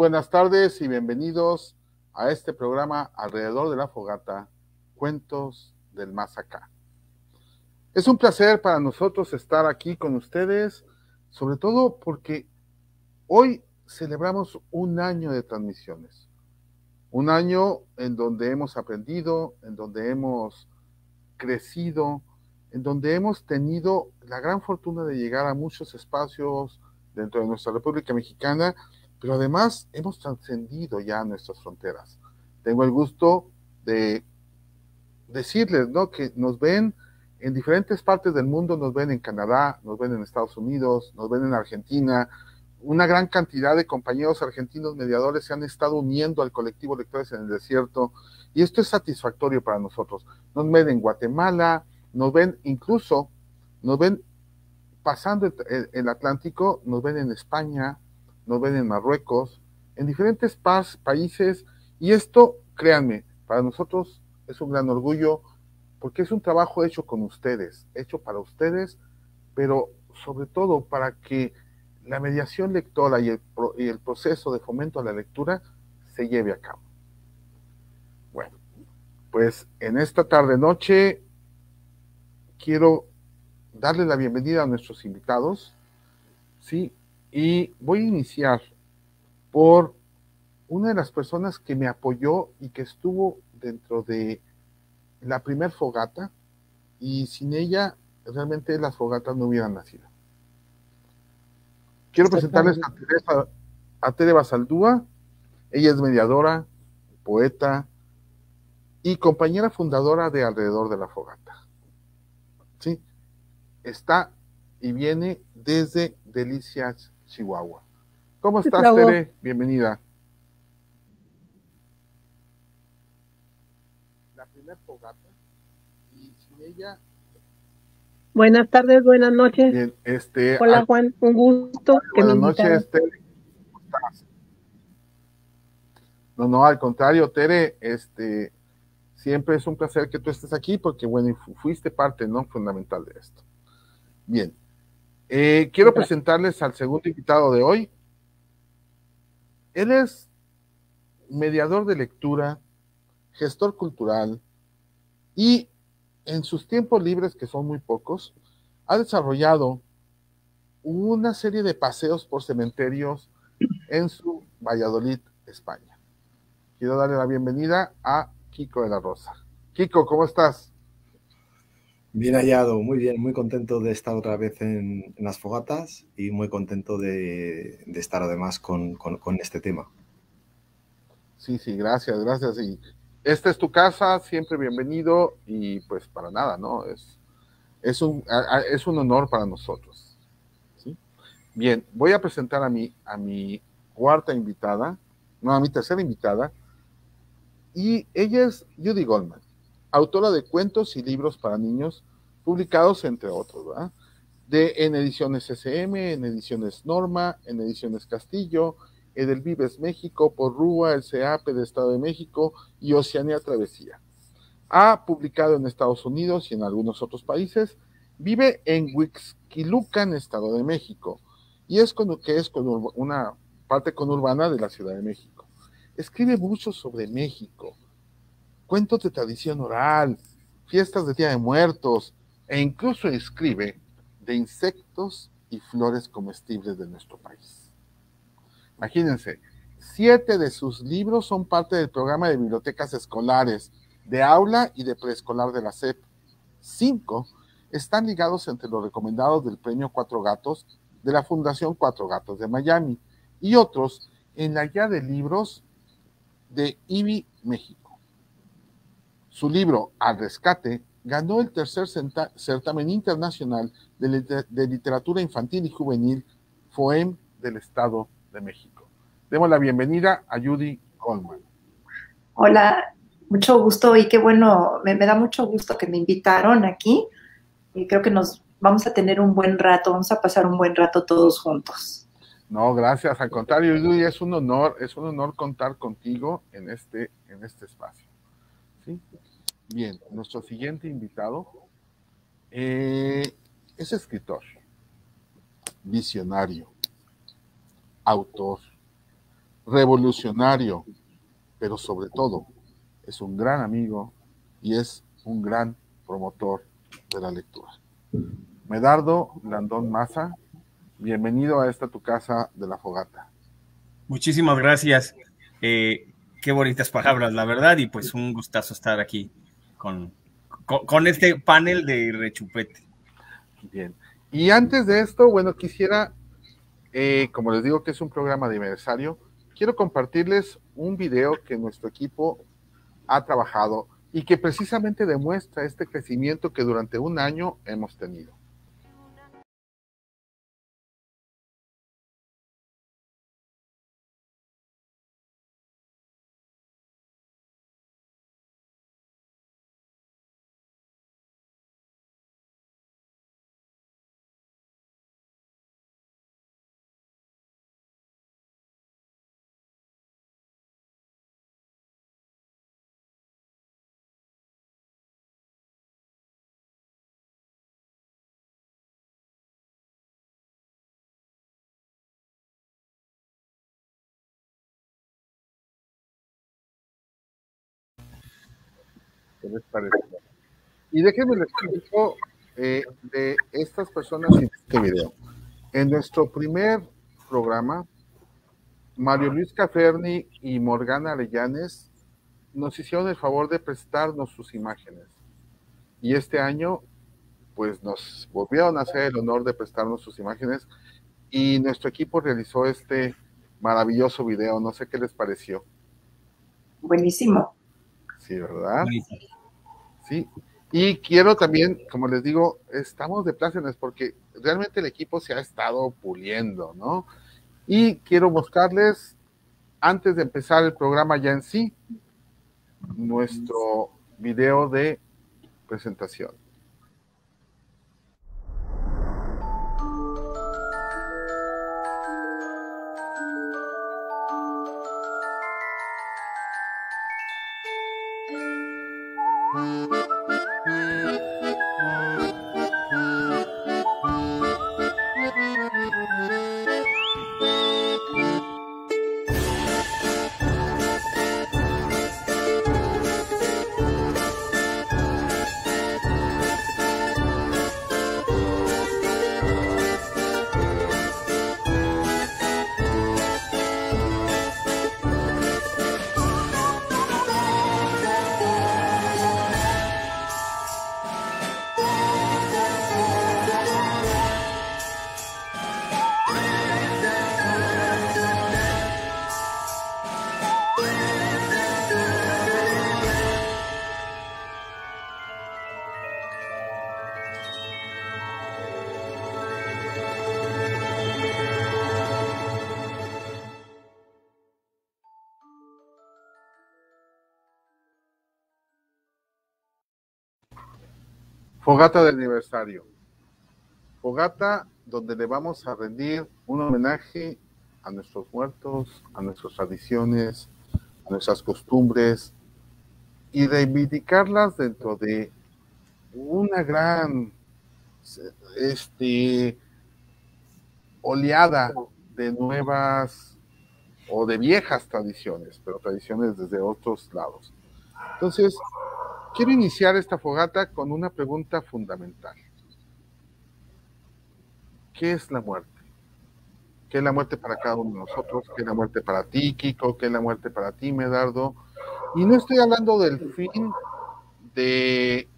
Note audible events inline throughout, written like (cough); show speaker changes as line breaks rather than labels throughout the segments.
buenas tardes y bienvenidos a este programa Alrededor de la Fogata, Cuentos del Más Acá. Es un placer para nosotros estar aquí con ustedes, sobre todo porque hoy celebramos un año de transmisiones. Un año en donde hemos aprendido, en donde hemos crecido, en donde hemos tenido la gran fortuna de llegar a muchos espacios dentro de nuestra República Mexicana, pero además hemos trascendido ya nuestras fronteras. Tengo el gusto de decirles, ¿no? Que nos ven en diferentes partes del mundo, nos ven en Canadá, nos ven en Estados Unidos, nos ven en Argentina. Una gran cantidad de compañeros argentinos mediadores se han estado uniendo al colectivo Lectores en el Desierto y esto es satisfactorio para nosotros. Nos ven en Guatemala, nos ven incluso, nos ven pasando el Atlántico, nos ven en España, nos ven en Marruecos, en diferentes países, y esto, créanme, para nosotros es un gran orgullo, porque es un trabajo hecho con ustedes, hecho para ustedes, pero sobre todo para que la mediación lectora y el, y el proceso de fomento a la lectura se lleve a cabo. Bueno, pues en esta tarde-noche quiero darle la bienvenida a nuestros invitados, ¿sí? Y voy a iniciar por una de las personas que me apoyó y que estuvo dentro de la primer fogata, y sin ella realmente las fogatas no hubieran nacido. Quiero presentarles a, Teresa, a Tere Basaldúa. Ella es mediadora, poeta y compañera fundadora de Alrededor de la Fogata. ¿Sí? está y viene desde Delicias, Chihuahua. ¿Cómo estás, Tere? Bienvenida.
La primera fogata. Y sin ella. Buenas tardes, buenas noches.
Bien, este,
Hola, Juan, un gusto.
buenas noches, Tere. ¿Cómo estás? No, no, al contrario, Tere, este, siempre es un placer que tú estés aquí porque, bueno, fuiste parte, ¿no? Fundamental de esto. Bien. Eh, quiero presentarles al segundo invitado de hoy. Él es mediador de lectura, gestor cultural y en sus tiempos libres, que son muy pocos, ha desarrollado una serie de paseos por cementerios en su Valladolid, España. Quiero darle la bienvenida a Kiko de la Rosa. Kiko, ¿cómo estás?
Bien hallado, muy bien, muy contento de estar otra vez en, las fogatas y muy contento de, estar además con, este tema.
Sí, sí, gracias, gracias. Y esta es tu casa, siempre bienvenido y pues para nada, ¿no? Es, es, un, es un honor para nosotros. ¿sí? Bien, voy a presentar a mi, a mi cuarta invitada, no, a mi tercera invitada, y ella es Judy Goldman autora de cuentos y libros para niños, publicados entre otros, ¿verdad? De, en ediciones SM, en ediciones Norma, en ediciones Castillo, Edelvives México, por Rúa, el CEAP de Estado de México y Oceanía Travesía. Ha publicado en Estados Unidos y en algunos otros países. Vive en Huixquilucan, Estado de México, y es que es una parte conurbana de la Ciudad de México. Escribe mucho sobre México, cuentos de tradición oral, fiestas de Día de Muertos, e incluso escribe de insectos y flores comestibles de nuestro país. Imagínense, siete de sus libros son parte del programa de bibliotecas escolares, de aula y de preescolar de la SEP. Cinco están ligados entre los recomendados del premio Cuatro Gatos de la Fundación Cuatro Gatos de Miami y otros en la guía de libros de IBI México. Su libro Al Rescate ganó el tercer certamen internacional de, literatura infantil y juvenil FOEM del Estado de México. Demos la bienvenida a Judy Coleman.
Hola, mucho gusto y qué bueno, me, da mucho gusto que me invitaron aquí y creo que nos vamos a tener un buen rato, vamos a pasar un buen rato todos juntos.
No, gracias, al contrario, Judy, es un honor, es un honor contar contigo en este, en este espacio. Bien, nuestro siguiente invitado eh, es escritor, visionario, autor, revolucionario, pero sobre todo es un gran amigo y es un gran promotor de la lectura. Medardo Landón Maza, bienvenido a esta tu casa de la fogata.
Muchísimas gracias. Eh, qué bonitas palabras, la verdad, y pues un gustazo estar aquí con, con, este panel de rechupete.
Bien. Y antes de esto, bueno, quisiera, eh, como les digo que es un programa de aniversario, quiero compartirles un video que nuestro equipo ha trabajado y que precisamente demuestra este crecimiento que durante un año hemos tenido. Les parece? Y déjenme les explico eh, de estas personas en este video. En nuestro primer programa, Mario Luis Caferni y Morgana Arellanes nos hicieron el favor de prestarnos sus imágenes. Y este año, pues nos volvieron a hacer el honor de prestarnos sus imágenes y nuestro equipo realizó este maravilloso video. No sé qué les pareció.
Buenísimo.
Sí, ¿verdad? Sí. Y quiero también, como les digo, estamos de plácemes porque realmente el equipo se ha estado puliendo, ¿no? Y quiero buscarles, antes de empezar el programa ya en sí, nuestro video de presentación. Fogata de aniversario. Fogata donde le vamos a rendir un homenaje a nuestros muertos, a nuestras tradiciones, a nuestras costumbres y reivindicarlas dentro de una gran este, oleada de nuevas o de viejas tradiciones, pero tradiciones desde otros lados. Entonces, Quiero iniciar esta fogata con una pregunta fundamental. ¿Qué es la muerte? ¿Qué es la muerte para cada uno de nosotros? ¿Qué es la muerte para ti, Kiko? ¿Qué es la muerte para ti, Medardo? Y no estoy hablando del fin de,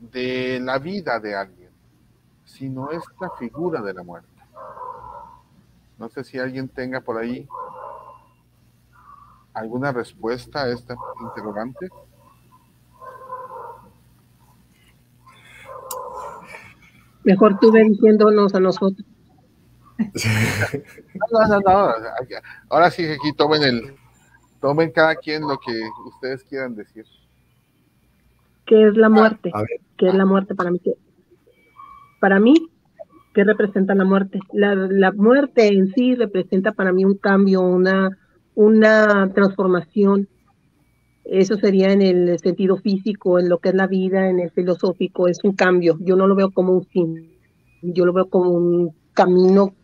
de la vida de alguien, sino esta figura de la muerte. No sé si alguien tenga por ahí alguna respuesta a esta interrogante.
Mejor tú ven diciéndonos a nosotros. (laughs)
No, no, no, Ahora sí, aquí tomen el, tomen cada quien lo que ustedes quieran decir.
¿Qué es la muerte? ¿Qué es la muerte para mí? Para mí, ¿qué representa la muerte? La, la, muerte en sí representa para mí un cambio, una, una transformación. Eso sería en el sentido físico, en lo que es la vida, en el filosófico, es un cambio. Yo no lo veo como un fin, yo lo veo como un camino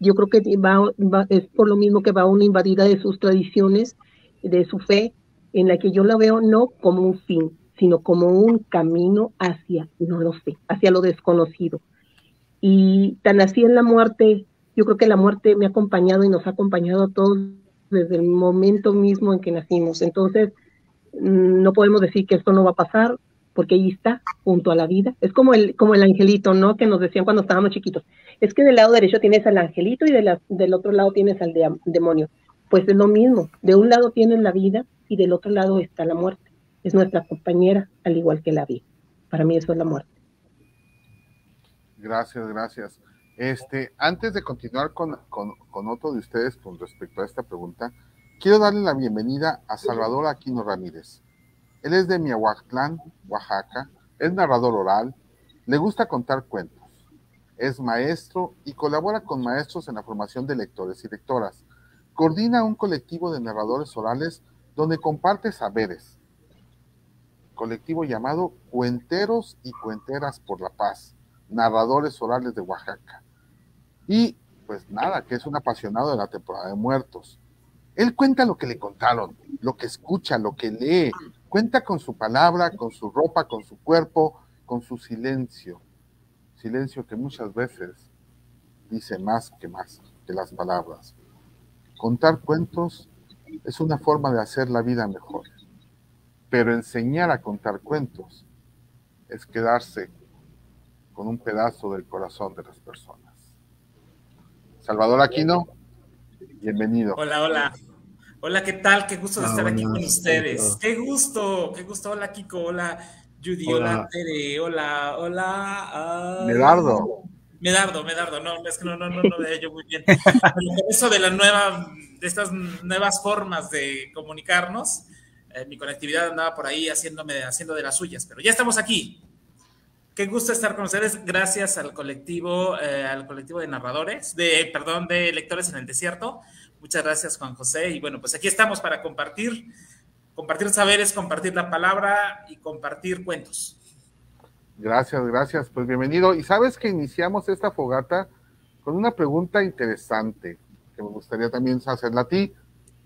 yo creo que va, es por lo mismo que va una invadida de sus tradiciones, de su fe, en la que yo la veo no como un fin, sino como un camino hacia, no lo sé, hacia lo desconocido. Y tan así en la muerte, yo creo que la muerte me ha acompañado y nos ha acompañado a todos desde el momento mismo en que nacimos. Entonces, no podemos decir que esto no va a pasar, porque ahí está, junto a la vida. Es como el, como el angelito, ¿no? Que nos decían cuando estábamos chiquitos. Es que del lado derecho tienes al angelito y del otro lado tienes al demonio. Pues es lo mismo. De un lado tienes la vida y del otro lado está la muerte. Es nuestra compañera, al igual que la vida. Para mí eso es la muerte.
Gracias, gracias. Este, antes de continuar con, otro de ustedes con respecto a esta pregunta, quiero darle la bienvenida a Salvador Aquino Ramírez. Él es de Miahuatlán, Oaxaca, es narrador oral, le gusta contar cuentos, es maestro y colabora con maestros en la formación de lectores y lectoras. Coordina un colectivo de narradores orales donde comparte saberes, colectivo llamado Cuenteros y Cuenteras por la Paz, narradores orales de Oaxaca. Y pues nada, que es un apasionado de la temporada de muertos. Él cuenta lo que le contaron, lo que escucha, lo que lee, cuenta con su palabra, con su ropa, con su cuerpo, con su silencio. Silencio que muchas veces dice más que más que las palabras. Contar cuentos es una forma de hacer la vida mejor. Pero enseñar a contar cuentos es quedarse con un pedazo del corazón de las personas. Salvador Aquino, bienvenido.
Hola, hola. Hola, ¿qué tal? Qué gusto de estar aquí con ustedes. Qué gusto, qué gusto. Hola, Kiko. Hola, Judy. Hola, Tere. Hola, hola.
Medardo.
Medardo, Medardo. No, es que no, no, no, no veo yo muy bien. eso de la nueva, de estas nuevas formas de comunicarnos, eh, mi conectividad andaba por ahí haciéndome, haciendo de las suyas, pero ya estamos aquí. Qué gusto estar con ustedes. Gracias al colectivo, eh, al colectivo de narradores, de, perdón, de lectores en el desierto. Muchas gracias, Juan José. Y bueno, pues aquí estamos para compartir, compartir saberes, compartir la palabra y compartir cuentos.
Gracias, gracias. Pues bienvenido. Y sabes que iniciamos esta fogata con una pregunta interesante que me gustaría también hacerla a ti.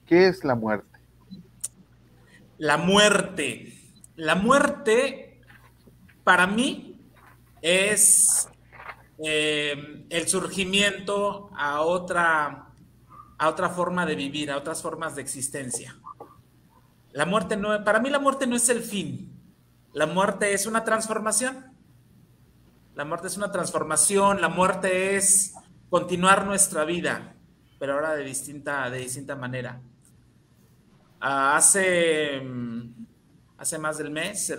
¿Qué es la muerte?
La muerte. La muerte, para mí, es eh, el surgimiento a otra, a otra forma de vivir, a otras formas de existencia. La muerte no, para mí la muerte no es el fin. La muerte es una transformación. La muerte es una transformación, la muerte es continuar nuestra vida, pero ahora de distinta, de distinta manera. Ah, hace, mm, hace más del mes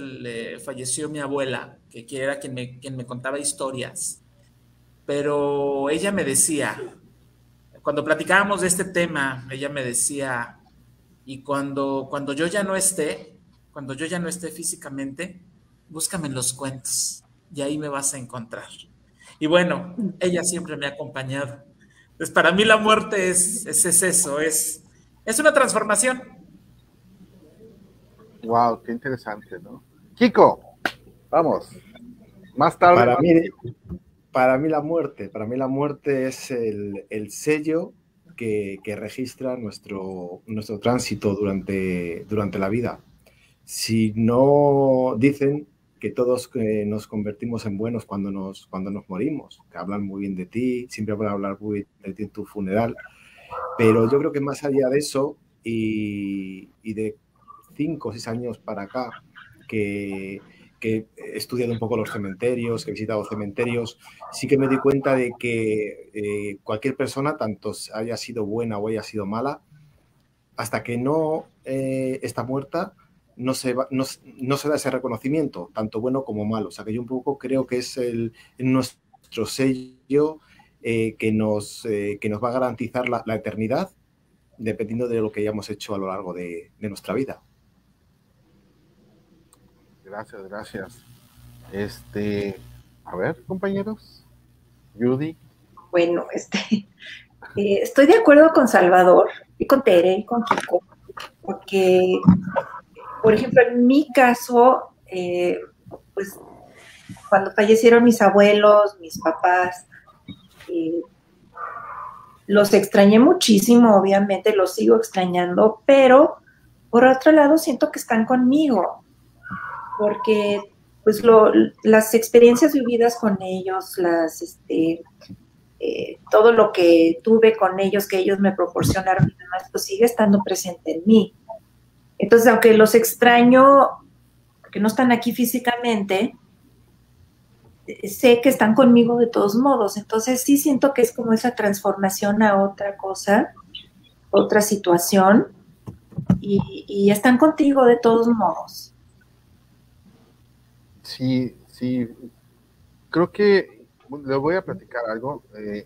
falleció mi abuela, que era quien me, quien me contaba historias. Pero ella me decía, cuando platicábamos de este tema, ella me decía, y cuando, cuando yo ya no esté, cuando yo ya no esté físicamente, búscame en los cuentos y ahí me vas a encontrar. Y bueno, ella siempre me ha acompañado. Pues para mí la muerte es, es, es eso, es, es una transformación.
Wow, qué interesante, ¿no? Kiko, vamos. Más tarde.
Para, mí, para mí la muerte, para mí la muerte es el, sello que, registra nuestro, nuestro tránsito durante, durante la vida. Si no dicen que todos eh, nos convertimos en buenos cuando nos, cuando nos morimos, que hablan muy bien de ti, siempre van a hablar muy de ti en tu funeral, pero yo creo que más allá de eso y, y de cinco o seis años para acá que, he estudiado un poco los cementerios, que he visitado cementerios, sí que me di cuenta de que eh, cualquier persona, tanto haya sido buena o haya sido mala, hasta que no eh, está muerta, no se, da ese reconocimiento, tanto bueno como malo. O sea que yo un poco creo que es el, nuestro sello eh, que, que nos va a garantizar la, eternidad, dependiendo de lo que hayamos hecho a lo largo de nuestra vida.
Gracias, gracias. Este, a ver, compañeros. Judy.
Bueno, este, (laughs) eh, estoy de acuerdo con Salvador y con Tere y con Kiko, porque, por ejemplo, en mi caso, eh, pues cuando fallecieron mis abuelos, mis papás, eh, los extrañé muchísimo, obviamente, los sigo extrañando, pero por otro lado siento que están conmigo, porque pues las experiencias vividas con ellos, las, este, eh, todo lo que tuve con ellos, que ellos me proporcionaron y demás, pues sigue estando presente en mí. Entonces, aunque los extraño, que no están aquí físicamente, eh, sé que están conmigo de todos modos. Entonces, sí siento que es como esa transformación a otra cosa, otra situación, y están contigo de todos modos.
Sí, sí. Creo que le voy a platicar algo. Eh,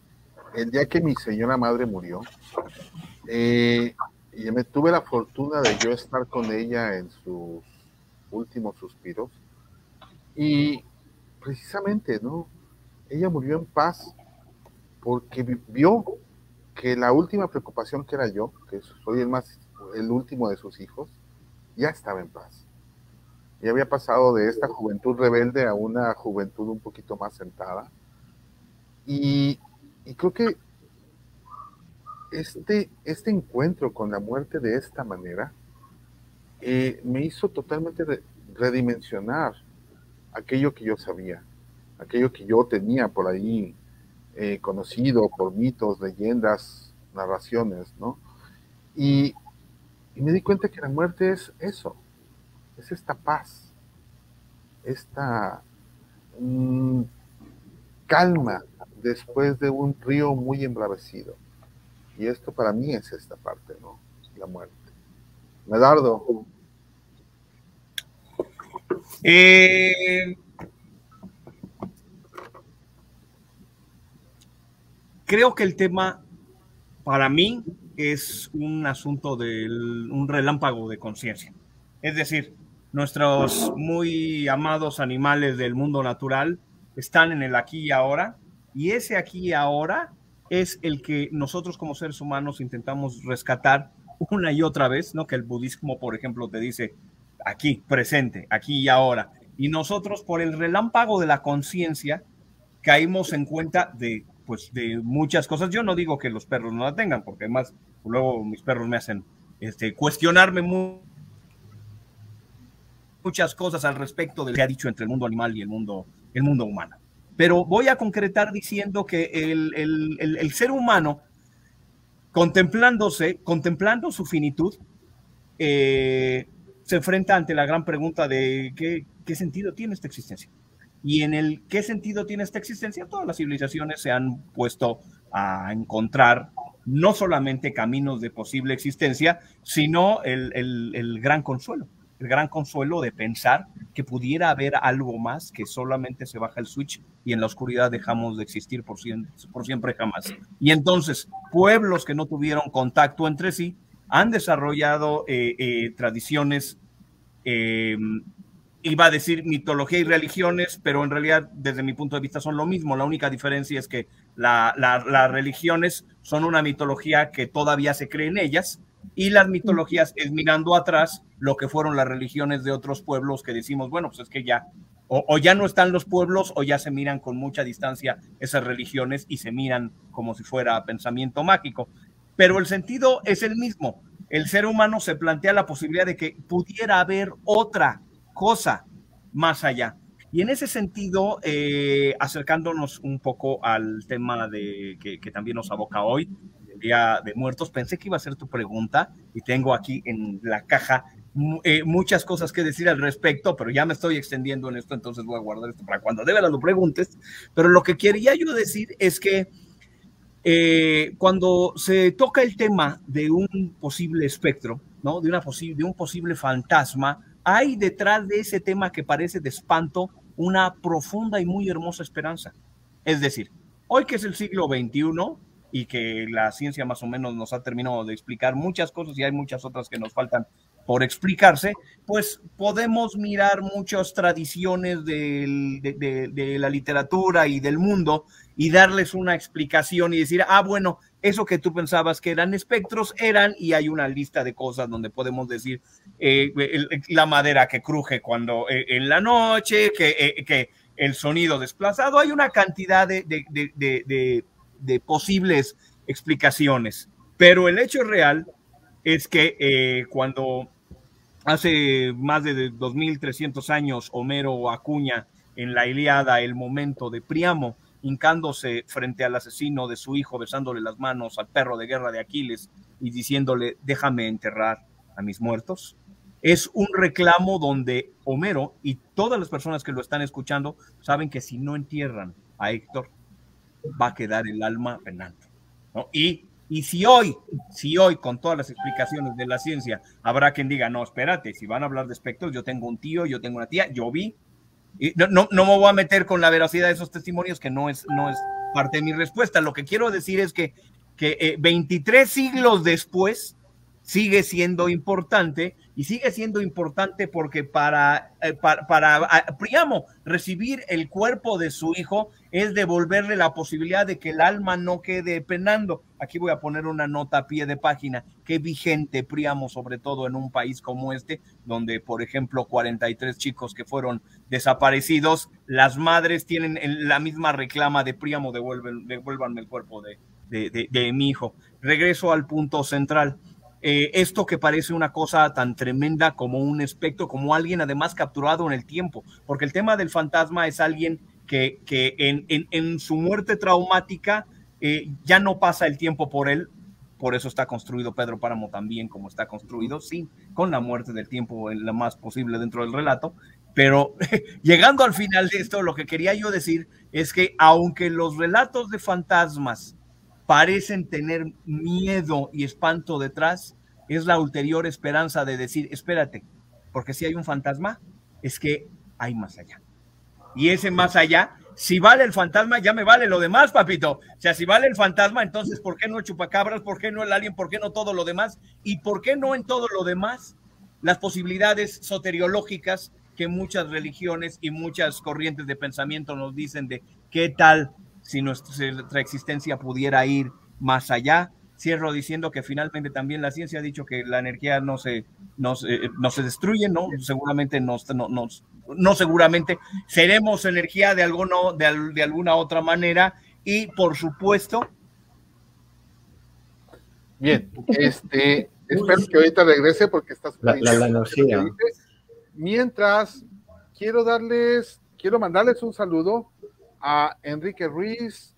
el día que mi señora madre murió, eh, y me tuve la fortuna de yo estar con ella en sus últimos suspiros. Y precisamente, ¿no? Ella murió en paz porque vio que la última preocupación que era yo, que soy el más, el último de sus hijos, ya estaba en paz. Y había pasado de esta juventud rebelde a una juventud un poquito más sentada. Y, creo que este, este encuentro con la muerte de esta manera eh, me hizo totalmente redimensionar aquello que yo sabía, aquello que yo tenía por ahí eh, conocido por mitos, leyendas, narraciones, ¿no? Y, y me di cuenta que la muerte es eso, es esta paz, esta mm, calma después de un río muy embravecido. Y esto para mí es esta parte, ¿no? La muerte. Medardo.
Eh, creo que el tema para mí es un asunto de un relámpago de conciencia. Es decir, nuestros muy amados animales del mundo natural están en el aquí y ahora, y ese aquí y ahora es el que nosotros como seres humanos intentamos rescatar una y otra vez, ¿no? Que el budismo, por ejemplo, te dice aquí, presente, aquí y ahora. Y nosotros, por el relámpago de la conciencia, caímos en cuenta de, pues, de muchas cosas. Yo no digo que los perros no la tengan, porque además luego mis perros me hacen este, cuestionarme muchas cosas al respecto de lo que ha dicho entre el mundo animal y el mundo, el mundo humano. Pero voy a concretar diciendo que el, el, el, ser humano, contemplándose, contemplando su finitud, eh, se enfrenta ante la gran pregunta de qué, qué sentido tiene esta existencia. Y en el qué sentido tiene esta existencia, todas las civilizaciones se han puesto a encontrar no solamente caminos de posible existencia, sino el, el, el gran consuelo el gran consuelo de pensar que pudiera haber algo más que solamente se baja el switch y en la oscuridad dejamos de existir por siempre, por siempre jamás. Y entonces, pueblos que no tuvieron contacto entre sí han desarrollado eh, eh, tradiciones, em, iba a decir mitología y religiones, pero en realidad desde mi punto de vista son lo mismo. La única diferencia es que las religiones son una mitología que todavía se cree en ellas y las mitologías es mirando atrás lo que fueron las religiones de otros pueblos que decimos, bueno, pues es que ya, o, ya no están los pueblos o ya se miran con mucha distancia esas religiones y se miran como si fuera pensamiento mágico. Pero el sentido es el mismo. El ser humano se plantea la posibilidad de que pudiera haber otra cosa más allá. Y en ese sentido, eh, acercándonos un poco al tema de que, que también nos aboca hoy, Día de Muertos. Pensé que iba a ser tu pregunta y tengo aquí en la caja eh, muchas cosas que decir al respecto, pero ya me estoy extendiendo en esto, entonces voy a guardar esto para cuando de verdad lo preguntes. Pero lo que quería yo decir es que eh, cuando se toca el tema de un posible espectro, ¿no? de, una de un posible fantasma, hay detrás de ese tema que parece de espanto una profunda y muy hermosa esperanza. Es decir, hoy que es el siglo XXI, y que la ciencia más o menos nos ha terminado de explicar muchas cosas y hay muchas otras que nos faltan por explicarse, pues podemos mirar muchas tradiciones de, la literatura y del mundo y darles una explicación y decir, ah, bueno, eso que tú pensabas que eran espectros eran y hay una lista de cosas donde podemos decir eh, la madera que cruje cuando eh, en la noche, que, eh, que el sonido desplazado, hay una cantidad de de posibles explicaciones. Pero el hecho real es que eh, cuando hace más de 2.300 años Homero acuña en la Iliada el momento de Priamo, hincándose frente al asesino de su hijo, besándole las manos al perro de guerra de Aquiles y diciéndole, déjame enterrar a mis muertos. Es un reclamo donde Homero y todas las personas que lo están escuchando saben que si no entierran a Héctor, va a quedar el alma penando. Y, y si hoy, si hoy con todas las explicaciones de la ciencia habrá quien diga, no, espérate, si van a hablar de espectros, yo tengo un tío, yo tengo una tía, yo vi, y no, no, no me voy a meter con la veracidad de esos testimonios que no es, no es parte de mi respuesta. Lo que quiero decir es que, que 23 eh, siglos después sigue siendo importante y sigue siendo importante porque para, eh, para, Priamo recibir el cuerpo de su hijo es devolverle la posibilidad de que el alma no quede penando. Aquí voy a poner una nota a pie de página, que vigente Priamo, sobre todo en un país como este, donde, por ejemplo, 43 chicos que fueron desaparecidos, las madres tienen la misma reclama de Priamo, devuelven, devuélvanme el cuerpo de, de mi hijo. Regreso al punto central eh, esto que parece una cosa tan tremenda como un espectro, como alguien además capturado en el tiempo, porque el tema del fantasma es alguien que, en, su muerte traumática eh, ya no pasa el tiempo por él, por eso está construido Pedro Páramo también como está construido, sí, con la muerte del tiempo en lo más posible dentro del relato, pero (laughs) llegando al final de esto, lo que quería yo decir es que aunque los relatos de fantasmas parecen tener miedo y espanto detrás, es la ulterior esperanza de decir, espérate, porque si hay un fantasma, es que hay más allá. Y ese más allá, si vale el fantasma, ya me vale lo demás, papito. O sea, si vale el fantasma, entonces, ¿por qué no el chupacabras? ¿Por qué no el alien? ¿Por qué no todo lo demás? ¿Y por qué no en todo lo demás las posibilidades soteriológicas que muchas religiones y muchas corrientes de pensamiento nos dicen de qué tal si nuestra existencia pudiera ir más allá. Cierro diciendo que finalmente también la ciencia ha dicho que la energía no se, no, se destruye, ¿no? Seguramente nos, no, no seguramente seremos energía de, alguno, de, de alguna otra manera y por supuesto...
Bien, (laughs) este, espero que ahorita regrese porque estás...
La, la, energía.
Mientras, quiero darles, quiero mandarles un saludo a Enrique Ruiz,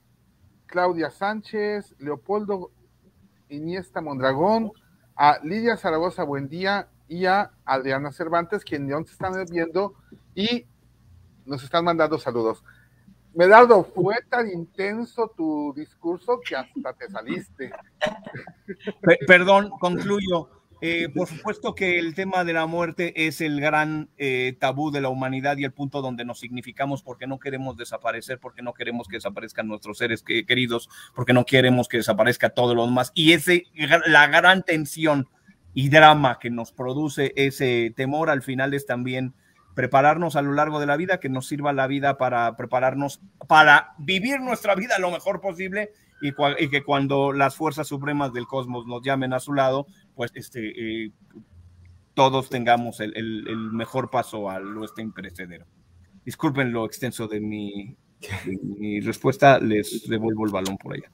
Claudia Sánchez, Leopoldo Iniesta Mondragón, a Lidia Zaragoza Buendía y a Adriana Cervantes, quienes se están viendo y nos están mandando saludos. Medardo, fue tan intenso tu discurso que hasta te saliste.
Perdón, concluyo. Eh, por supuesto que el tema de la muerte es el gran eh, tabú de la humanidad y el punto donde nos significamos porque no queremos desaparecer, porque no queremos que desaparezcan nuestros seres queridos, porque no queremos que desaparezca todo lo demás. Y ese, la gran tensión y drama que nos produce ese temor al final es también prepararnos a lo largo de la vida, que nos sirva la vida para prepararnos para vivir nuestra vida lo mejor posible y, que cuando las fuerzas supremas del cosmos nos llamen a su lado, pues este, eh, todos tengamos el, mejor paso a lo este imperecedero. Disculpen lo extenso de mi, mi respuesta, les devuelvo el balón por allá.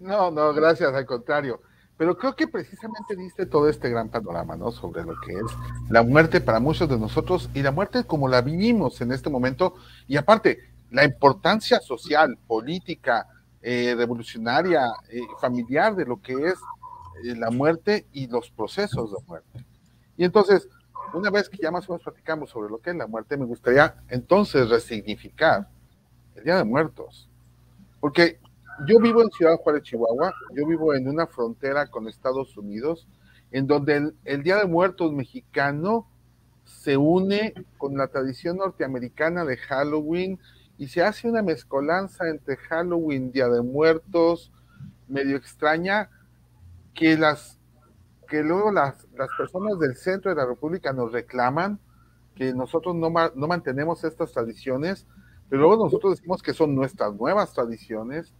No, no, gracias, al contrario. Pero creo que precisamente diste todo este gran panorama, ¿no? Sobre lo que es la muerte para muchos de nosotros y la muerte como la vivimos en este momento. Y aparte, la importancia social, política, eh, revolucionaria, eh, familiar de lo que es eh, la muerte y los procesos de muerte. Y entonces, una vez que ya más o menos platicamos sobre lo que es la muerte, me gustaría entonces resignificar el Día de Muertos. Porque yo vivo en Ciudad Juárez, Chihuahua, yo vivo en una frontera con Estados Unidos, en donde el, el Día de Muertos mexicano se une con la tradición norteamericana de Halloween y se hace una mezcolanza entre Halloween, Día de Muertos, medio extraña, que las que luego las, las personas del centro de la República nos reclaman que nosotros no, no mantenemos estas tradiciones, pero luego nosotros decimos que son nuestras nuevas tradiciones,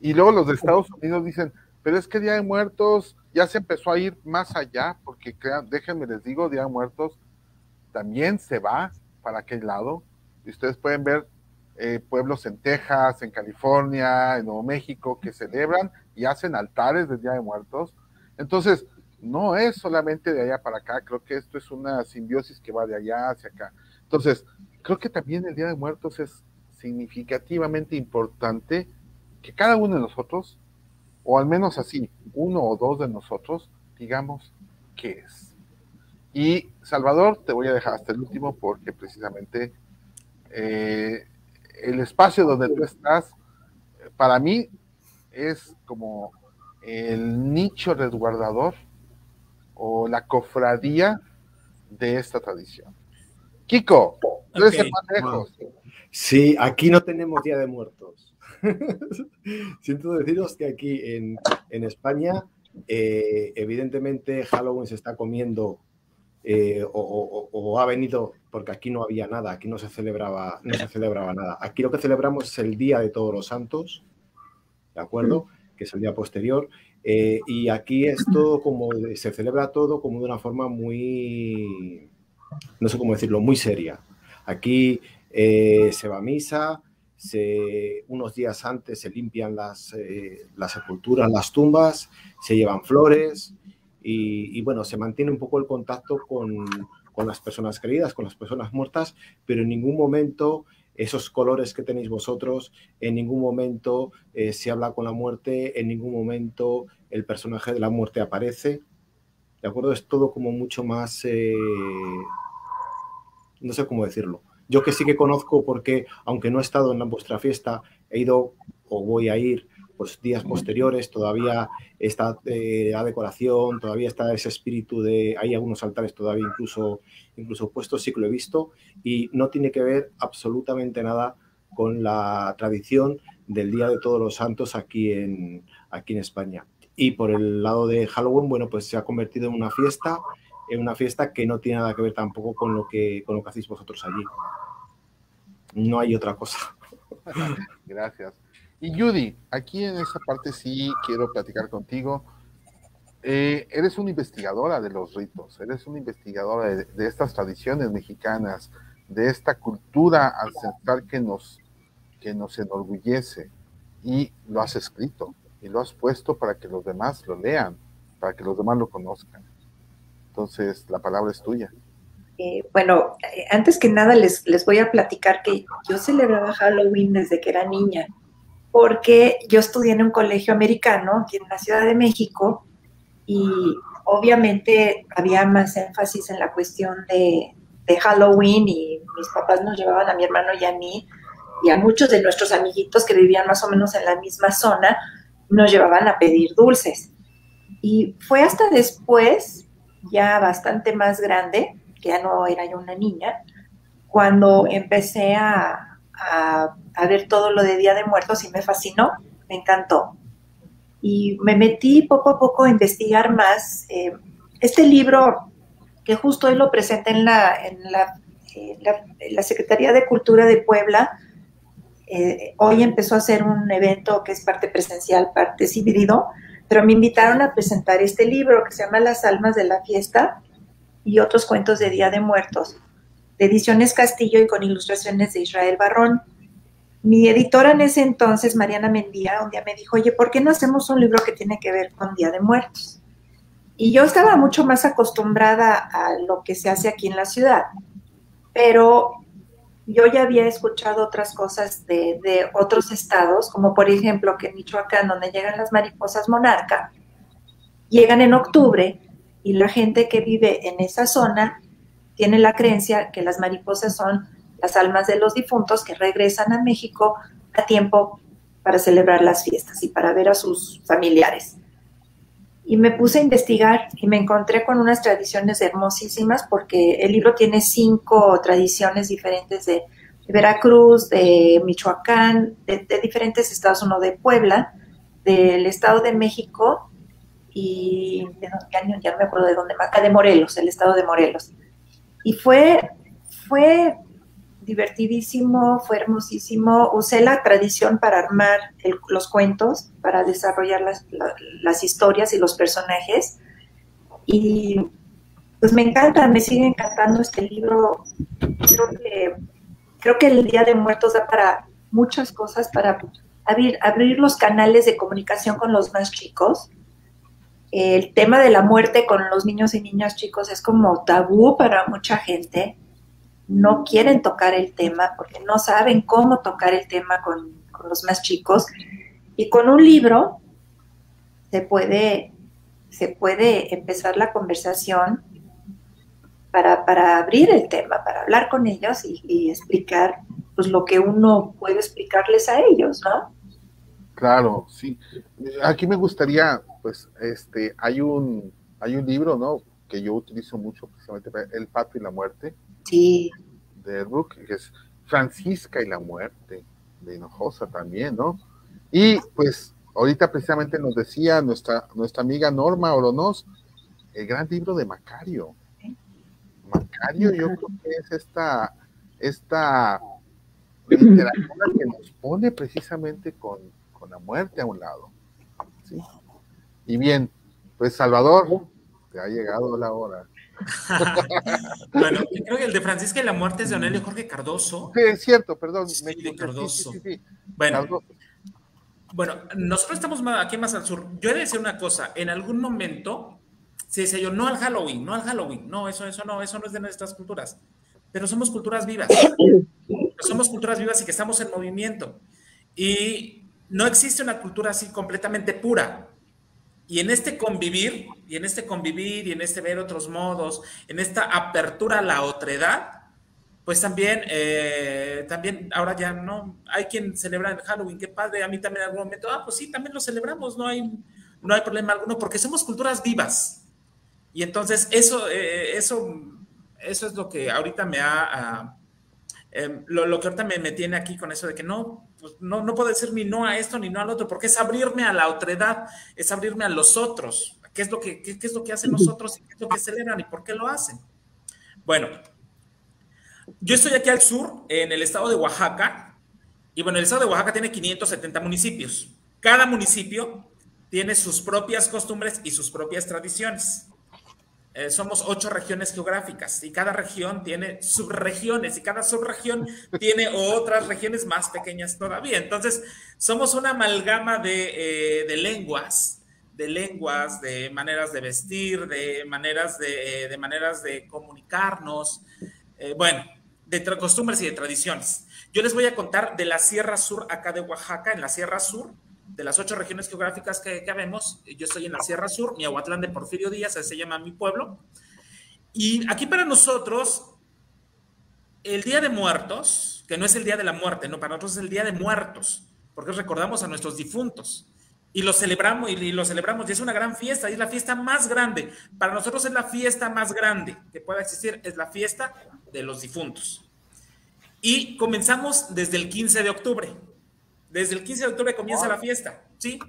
y luego los de Estados Unidos dicen, pero es que Día de Muertos ya se empezó a ir más allá, porque crean, déjenme les digo, Día de Muertos también se va para aquel lado, y ustedes pueden ver eh, pueblos en Texas, en California, en Nuevo México, que celebran y hacen altares del Día de Muertos. Entonces, no es solamente de allá para acá, creo que esto es una simbiosis que va de allá hacia acá. Entonces, creo que también el Día de Muertos es significativamente importante que cada uno de nosotros, o al menos así, uno o dos de nosotros, digamos qué es. Y Salvador, te voy a dejar hasta el último porque precisamente eh, el espacio donde tú estás, para mí, es como el nicho resguardador o la cofradía de esta tradición. Kiko, tú eres el más lejos.
Sí, aquí no tenemos Día de Muertos. (laughs) Siento deciros que aquí en, España, eh, evidentemente Halloween se está comiendo eh, o, ha venido porque aquí no había nada, aquí no se celebraba, no se celebraba nada. Aquí lo que celebramos es el Día de Todos los Santos, ¿de acuerdo? Que es el día posterior. Eh, y aquí es todo como, se celebra todo como de una forma muy, no sé cómo decirlo, muy seria. Aquí eh, se va a misa, se, unos días antes se limpian las, las sepulturas, las tumbas, se llevan flores, y, bueno, se mantiene un poco el contacto con, con, las personas queridas, con las personas muertas, pero en ningún momento esos colores que tenéis vosotros, en ningún momento eh, se habla con la muerte, en ningún momento el personaje de la muerte aparece. ¿De acuerdo? Es todo como mucho más... Eh, no sé cómo decirlo. Yo que sí que conozco porque, aunque no he estado en vuestra fiesta, he ido o voy a ir pues, días posteriores, todavía está eh, la decoración, todavía está ese espíritu de, hay algunos altares todavía incluso, incluso puestos, sí que lo he visto, y no tiene que ver absolutamente nada con la tradición del Día de Todos los Santos aquí en, aquí en España. Y por el lado de Halloween, bueno, pues se ha convertido en una fiesta, en una fiesta que no tiene nada que ver tampoco con lo que, con lo que hacéis vosotros allí. No hay otra cosa. (laughs)
Gracias. Y Judy, aquí en esa parte sí quiero platicar contigo. Eh, eres una investigadora de los ritos, eres una investigadora de, estas tradiciones mexicanas, de esta cultura ancestral que nos, que nos enorgullece y lo has escrito y lo has puesto para que los demás lo lean, para que los demás lo conozcan. Entonces, la palabra es tuya.
Eh, bueno, eh, antes que nada les, les voy a platicar que yo celebraba Halloween desde que era niña porque yo estudié en un colegio americano aquí en la Ciudad de México y obviamente había más énfasis en la cuestión de, Halloween y mis papás nos llevaban a mi hermano y a mí y a muchos de nuestros amiguitos que vivían más o menos en la misma zona, nos llevaban a pedir dulces. Y fue hasta después, ya bastante más grande, que ya no era yo una niña, cuando empecé a, a, ver todo lo de Día de Muertos y me fascinó, me encantó. Y me metí poco a poco a investigar más. Eh, este libro, que justo hoy lo presenté en la, en la, la, Secretaría de Cultura de Puebla, eh, hoy empezó a hacer un evento que es parte presencial, parte híbrido, pero me invitaron a presentar este libro que se llama Las Almas de la Fiesta y otros cuentos de Día de Muertos Ediciones Castillo y con ilustraciones de Israel Barrón. Mi editora en ese entonces, Mariana Mendía, un día me dijo, oye, ¿por qué no hacemos un libro que tiene que ver con Día de Muertos? Y yo estaba mucho más acostumbrada a lo que se hace aquí en la ciudad, pero yo ya había escuchado otras cosas de, de otros estados, como por ejemplo que en Michoacán, donde llegan las mariposas monarca, llegan en octubre y la gente que vive en esa zona tiene la creencia que las mariposas son las almas de los difuntos que regresan a México a tiempo para celebrar las fiestas y para ver a sus familiares. Y me puse a investigar y me encontré con unas tradiciones hermosísimas porque el libro tiene cinco tradiciones diferentes de, Veracruz, de Michoacán, de, diferentes estados, uno de Puebla, del Estado de México y ya, no me acuerdo de dónde más, de Morelos, el Estado de Morelos. Y fue, fue divertidísimo, fue hermosísimo. Usé la tradición para armar los cuentos, para desarrollar las, las, historias y los personajes. Y pues me encanta, me sigue encantando este libro. Creo que, creo que el Día de Muertos da para muchas cosas, para abrir, abrir los canales de comunicación con los más chicos. El tema de la muerte con los niños y niñas chicos es como tabú para mucha gente. No quieren tocar el tema porque no saben cómo tocar el tema con, los más chicos. Y con un libro se puede, se puede empezar la conversación para, para abrir el tema, para hablar con ellos y, explicar pues, lo que uno puede explicarles a ellos, ¿no?
Claro, sí. Aquí me gustaría, pues, este, hay un, hay un libro, ¿no? Que yo utilizo mucho precisamente El Pato y la Muerte.
Sí.
De Rook, que es Francisca y la Muerte, de Hinojosa también, ¿no? Y pues ahorita precisamente nos decía nuestra, nuestra amiga Norma Oronoz, el gran libro de Macario. Macario yo creo que es esta, esta literatura que nos pone precisamente con, la muerte a un lado. Y bien, pues Salvador, te ha llegado la hora. (laughs)
bueno, creo que el de Francisca y la muerte es de Onelio Jorge Cardoso.
Sí, es cierto, perdón.
me de Cardoso. bueno, bueno, nosotros estamos aquí más al sur. Yo he de decir una cosa, en algún momento se dice yo, no al Halloween, no al Halloween, no, eso, eso no, eso no es de nuestras culturas. Pero somos culturas vivas. (coughs) somos culturas vivas y que estamos en movimiento. Y no existe una cultura así completamente pura. Y en este convivir, y en este convivir, y en este ver otros modos, en esta apertura a la otredad, pues también, eh, también ahora ya no, hay quien celebra el Halloween, qué padre, a mí también en algún momento, ah, pues sí, también lo celebramos, no hay, no hay problema alguno, porque somos culturas vivas. Y entonces eso, eh, eso, eso es lo que ahorita me ha, ah, em, lo, que ahorita me, me, tiene aquí con eso de que no, pues no, no puedo decir ni no a esto ni no al otro, porque es abrirme a la otredad, es abrirme a los otros, qué es lo que, qué, qué es lo que hacen los otros y qué es lo que celebran y por qué lo hacen. Bueno, yo estoy aquí al sur, en el estado de Oaxaca, y bueno, el estado de Oaxaca tiene 570 municipios. Cada municipio tiene sus propias costumbres y sus propias tradiciones. Eh, somos ocho regiones geográficas y cada región tiene subregiones y cada subregión (laughs) tiene otras regiones más pequeñas todavía. Entonces, somos una amalgama de, eh, lenguas, de lenguas, de maneras de vestir, de maneras de, eh, de maneras de comunicarnos. bueno, de costumbres y de tradiciones. Yo les voy a contar de la Sierra Sur acá de Oaxaca, en la Sierra Sur, de las ocho regiones geográficas que, que vemos. Yo estoy en la Sierra Sur, Miahuatlán de Porfirio Díaz, se llama mi pueblo. Y aquí para nosotros, el Día de Muertos, que no es el Día de la Muerte, no, para nosotros es el Día de Muertos, porque recordamos a nuestros difuntos y lo celebramos y, lo celebramos y es una gran fiesta y es la fiesta más grande. Para nosotros es la fiesta más grande que pueda existir, es la fiesta de los difuntos. Y comenzamos desde el 15 de octubre. Desde el 15 de octubre comienza la fiesta, ¿sí?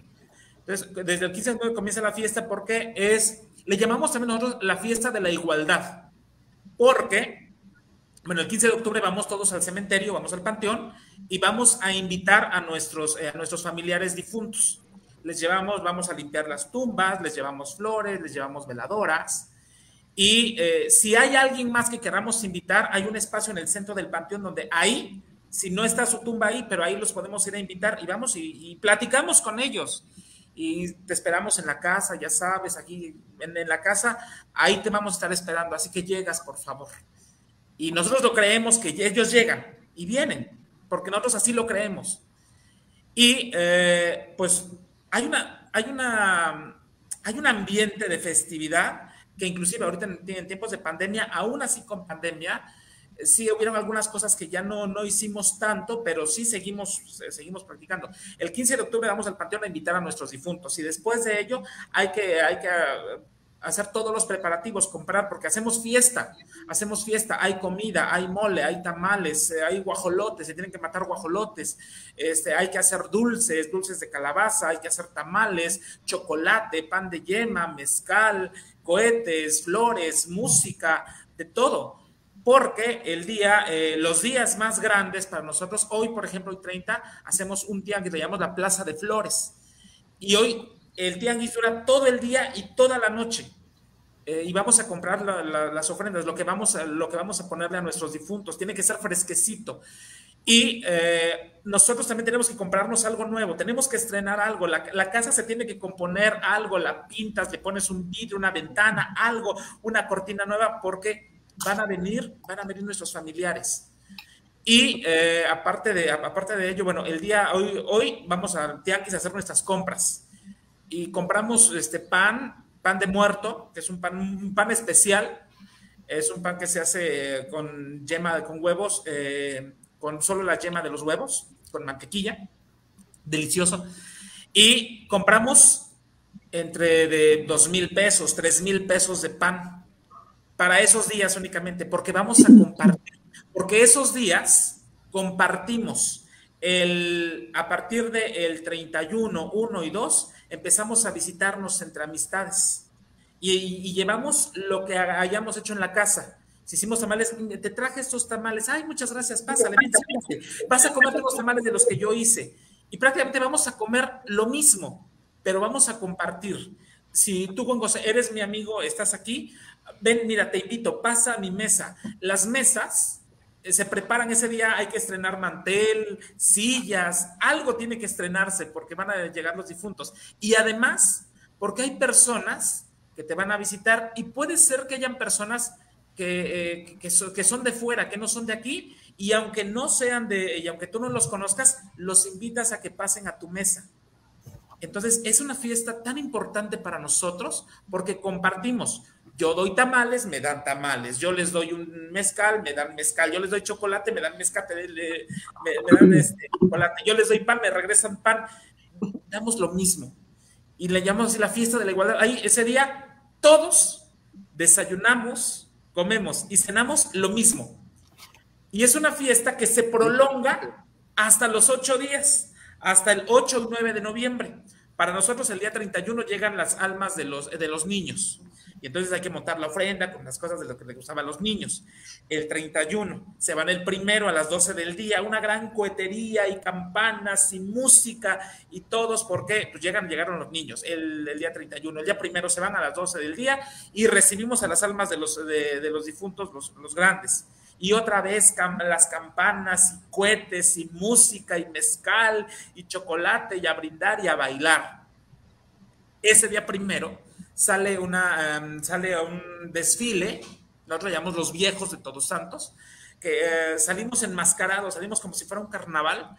Entonces, desde el 15 de octubre comienza la fiesta porque es, le llamamos también nosotros la fiesta de la igualdad. Porque, bueno, el 15 de octubre vamos todos al cementerio, vamos al panteón y vamos a invitar a nuestros, eh, a nuestros familiares difuntos les llevamos, vamos a limpiar las tumbas, les llevamos flores, les llevamos veladoras. Y eh, si hay alguien más que queramos invitar, hay un espacio en el centro del panteón donde ahí, si no está su tumba ahí, pero ahí los podemos ir a invitar y vamos y, platicamos con ellos. Y te esperamos en la casa, ya sabes, aquí en, en la casa, ahí te vamos a estar esperando. Así que llegas, por favor. Y nosotros lo creemos que ellos llegan y vienen, porque nosotros así lo creemos. Y eh, pues hay una, hay una, hay un ambiente de festividad que inclusive ahorita en, tiempos de pandemia, aún así con pandemia, sí hubieron algunas cosas que ya no, no hicimos tanto, pero sí seguimos, seguimos practicando. El 15 de octubre vamos al panteón a invitar a nuestros difuntos y después de ello hay que, hay que hacer todos los preparativos, comprar, porque hacemos fiesta, hacemos fiesta, hay comida, hay mole, hay tamales, eh, hay guajolotes, se tienen que matar guajolotes, este, hay que hacer dulces, dulces de calabaza, hay que hacer tamales, chocolate, pan de yema, mezcal, cohetes, flores, música, de todo. Porque el día, eh, los días más grandes para nosotros, hoy, por ejemplo, el 30, hacemos un que le llamamos la Plaza de Flores. Y hoy el tianguis dura todo el día y toda la noche. Eh, y vamos a comprar las ofrendas, lo que, vamos a, lo que vamos a ponerle a nuestros difuntos. Tiene que ser fresquecito. Y eh, nosotros también tenemos que comprarnos algo nuevo, tenemos que estrenar algo, la, la, casa se tiene que componer algo, la pintas, le pones un vidrio, una ventana, algo, una cortina nueva, porque van a venir, van a venir nuestros familiares. Y eh, aparte, de, aparte de ello, bueno, el día, hoy, hoy vamos a Tianguis a hacer nuestras compras y compramos este pan, pan de muerto, que es un pan, un pan especial, es un pan que se hace con yema, con huevos, eh, con solo la yema de los huevos, con mantequilla, delicioso. Y compramos entre de dos mil pesos, tres mil pesos de pan para esos días únicamente, porque vamos a compartir, porque esos días compartimos el, a partir del 31, 1 y 2, empezamos a visitarnos entre amistades y, llevamos lo que hayamos hecho en la casa. Si hicimos tamales, te traje estos tamales, ay, muchas gracias, pásale, vas a comer los tamales de los que yo hice. Y prácticamente vamos a comer lo mismo, pero vamos a compartir. Si tú, Juan José, eres mi amigo, estás aquí, ven, mira, te invito, pasa a mi mesa. Las mesas eh, se preparan ese día, hay que estrenar mantel, sillas, algo tiene que estrenarse porque van a llegar los difuntos. Y además, porque hay personas que te van a visitar y puede ser que hayan personas que, eh, que, son de fuera, que no son de aquí, y aunque no sean de, y aunque tú no los conozcas, los invitas a que pasen a tu mesa. Entonces, es una fiesta tan importante para nosotros porque compartimos. Yo doy tamales, me dan tamales. Yo les doy un mezcal, me dan mezcal. Yo les doy chocolate, me dan mezcal, me, dan este, chocolate. Yo les doy pan, me regresan pan. Damos lo mismo. Y le llamamos así la fiesta de la igualdad. Ahí, ese día, todos desayunamos, comemos y cenamos lo mismo. Y es una fiesta que se prolonga hasta los ocho días, hasta el 8 y 9 de noviembre. Para nosotros el día 31 llegan las almas de los, de los niños. Y entonces hay que montar la ofrenda con las cosas de lo que le gustaban a los niños. El 31 se van el primero a las 12 del día, una gran cohetería y campanas y música y todos, porque pues llegan, llegaron los niños el, día 31. El día primero se van a las 12 del día y recibimos a las almas de los, de, los difuntos, los, los grandes y otra vez las campanas y cohetes y música y mezcal y chocolate y a brindar y a bailar. Ese día primero sale, una, em, sale un desfile, nosotros llamamos los viejos de Todos Santos, que eh, salimos enmascarados, salimos como si fuera un carnaval,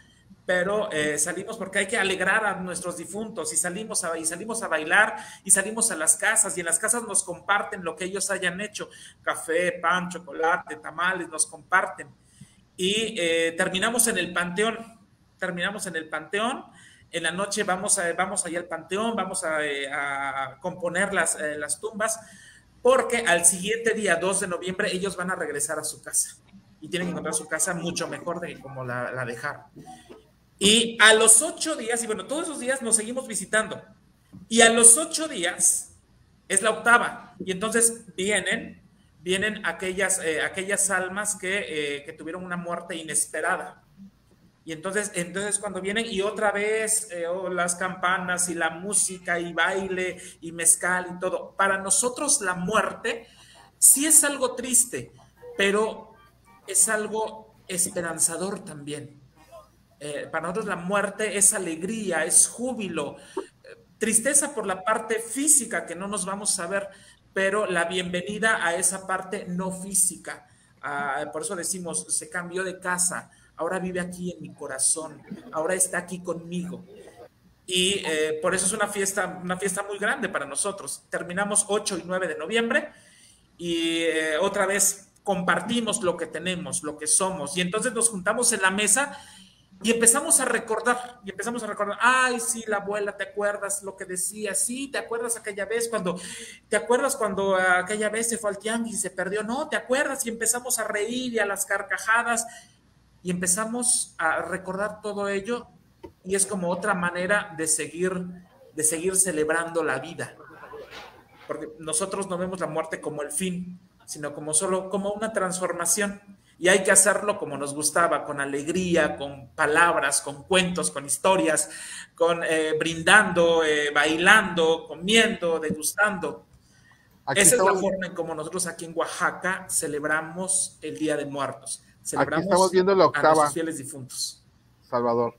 pero eh, salimos porque hay que alegrar a nuestros difuntos y salimos, a, y salimos a bailar y salimos a las casas y en las casas nos comparten lo que ellos hayan hecho, café, pan, chocolate, tamales, nos comparten. Y eh, terminamos en el panteón, terminamos en el panteón en la noche vamos, a, vamos allá al panteón, vamos a, eh, componer las, eh, las tumbas, porque al siguiente día, 2 de noviembre, ellos van a regresar a su casa. Y tienen que encontrar su casa mucho mejor de como la, la dejaron. Y a los ocho días, y bueno, todos esos días nos seguimos visitando, y a los ocho días es la octava, y entonces vienen, vienen aquellas, eh, aquellas almas que, que tuvieron una muerte inesperada y entonces, entonces cuando vienen y otra vez eh, oh, las campanas y la música y baile y mezcal y todo, para nosotros la muerte sí es algo triste, pero es algo esperanzador también. Eh, para nosotros la muerte es alegría, es júbilo, tristeza por la parte física que no nos vamos a ver, pero la bienvenida a esa parte no física. Ah, por eso decimos, se cambió de casa, ahora vive aquí en mi corazón, ahora está aquí conmigo. Y eh, por eso es una fiesta, una fiesta muy grande para nosotros. Terminamos 8 y 9 de noviembre y eh, otra vez compartimos lo que tenemos, lo que somos. Y entonces nos juntamos en la mesa y empezamos a recordar, y empezamos a recordar, ay, sí, la abuela, ¿te acuerdas lo que decía? Sí, ¿te acuerdas aquella vez cuando, ¿te acuerdas cuando aquella vez se fue al tianguis y se perdió? No, ¿te acuerdas? Y empezamos a reír y a las carcajadas y empezamos a recordar todo ello y es como otra manera de seguir, de seguir celebrando la vida. Porque nosotros no vemos la muerte como el fin, sino como solo como una transformación. Y hay que hacerlo como nos gustaba, con alegría, con palabras, con cuentos, con historias, con eh, brindando, eh, bailando, comiendo, degustando. Esa es la forma en como nosotros aquí en Oaxaca celebramos el Día de Muertos
Aquí estamos viendo la octava.
A fieles difuntos.
Salvador.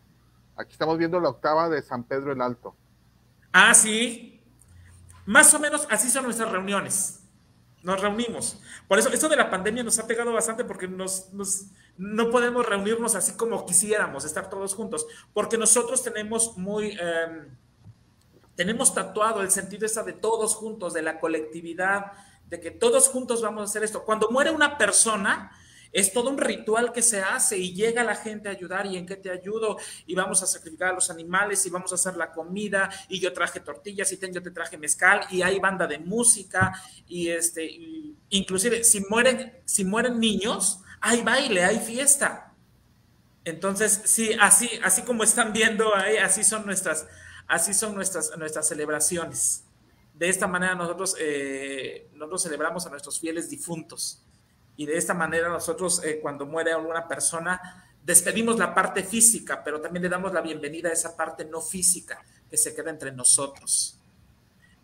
Aquí estamos viendo la octava de San Pedro el Alto.
Ah, sí. Más o menos así son nuestras reuniones. Nos reunimos. Por eso, esto de la pandemia nos ha pegado bastante porque nos, no podemos reunirnos así como quisiéramos, estar todos juntos, porque nosotros tenemos muy, em, tenemos tatuado el sentido esa de todos juntos, de la colectividad, de que todos juntos vamos a hacer esto. Cuando muere una persona, es todo un ritual que se hace y llega la gente a ayudar y en qué te ayudo y vamos a sacrificar a los animales y vamos a hacer la comida y yo traje tortillas y yo te traje mezcal y hay banda de música y este inclusive si mueren si mueren niños hay baile, hay fiesta. Entonces, sí, así así como están viendo ahí, así son nuestras así son nuestras nuestras celebraciones. De esta manera nosotros eh, nosotros celebramos a nuestros fieles difuntos y de esta manera nosotros eh, cuando muere alguna persona despedimos la parte física, pero también le damos la bienvenida a esa parte no física que se queda entre nosotros.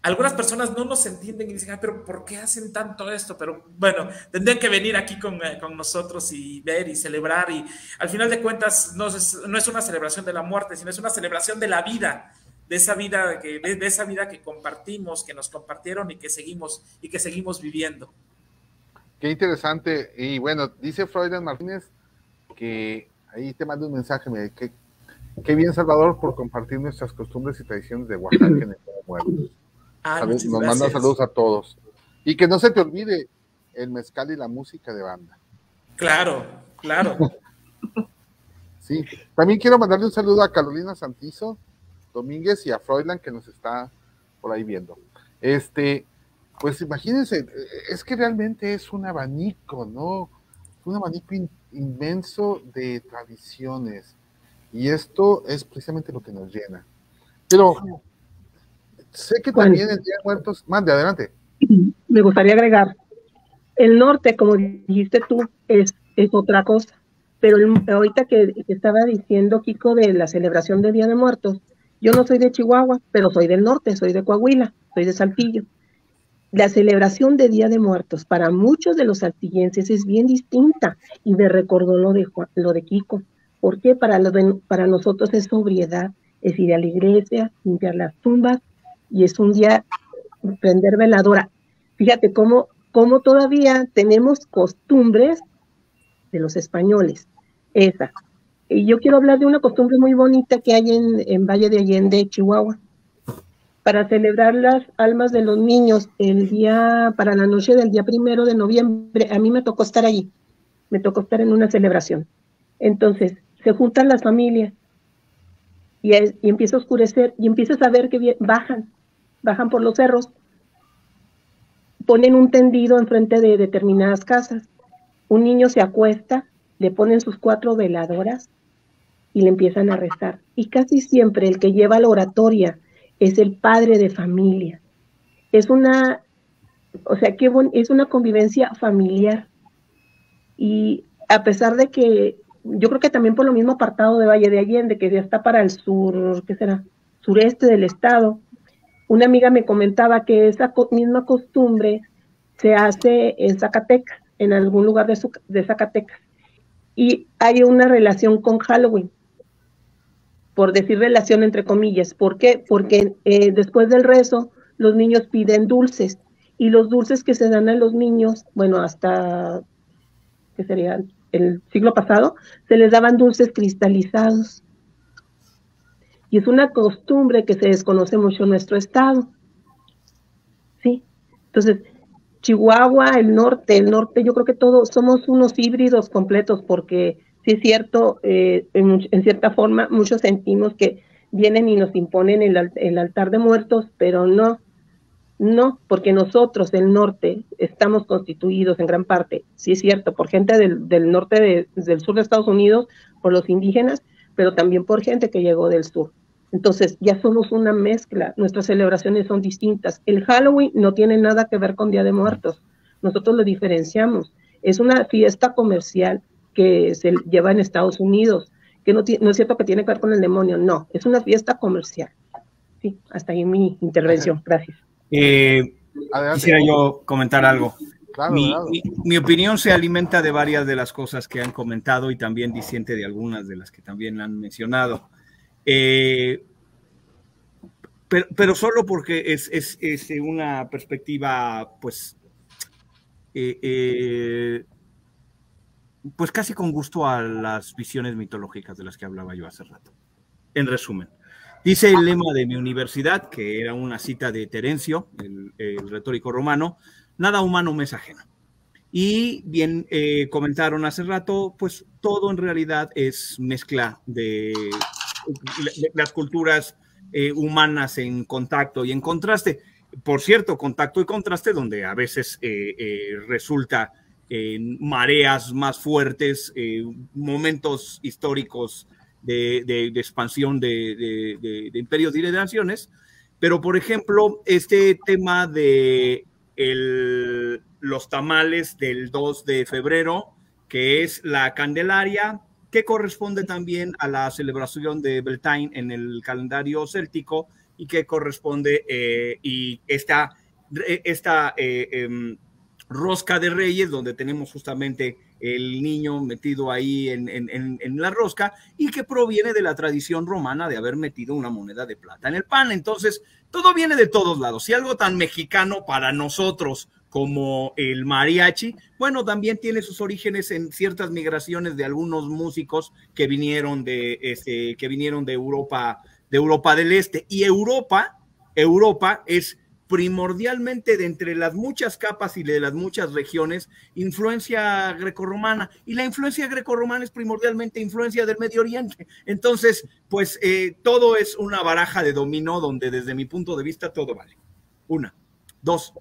Algunas personas no nos entienden y dicen, pero ¿por qué hacen tanto esto? Pero bueno, tendrían que venir aquí con, eh, con nosotros y ver y celebrar. Y al final de cuentas, no es, no es, una celebración de la muerte, sino es una celebración de la vida, de esa vida que, de esa vida que compartimos, que nos compartieron y que seguimos, y que seguimos viviendo.
Qué interesante. Y bueno, dice Freudian Martínez que ahí te mando un mensaje, me que qué bien Salvador por compartir nuestras costumbres y tradiciones de Oaxaca en el Muertos. Ah, nos manda saludos a todos. Y que no se te olvide el mezcal y la música de banda.
Claro, claro. (laughs)
sí, también quiero mandarle un saludo a Carolina Santizo Domínguez y a Freudland que nos está por ahí viendo. Este, pues imagínense, es que realmente es un abanico, ¿no? Un abanico inmenso de tradiciones. Y esto es precisamente lo que nos llena. Pero sé que también el Día de Muertos, mande, adelante. (clears throat)
Me gustaría agregar, el norte, como dijiste tú, es, es otra cosa. Pero ahorita que, que, estaba diciendo Kiko de la celebración del Día de Muertos, yo no soy de Chihuahua, pero soy del norte, soy de Coahuila, soy de Saltillo la celebración de Día de Muertos para muchos de los saltillenses es bien distinta y me recordó lo de, lo de Kiko. porque Para, para nosotros es sobriedad, es ir a la iglesia, limpiar las tumbas y es un día prender veladora. Fíjate cómo, cómo todavía tenemos costumbres de los españoles, esa. Y yo quiero hablar de una costumbre muy bonita que hay en, en Valle de Allende, Chihuahua para celebrar las almas de los niños el día, para la noche del día primero de noviembre, a mí me tocó estar allí, me tocó estar en una celebración. Entonces, se juntan las familias y, empieza a oscurecer y empiezas a ver que bajan, bajan por los cerros, ponen un tendido enfrente de determinadas casas, un niño se acuesta, le ponen sus cuatro veladoras y le empiezan a rezar. Y casi siempre el que lleva la oratoria, es el padre de familia. Es una, o sea, que es una convivencia familiar. Y a pesar de que yo creo que también por lo mismo apartado de Valle de Allende, que ya está para el sur, ¿qué será? Sureste del estado. Una amiga me comentaba que esa misma costumbre se hace en Zacatecas, en algún lugar de, de Zacatecas. Y hay una relación con Halloween por decir relación entre comillas. ¿Por qué? Porque eh, después del rezo los niños piden dulces y los dulces que se dan a los niños, bueno, hasta, ¿qué sería? El siglo pasado, se les daban dulces cristalizados. Y es una costumbre que se desconoce mucho en nuestro estado. ¿Sí? Entonces, Chihuahua, el norte, el norte, yo creo que todos somos unos híbridos completos porque sí es cierto, eh, en, cierta forma muchos sentimos que vienen y nos imponen el, el, altar de muertos, pero no, no, porque nosotros, el norte, estamos constituidos en gran parte, sí es cierto, por gente del, del norte, del sur de Estados Unidos, por los indígenas, pero también por gente que llegó del sur. Entonces, ya somos una mezcla, nuestras celebraciones son distintas. El Halloween no tiene nada que ver con Día de Muertos, nosotros lo diferenciamos. Es una fiesta comercial que se lleva en Estados Unidos, que no, no es cierto que tiene que ver con el demonio, no, es una fiesta comercial. Sí, hasta ahí mi intervención, gracias.
Eh, quisiera yo comentar algo. mi, opinión se alimenta de varias de las cosas que han comentado y también disiente de algunas de las que también han mencionado. Eh, pero, solo porque es, una perspectiva, pues, eh, eh, pues casi con gusto a las visiones mitológicas de las que hablaba yo hace rato. En resumen, dice el lema de mi universidad, que era una cita de Terencio, el retórico romano, nada humano me es ajeno. Y bien eh, comentaron hace rato, pues todo en realidad es mezcla de, las culturas eh, humanas en contacto y en contraste. Por cierto, contacto y contraste donde a veces eh, resulta en mareas más fuertes, momentos históricos de, expansión de, de, imperios y de naciones. Pero, por ejemplo, este tema de los tamales del 2 de febrero, que es la Candelaria, que corresponde también a la celebración de Beltane en el calendario céltico y que corresponde eh, y esta, esta eh, em, rosca de reyes, donde tenemos justamente el niño metido ahí en, la rosca y que proviene de la tradición romana de haber metido una moneda de plata en el pan. Entonces, todo viene de todos lados. Si algo tan mexicano para nosotros como el mariachi, bueno, también tiene sus orígenes en ciertas migraciones de algunos músicos que vinieron de, este, que vinieron de Europa, de Europa del Este. Y Europa, Europa es primordialmente de entre las muchas capas y de las muchas regiones, influencia grecorromana. Y la influencia grecorromana es primordialmente influencia del Medio Oriente. Entonces, pues eh, todo es una baraja de dominó donde desde mi punto de vista todo vale. Una. Dos.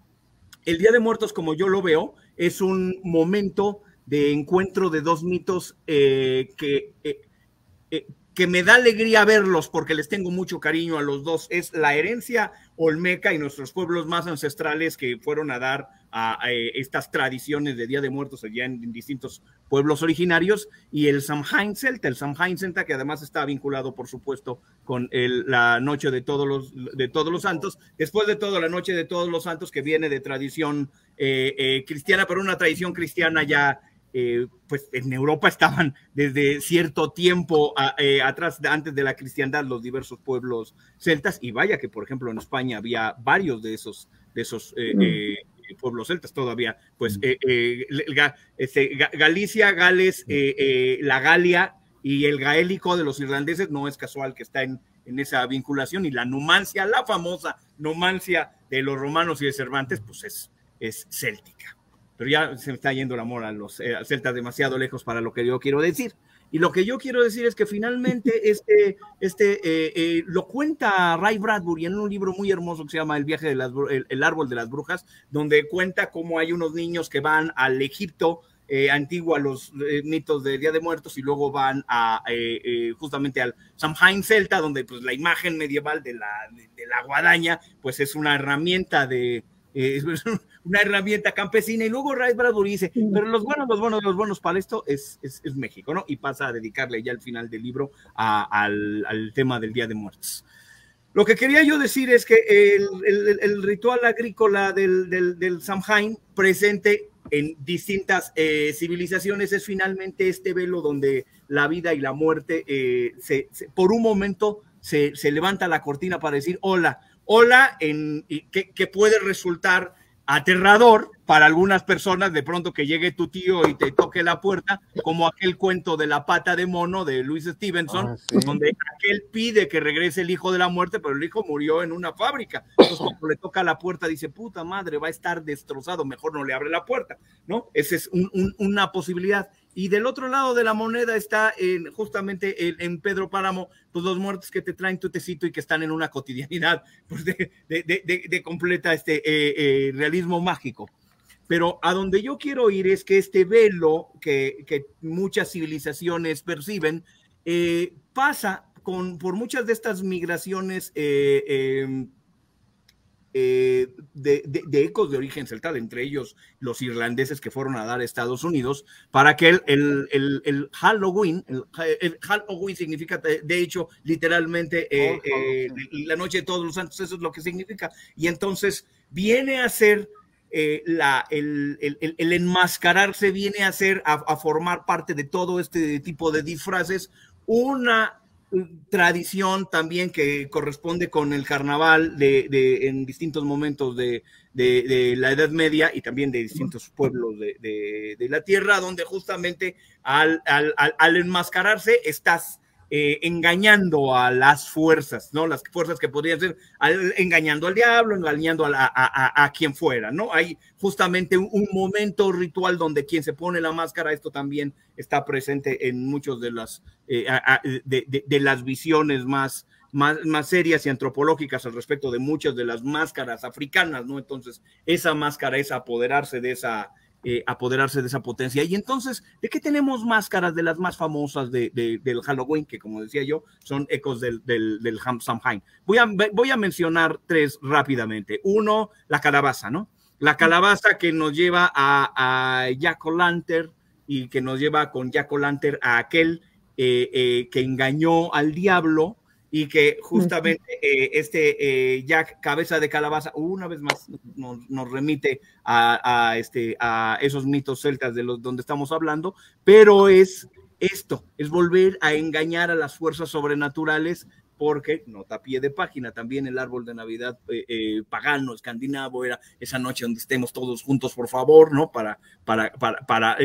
El Día de Muertos, como yo lo veo, es un momento de encuentro de dos mitos eh, que, eh, que me da alegría verlos porque les tengo mucho cariño a los dos. Es la herencia Olmeca y nuestros pueblos más ancestrales que fueron a dar a, estas tradiciones de Día de Muertos allá en, distintos pueblos originarios y el Samhain Celta, el Samhain Celta que además está vinculado por supuesto con la noche de todos los de todos los santos, después de todo la noche de todos los santos que viene de tradición eh, eh, cristiana, pero una tradición cristiana ya eh, pues en Europa estaban desde cierto tiempo eh, atrás, antes de la cristiandad, los diversos pueblos celtas, y vaya que, por ejemplo, en España había varios de esos, de esos eh, mm. pueblos celtas todavía, pues mm. este, Galicia, Gales, la Galia y el gaélico de los irlandeses no es casual que está en, en esa vinculación, y la numancia, la famosa numancia de los romanos y de Cervantes, pues es, es céltica pero ya se me está yendo el amor a los eh, celtas demasiado lejos para lo que yo quiero decir. Y lo que yo quiero decir es que finalmente (laughs) este, este eh, eh, lo cuenta Ray Bradbury en un libro muy hermoso que se llama El viaje del el, árbol de las brujas, donde cuenta cómo hay unos niños que van al Egipto antiguo a los mitos de Día de Muertos y luego van a justamente al Samhain celta, donde pues la imagen medieval de la, de la guadaña pues es una herramienta de, (laughs) es una herramienta campesina. Y luego Ray Bradbury dice, pero los buenos, los buenos, los buenos para esto es, es, México, ¿no? Y pasa a dedicarle ya al final del libro al, al, tema del Día de Muertos. Lo que quería yo decir es que el, el, ritual agrícola del, del, del, Samhain presente en distintas eh, civilizaciones es finalmente este velo donde la vida y la muerte eh, se, por un momento se, se, levanta la cortina para decir hola, hola, en, que, que puede resultar aterrador para algunas personas de pronto que llegue tu tío y te toque la puerta, como aquel cuento de la pata de mono de Luis Stevenson, ah, donde aquel pide que regrese el hijo de la muerte, pero el hijo murió en una fábrica. Entonces cuando le toca la puerta dice, puta madre, va a estar destrozado, mejor no le abre la puerta, ¿no? Esa es una posibilidad. Y del otro lado de la moneda está en, justamente en, Pedro Páramo, pues los muertos que te traen tu tecito y que están en una cotidianidad (laughs) pues de, completa este eh, eh, realismo mágico. Pero a donde yo quiero ir es que este velo que, que muchas civilizaciones perciben eh, pasa con, por muchas de estas migraciones em, eh, de, ecos de origen celta, entre ellos los irlandeses que fueron a dar a Estados Unidos, para que el, el, Halloween, el, Halloween significa, de hecho, literalmente eh, eh, la noche de todos los santos, eso es lo que significa. Y entonces viene a ser eh, la, el, el, enmascararse viene a ser, a, formar parte de todo este tipo de disfraces, una tradición también que corresponde con el carnaval de, de en distintos momentos de, de, la Edad Media y también de distintos pueblos de, la tierra, donde justamente al, al, al enmascararse estás eh, engañando a las fuerzas, ¿no? Las fuerzas que podrían ser engañando al diablo, engañando a, quien fuera, ¿no? Hay justamente un, momento ritual donde quien se pone la máscara, esto también está presente en muchos de las, eh, de, las visiones más, más, más, serias y antropológicas al respecto de muchas de las máscaras africanas, ¿no? Entonces, esa máscara es apoderarse de esa, eh, apoderarse de esa potencia. Y entonces, ¿de qué tenemos máscaras de las más famosas de, del Halloween, que como decía yo, son ecos del, del, del Samhain? Voy a, voy a mencionar tres rápidamente. Uno, la calabaza, ¿no? La calabaza que nos lleva a, a Jack O'Lantern y que nos lleva con Jack O'Lantern a aquel eh, eh, que engañó al diablo y que justamente eh, este eh, Jack Cabeza de Calabaza, una vez más, nos, remite a, este, a esos mitos celtas de los donde estamos hablando, pero es esto, es volver a engañar a las fuerzas sobrenaturales porque, nota pie de página, también el árbol de Navidad eh, pagano, escandinavo, era esa noche donde estemos todos juntos, por favor, ¿no? Para, para, para, para,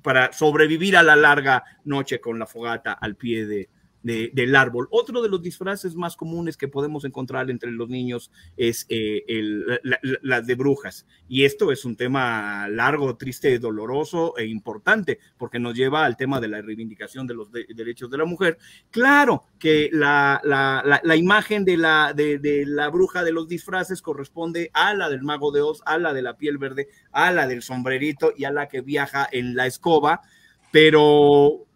para sobrevivir a la larga noche con la fogata al pie de, del árbol. Otro de los disfraces más comunes que podemos encontrar entre los niños es eh, las de brujas. Y esto es un tema largo, triste, doloroso e importante, porque nos lleva al tema de la reivindicación de los derechos de la mujer. Claro que la, imagen de la, de, la bruja de los disfraces corresponde a la del mago de Oz, a la de la piel verde, a la del sombrerito y a la que viaja en la escoba, pero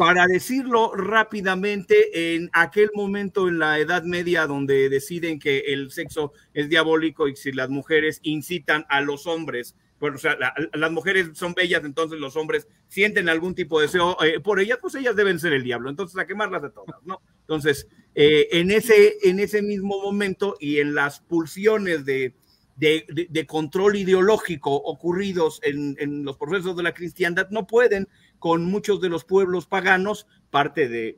para decirlo rápidamente, en aquel momento en la Edad Media donde deciden que el sexo es diabólico y si las mujeres incitan a los hombres, bueno, o sea, las mujeres son bellas, entonces los hombres sienten algún tipo de deseo eh, por ellas, pues ellas deben ser el diablo, entonces a quemarlas de todas, ¿no? Entonces, eh, en, ese, en ese mismo momento y en las pulsiones de, control ideológico ocurridos en, en, los procesos de la cristiandad no pueden con muchos de los pueblos paganos, parte de,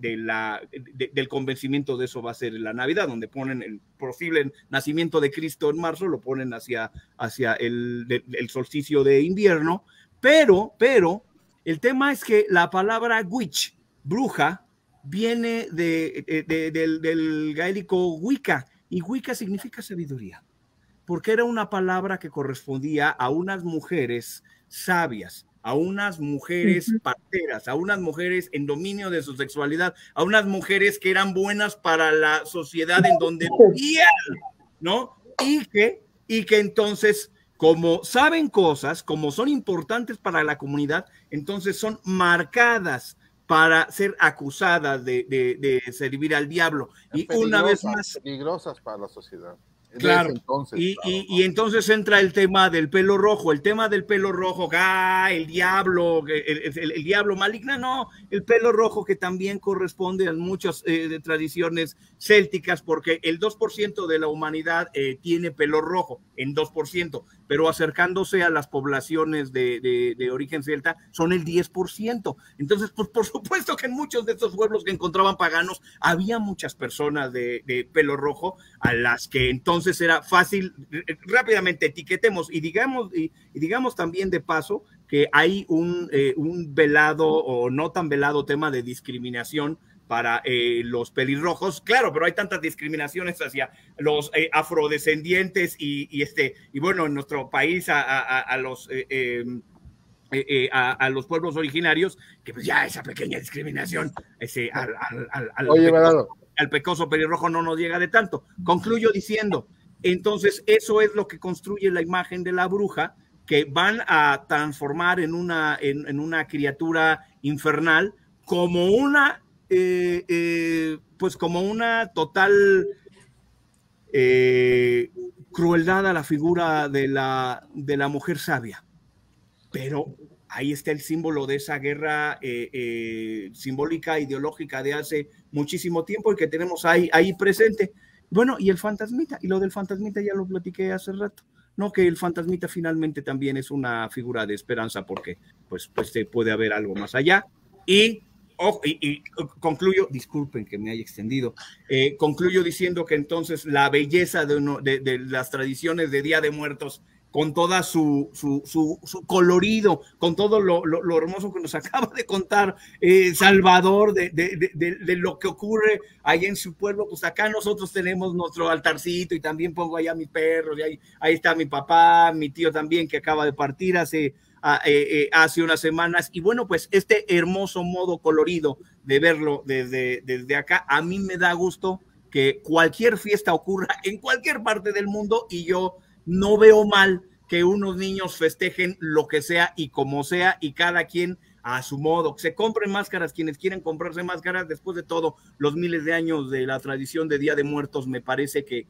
del convencimiento de eso va a ser la Navidad, donde ponen el posible nacimiento de Cristo en marzo, lo ponen hacia, hacia el, el solsticio de invierno, pero, pero, el tema es que la palabra witch, bruja, viene de, del, del gaélico Wicca, y Wicca significa sabiduría, porque era una palabra que correspondía a unas mujeres sabias, a unas mujeres parteras, a unas mujeres en dominio de su sexualidad, a unas mujeres que eran buenas para la sociedad en donde vivían, ¿no? Y que, y que entonces, como saben cosas, como son importantes para la comunidad, entonces son marcadas para ser acusadas de, de, servir al diablo. y una vez más...
Peligrosas para la sociedad.
Claro. Entonces, y, y, entonces entra el tema del pelo rojo, el tema del pelo rojo, ah, el diablo, el, diablo maligno, no, el pelo rojo que también corresponde a muchas eh, tradiciones célticas, porque el 2% de la humanidad eh, tiene pelo rojo, en 2%, pero acercándose a las poblaciones de, origen celta son el 10%. Entonces, pues por supuesto que en muchos de estos pueblos que encontraban paganos había muchas personas de, de pelo rojo a las que entonces era fácil, rápidamente etiquetemos y digamos, y, digamos también de paso que hay un, eh, un velado o no tan velado tema de discriminación para eh, los pelirrojos, claro, pero hay tantas discriminaciones hacia los eh, afrodescendientes y, este, y bueno, en nuestro país a, los eh, em, a, los pueblos originarios, que pues ya esa pequeña discriminación ese, al, al, pecoso, pelirrojo no nos llega de tanto. Concluyo diciendo, entonces eso es lo que construye la imagen de la bruja, que van a transformar en una, en una criatura infernal como una eh, eh, pues como una total eh, crueldad a la figura de la, de la mujer sabia. Pero ahí está el símbolo de esa guerra simbólica, ideológica de hace muchísimo tiempo y que tenemos ahí, ahí presente. Bueno, y el fantasmita, y lo del fantasmita ya lo platiqué hace rato. no que el fantasmita finalmente también es una figura de esperanza porque pues, pues puede haber algo más allá. Y, y, concluyo, disculpen que me haya extendido, eh, concluyo diciendo que entonces la belleza de, las tradiciones de Día de Muertos con toda su, colorido, con todo lo, hermoso que nos (laughs) acaba de contar eh, Salvador de, lo que ocurre ahí en su pueblo, pues acá nosotros tenemos nuestro altarcito y también pongo allá a mi perro, y ahí está mi papá, mi tío también que acaba de partir hace, eh, eh, hace unas semanas. Y bueno, pues este hermoso modo colorido de verlo desde, desde acá, a mí me da gusto que cualquier fiesta ocurra en cualquier parte del mundo y yo no veo mal que unos niños festejen lo que sea y como sea y cada quien a su modo. Se compren máscaras quienes quieren comprarse máscaras. Después de todo, los miles de años de la tradición de Día de Muertos, me parece que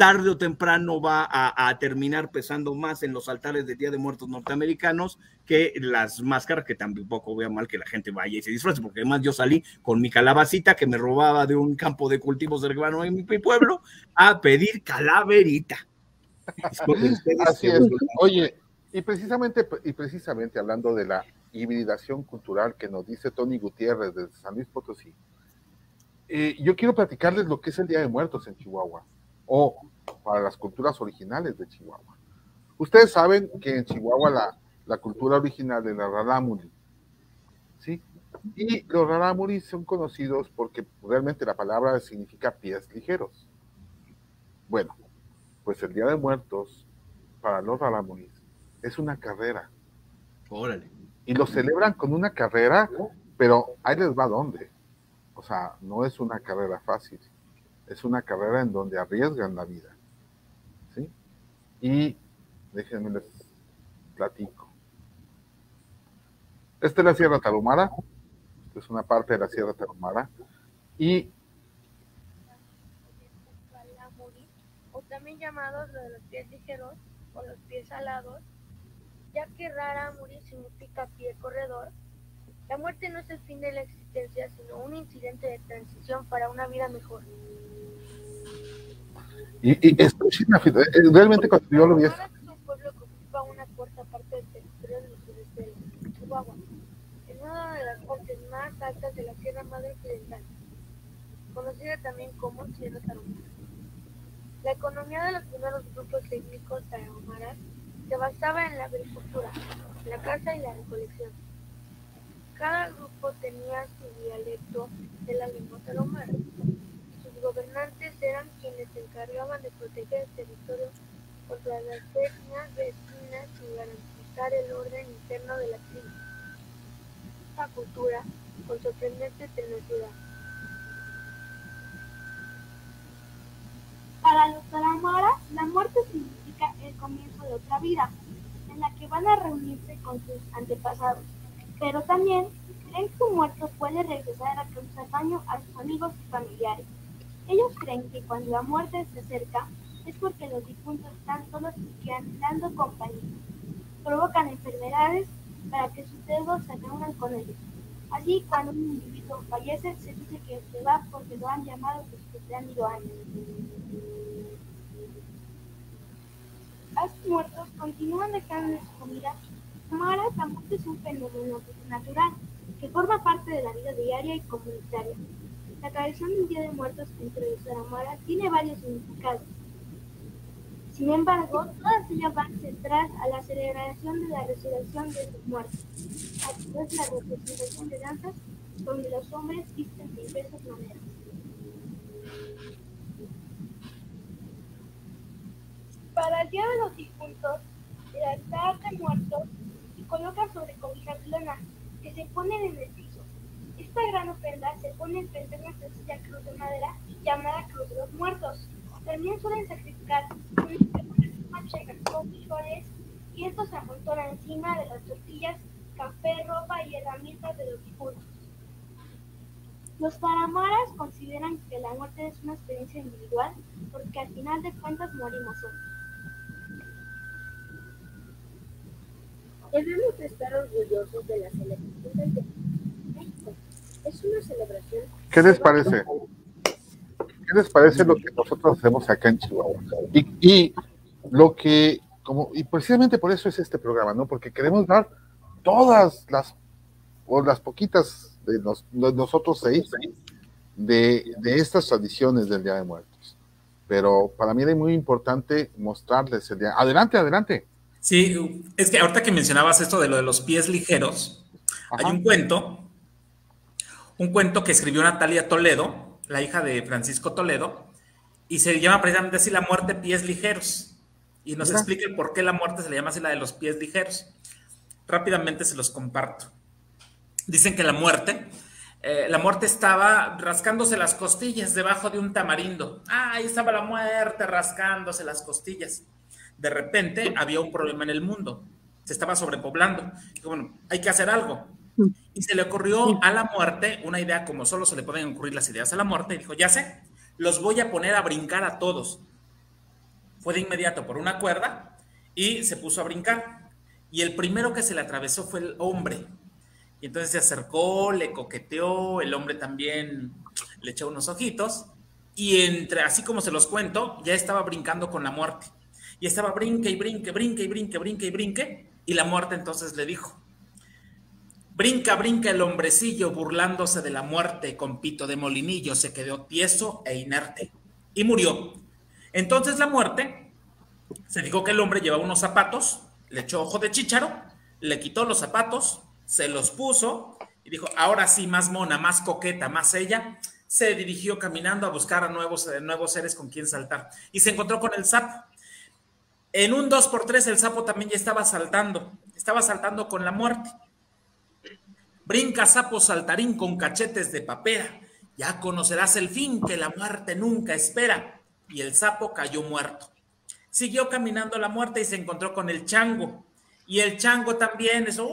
tarde o temprano va a, terminar pesando más en los altares de Día de Muertos norteamericanos que las máscaras, que tampoco vea mal que la gente vaya y se disfrace, porque además yo salí con mi calabacita que me robaba de un campo de cultivos cercano en mi pueblo a pedir calaverita.
Así es. Oye, y precisamente, y precisamente hablando de la hibridación cultural que nos dice Tony Gutiérrez desde San Luis Potosí, eh, yo quiero platicarles lo que es el Día de Muertos en Chihuahua, o para las culturas originales de Chihuahua. Ustedes saben que en Chihuahua la, la cultura original de la Rarámuri, ¿sí? Y los Rarámuri son conocidos porque realmente la palabra significa pies ligeros. Bueno, pues el Día de Muertos para los Raramuris es una carrera.
Órale.
Y lo celebran con una carrera, pero ahí les va dónde. O sea, no es una carrera fácil. Es una carrera en donde arriesgan la vida. ¿Sí? Y déjenme les platico. Esta es la Sierra Tarumara. Esta es una parte de la Sierra Tarumara. Y
también llamados lo de los pies ligeros o los pies alados, ya que rara morir significa pie corredor. La muerte no es el fin de la existencia, sino un incidente de transición para una vida mejor.
Y, y es, eh, realmente cuando yo lo vi
es un pueblo que ocupa una cuarta parte del territorio del sureste de Chihuahua, en una de las partes más altas de la Sierra Madre Occidental, conocida también como Sierra Tarahumara. La economía de los primeros grupos étnicos tarahumaras se basaba en la agricultura, la caza y la recolección. Cada grupo tenía su dialecto de la lengua tarahumara. Sus gobernantes eran quienes se encargaban de proteger el territorio contra las etnias vecinas y garantizar el orden interno de la tribu. Esta cultura, con sorprendente tenacidad,
Para los tarahumaras, la muerte significa el comienzo de otra vida, en la que van a reunirse con sus antepasados. Pero también creen que un muerto puede regresar a causar daño a sus amigos y familiares. Ellos creen que cuando la muerte se acerca es porque los difuntos están solos y quedan dando compañía. Provocan enfermedades para que sus deudos se reúnan con ellos. Así, cuando un individuo fallece, se dice que se va porque lo han llamado los que se han ido antes. Los muertos continúan dejando su comida. Mara tampoco es un fenómeno natural que forma parte de la vida diaria y comunitaria. La tradición del Día de Muertos entre Saramara tiene varios significados. Sin embargo, todas ellas van centradas a la celebración de la resurrección de los muertos, a través de la representación de danzas donde los hombres visten de diversas maneras. Para el Día de los Difuntos, el altar de muertos coloca sobre cobijas de lana que se ponen en el piso. Esta gran ofrenda se pone frente a una sencilla cruz de madera llamada Cruz de los Muertos. También suelen sacrificar una checa con flores y esto se amontona encima de las tortillas, café, ropa y herramientas de los difuntos. Los taramaras consideran que la muerte es una experiencia individual porque al final de cuentas morimos solos.
Debemos estar orgullosos de la celebración del México. Es una celebración.
¿Qué les parece? ¿Qué les parece lo que nosotros hacemos acá en Chihuahua? Y, lo que, como, y precisamente por eso es este programa, ¿no? Porque queremos dar todas las, o las poquitas de, nosotros seis, de, de estas tradiciones del Día de Muertos. Pero para mí era muy importante mostrarles el día. Adelante, adelante.
Sí, es que ahorita que mencionabas esto de lo de los pies ligeros, hay un cuento, un cuento que escribió Natalia Toledo, la hija de Francisco Toledo, y se llama precisamente así la muerte pies ligeros. Y nos explica el por qué la muerte se le llama así la de los pies ligeros. Rápidamente se los comparto. Dicen que la muerte, eh, la muerte estaba rascándose las costillas debajo de un tamarindo. Ah, ahí estaba la muerte rascándose las costillas de repente había un problema en el mundo, se estaba sobrepoblando. bueno, hay que hacer algo. Mm. Y se le ocurrió a la muerte una idea como solo se le pueden ocurrir las ideas a la muerte, y dijo, ya sé, los voy a poner a brincar a todos. Fue de inmediato por una cuerda y se puso a brincar. Y el primero que se le atravesó fue el hombre. Y entonces se acercó, le coqueteó, el hombre también le echó unos ojitos. Y entre, así como se los cuento, ya estaba brincando con la muerte y estaba brinque y brinque, brinque y brinque, brinque y brinque, y la muerte entonces le dijo, brinca, brinca el hombrecillo burlándose de la muerte con pito de molinillo, se quedó tieso e inerte y murió. Entonces la muerte se dijo que el hombre llevaba unos zapatos, le echó ojo de chícharo, le quitó los zapatos, se los puso y dijo, ahora sí, más mona, más coqueta, más ella, se dirigió caminando a buscar a nuevos, nuevos seres con quien saltar. Y se encontró con el sapo. En un 2x3 el sapo también ya estaba saltando, estaba saltando con la muerte. Brinca sapo saltarín con cachetes de papera, ya conocerás el fin que la muerte nunca espera. Y el sapo cayó muerto. Siguió caminando la muerte y se encontró con el chango. Y el chango también, eso.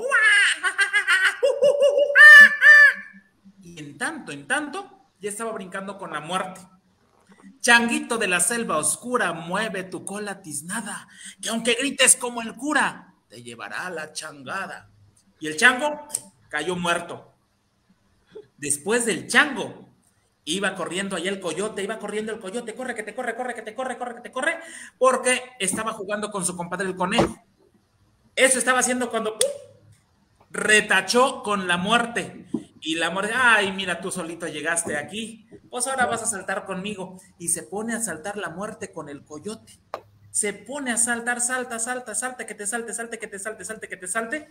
Y en tanto, en tanto, ya estaba brincando con la muerte. Changuito de la selva oscura, mueve tu cola tiznada, que aunque grites como el cura, te llevará la changada. Y el chango cayó muerto. Después del chango, iba corriendo allá el coyote, iba corriendo el coyote, corre, que te corre, corre, que te corre, corre, que te corre, porque estaba jugando con su compadre el conejo. Eso estaba haciendo cuando retachó con la muerte. Y la muerte, ay, mira, tú solito llegaste aquí, pues ahora vas a saltar conmigo. Y se pone a saltar la muerte con el coyote. Se pone a saltar, salta, salta, salta, que te salte, salte, que te salte, salte, que te salte.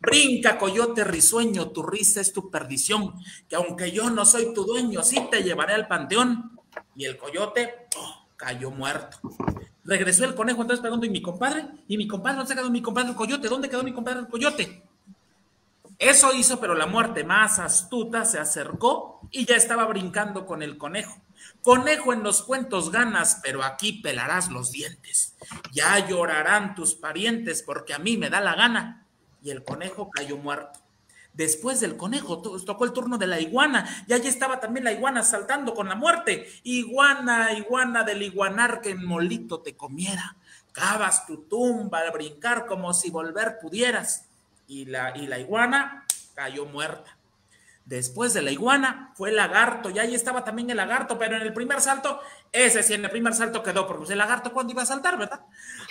Brinca, coyote risueño, tu risa es tu perdición, que aunque yo no soy tu dueño, sí te llevaré al panteón. Y el coyote ¡oh! cayó muerto. Regresó el conejo, entonces pregunto, ¿y mi compadre? ¿Y mi compadre? ¿Dónde quedó mi compadre el coyote? ¿Dónde quedó mi compadre el coyote? Eso hizo, pero la muerte más astuta se acercó y ya estaba brincando con el conejo. Conejo en los cuentos ganas, pero aquí pelarás los dientes. Ya llorarán tus parientes porque a mí me da la gana. Y el conejo cayó muerto. Después del conejo tocó el turno de la iguana y allí estaba también la iguana saltando con la muerte. Iguana, iguana del iguanar que en molito te comiera. Cavas tu tumba al brincar como si volver pudieras y la, y la iguana cayó muerta. Después de la iguana fue el lagarto, y ahí estaba también el lagarto, pero en el primer salto, ese sí, en el primer salto quedó, porque pues, el lagarto cuando iba a saltar, ¿verdad?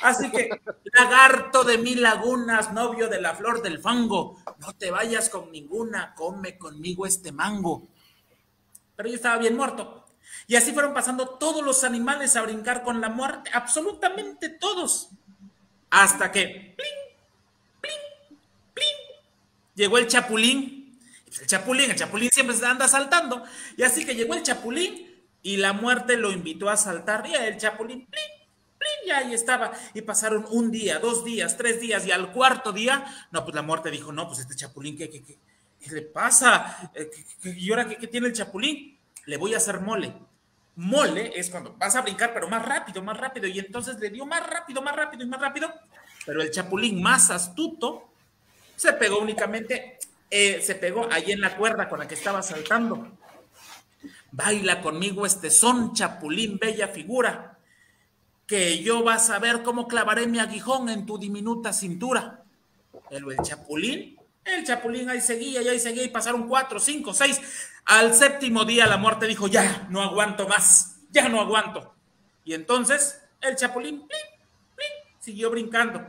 Así que, (laughs) lagarto de mil lagunas, novio de la flor del fango, no te vayas con ninguna, come conmigo este mango. Pero yo estaba bien muerto. Y así fueron pasando todos los animales a brincar con la muerte, absolutamente todos. Hasta que, llegó el chapulín. El chapulín, el chapulín siempre anda saltando. Y así que llegó el chapulín y la muerte lo invitó a saltar. Y el chapulín, plin, y ahí estaba. Y pasaron un día, dos días, tres días. Y al cuarto día, no, pues la muerte dijo, no, pues este chapulín, ¿qué, qué, qué, le pasa? Eh, ¿Y ahora qué, tiene el chapulín? Le voy a hacer mole mole es cuando vas a brincar, pero más rápido, más rápido. Y entonces le dio más rápido, más rápido y más rápido. Pero el chapulín más astuto se pegó únicamente, eh, se pegó ahí en la cuerda con la que estaba saltando. Baila conmigo este son, chapulín, bella figura, que yo vas a ver cómo clavaré mi aguijón en tu diminuta cintura. El chapulín, el chapulín ahí seguía, y ahí seguía, y pasaron cuatro, cinco, seis. Al séptimo día la muerte dijo, ya, no aguanto más, ya no aguanto. Y entonces el chapulín, plin, plin, siguió brincando.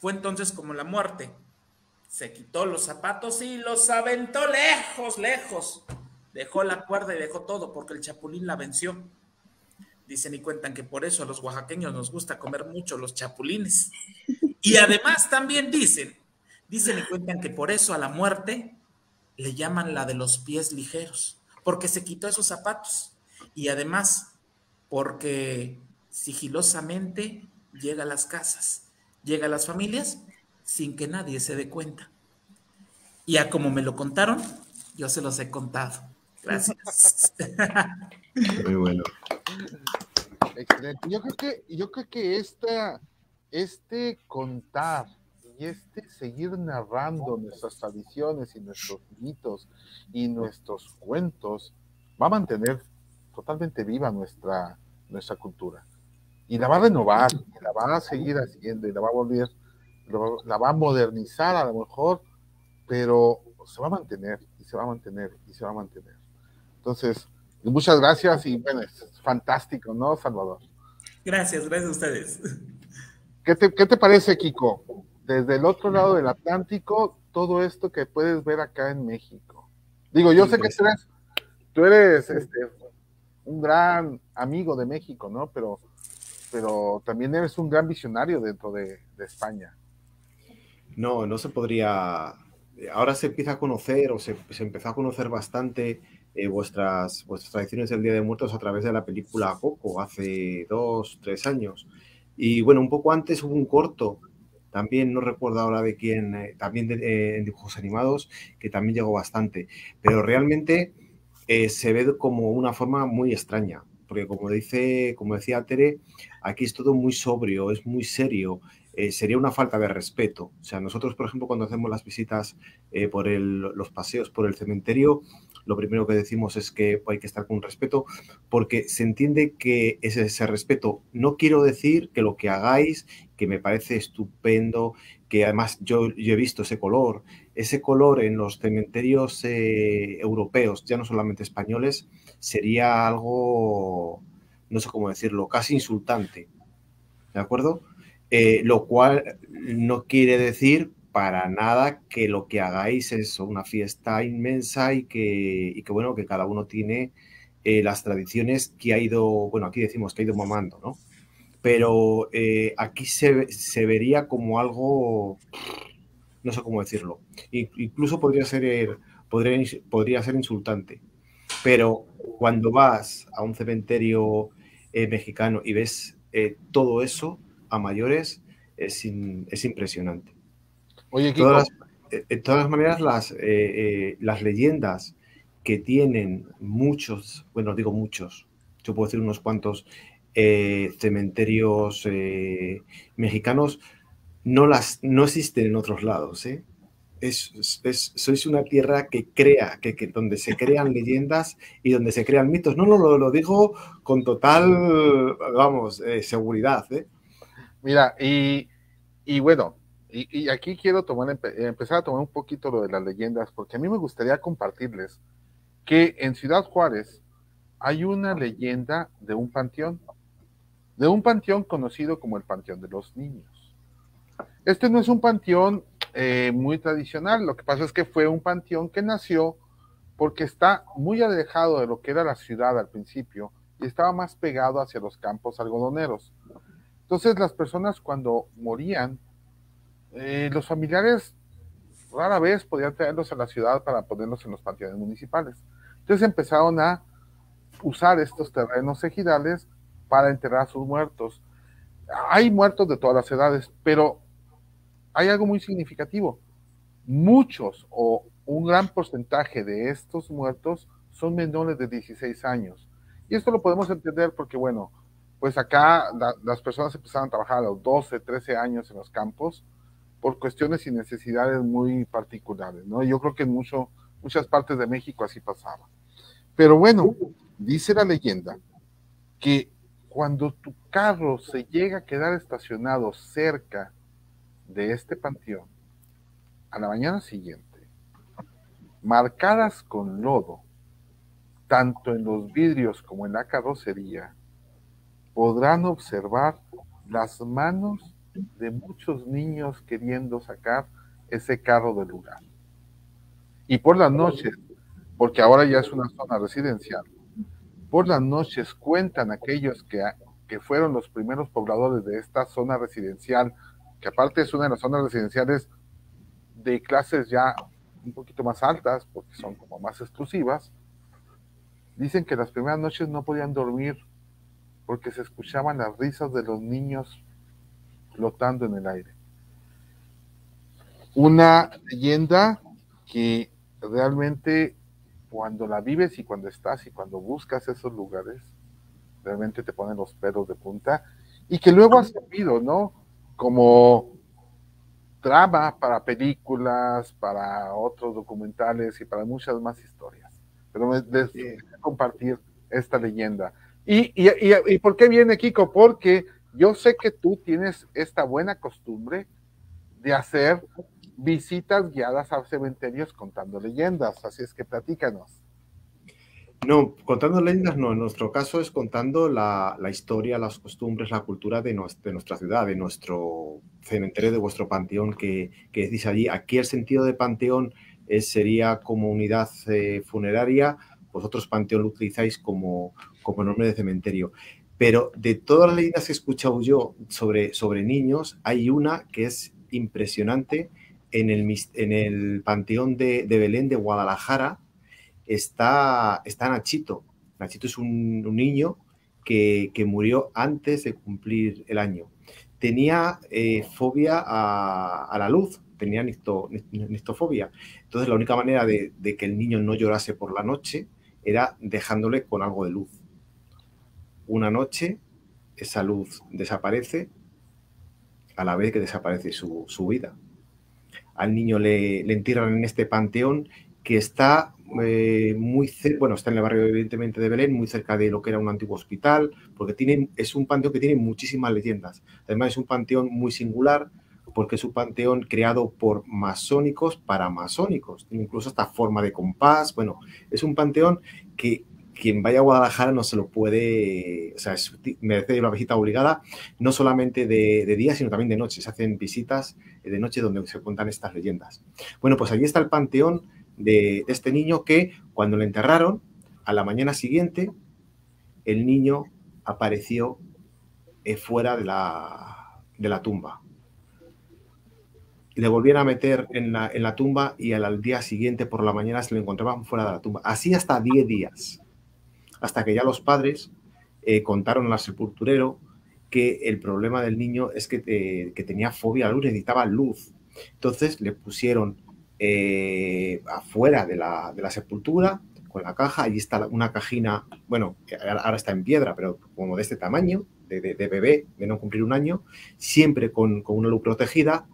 Fue entonces como la muerte. Se quitó los zapatos y los aventó lejos, lejos. Dejó la cuerda y dejó todo porque el chapulín la venció. Dicen y cuentan que por eso a los oaxaqueños nos gusta comer mucho los chapulines. Y además también dicen, dicen y cuentan que por eso a la muerte le llaman la de los pies ligeros, porque se quitó esos zapatos. Y además, porque sigilosamente llega a las casas, llega a las familias sin que nadie se dé cuenta. Y a como me lo contaron, yo se los he contado. Gracias. (laughs)
Muy bueno.
Excelente. Yo creo que, yo creo que esta, este contar y este seguir narrando nuestras tradiciones y nuestros mitos y nuestros cuentos va a mantener totalmente viva nuestra, nuestra cultura. Y la va a renovar, y la va a seguir haciendo, y la va a volver, la va a modernizar a lo mejor, pero se va a mantener, y se va a mantener, y se va a mantener. Entonces, muchas gracias, y bueno, es fantástico, ¿no, Salvador?
Gracias, gracias a ustedes.
¿Qué te, qué te parece, Kiko? Desde el otro lado del Atlántico, todo esto que puedes ver acá en México. Digo, yo sé que tú eres, tú eres este, un gran amigo de México, ¿no? Pero, pero también eres un gran visionario dentro de, España.
No, no se podría. Ahora se empieza a conocer, o se, empezó a conocer bastante eh, vuestras, vuestras tradiciones del Día de Muertos a través de la película Coco, hace dos, tres años. Y bueno, un poco antes hubo un corto, también no recuerdo ahora de quién, eh, también eh, en dibujos animados, que también llegó bastante. Pero realmente eh, se ve como una forma muy extraña, porque como dice, como decía Tere, aquí es todo muy sobrio, es muy serio. Eh, sería una falta de respeto. O sea, nosotros, por ejemplo, cuando hacemos las visitas eh, por los paseos por el cementerio, lo primero que decimos es que hay que estar con respeto, porque se entiende que ese, ese respeto. No quiero decir que lo que hagáis, que me parece estupendo, que además yo, he visto ese color, ese color en los cementerios eh, europeos, ya no solamente españoles, sería algo, no sé cómo decirlo, casi insultante. ¿De acuerdo? Eh, lo cual no quiere decir para nada que lo que hagáis es una fiesta inmensa y que, y que bueno, que cada uno tiene eh, las tradiciones que ha ido, bueno, aquí decimos que ha ido mamando, ¿no? pero eh, aquí se, vería como algo, no sé cómo decirlo, incluso podría ser, podría, podría ser insultante, pero cuando vas a un cementerio mexicano y ves todo eso a mayores, es, es impresionante.
Oye,
todas de todas maneras, las, las leyendas que tienen muchos, bueno, digo muchos, yo puedo decir unos cuantos eh, cementerios eh, mexicanos no, las, no existen en otros lados. ¿eh? Es, sois una tierra que crea, que, donde se crean (laughs) leyendas y donde se crean mitos. No, no, lo, lo digo con total, vamos, seguridad.
Mira, y, bueno, y, aquí quiero tomar, empezar a tomar un poquito lo de las leyendas, porque a mí me gustaría compartirles que en Ciudad Juárez hay una leyenda de un panteón de un panteón conocido como el Panteón de los Niños. Este no es un panteón eh, muy tradicional, lo que pasa es que fue un panteón que nació porque está muy alejado de lo que era la ciudad al principio y estaba más pegado hacia los campos algodoneros. Entonces las personas cuando morían, eh, los familiares rara vez podían traerlos a la ciudad para ponerlos en los panteones municipales. Entonces empezaron a usar estos terrenos ejidales para enterrar a sus muertos. Hay muertos de todas las edades, pero hay algo muy significativo. Muchos o un gran porcentaje de estos muertos son menores de 16 años. Y esto lo podemos entender porque, bueno, pues acá las personas empezaron a trabajar a los 12, 13 años en los campos por cuestiones y necesidades muy particulares, ¿no? Yo creo que en mucho, muchas partes de México así pasaba. Pero bueno, dice la leyenda que cuando tu carro se llega a quedar estacionado cerca de este panteón, a la mañana siguiente, marcadas con lodo, tanto en los vidrios como en la carrocería, podrán observar las manos de muchos niños queriendo sacar ese carro del lugar. Y por las noches, porque ahora ya es una zona residencial, por las noches cuentan aquellos que, que fueron los primeros pobladores de esta zona residencial, que aparte es una de las zonas residenciales de clases ya un poquito más altas, porque son como más exclusivas, dicen que las primeras noches no podían dormir porque se escuchaban las risas de los niños flotando en el aire. Una leyenda que realmente cuando la vives y cuando estás y cuando buscas esos lugares, realmente te ponen los pelos de punta y que luego ha servido, ¿no? Como drama para películas, para otros documentales y para muchas más historias. Pero me les compartir esta leyenda. Y, y, y, por qué viene Kiko? Porque yo sé que tú tienes esta buena costumbre de hacer visitas guiadas a cementerios contando leyendas, así es que platícanos.
No, contando leyendas no, en nuestro caso es contando la, la historia, las costumbres, la cultura de, de, nuestra ciudad, de nuestro cementerio, de vuestro panteón que, que decís allí. Aquí el sentido de panteón es, sería como unidad eh, funeraria, vosotros panteón lo utilizáis como, como nombre de cementerio. Pero de todas las leyendas que he escuchado yo sobre, sobre niños, hay una que es impresionante. En el, en el Panteón de, Belén de Guadalajara está, está Nachito. Nachito es un, niño que, que, murió antes de cumplir el año. Tenía eh, fobia a, la luz, tenía nistofobia. Entonces la única manera de que el niño no llorase por la noche era dejándole con algo de luz una noche esa luz desaparece a la vez que desaparece su, vida. Al niño le, entierran en este panteón que está eh, muy cerca, bueno, está en el barrio evidentemente de Belén, muy cerca de lo que era un antiguo hospital, porque tiene, es un panteón que tiene muchísimas leyendas. Además es un panteón muy singular porque es un panteón creado por masónicos para masónicos, incluso esta forma de compás, bueno, es un panteón que quien vaya a Guadalajara no se lo puede, o sea, merece una visita obligada, no solamente de, día, sino también de noche. Se hacen visitas de noche donde se cuentan estas leyendas. Bueno, pues allí está el panteón de, este niño que cuando le enterraron, a la mañana siguiente, el niño apareció eh, fuera de la, de la tumba. Le volvieron a meter en la, en la tumba y al, al, día siguiente por la mañana se lo encontraban fuera de la tumba. Así hasta 10 días hasta que ya los padres eh, contaron al sepulturero que el problema del niño es que, eh, que, tenía fobia a la luz, necesitaba luz. Entonces le pusieron eh, afuera de la, sepultura con la caja, allí está una cajina, bueno, ahora está en piedra, pero como de este tamaño, de bebé, de no cumplir un año, siempre con, con una luz protegida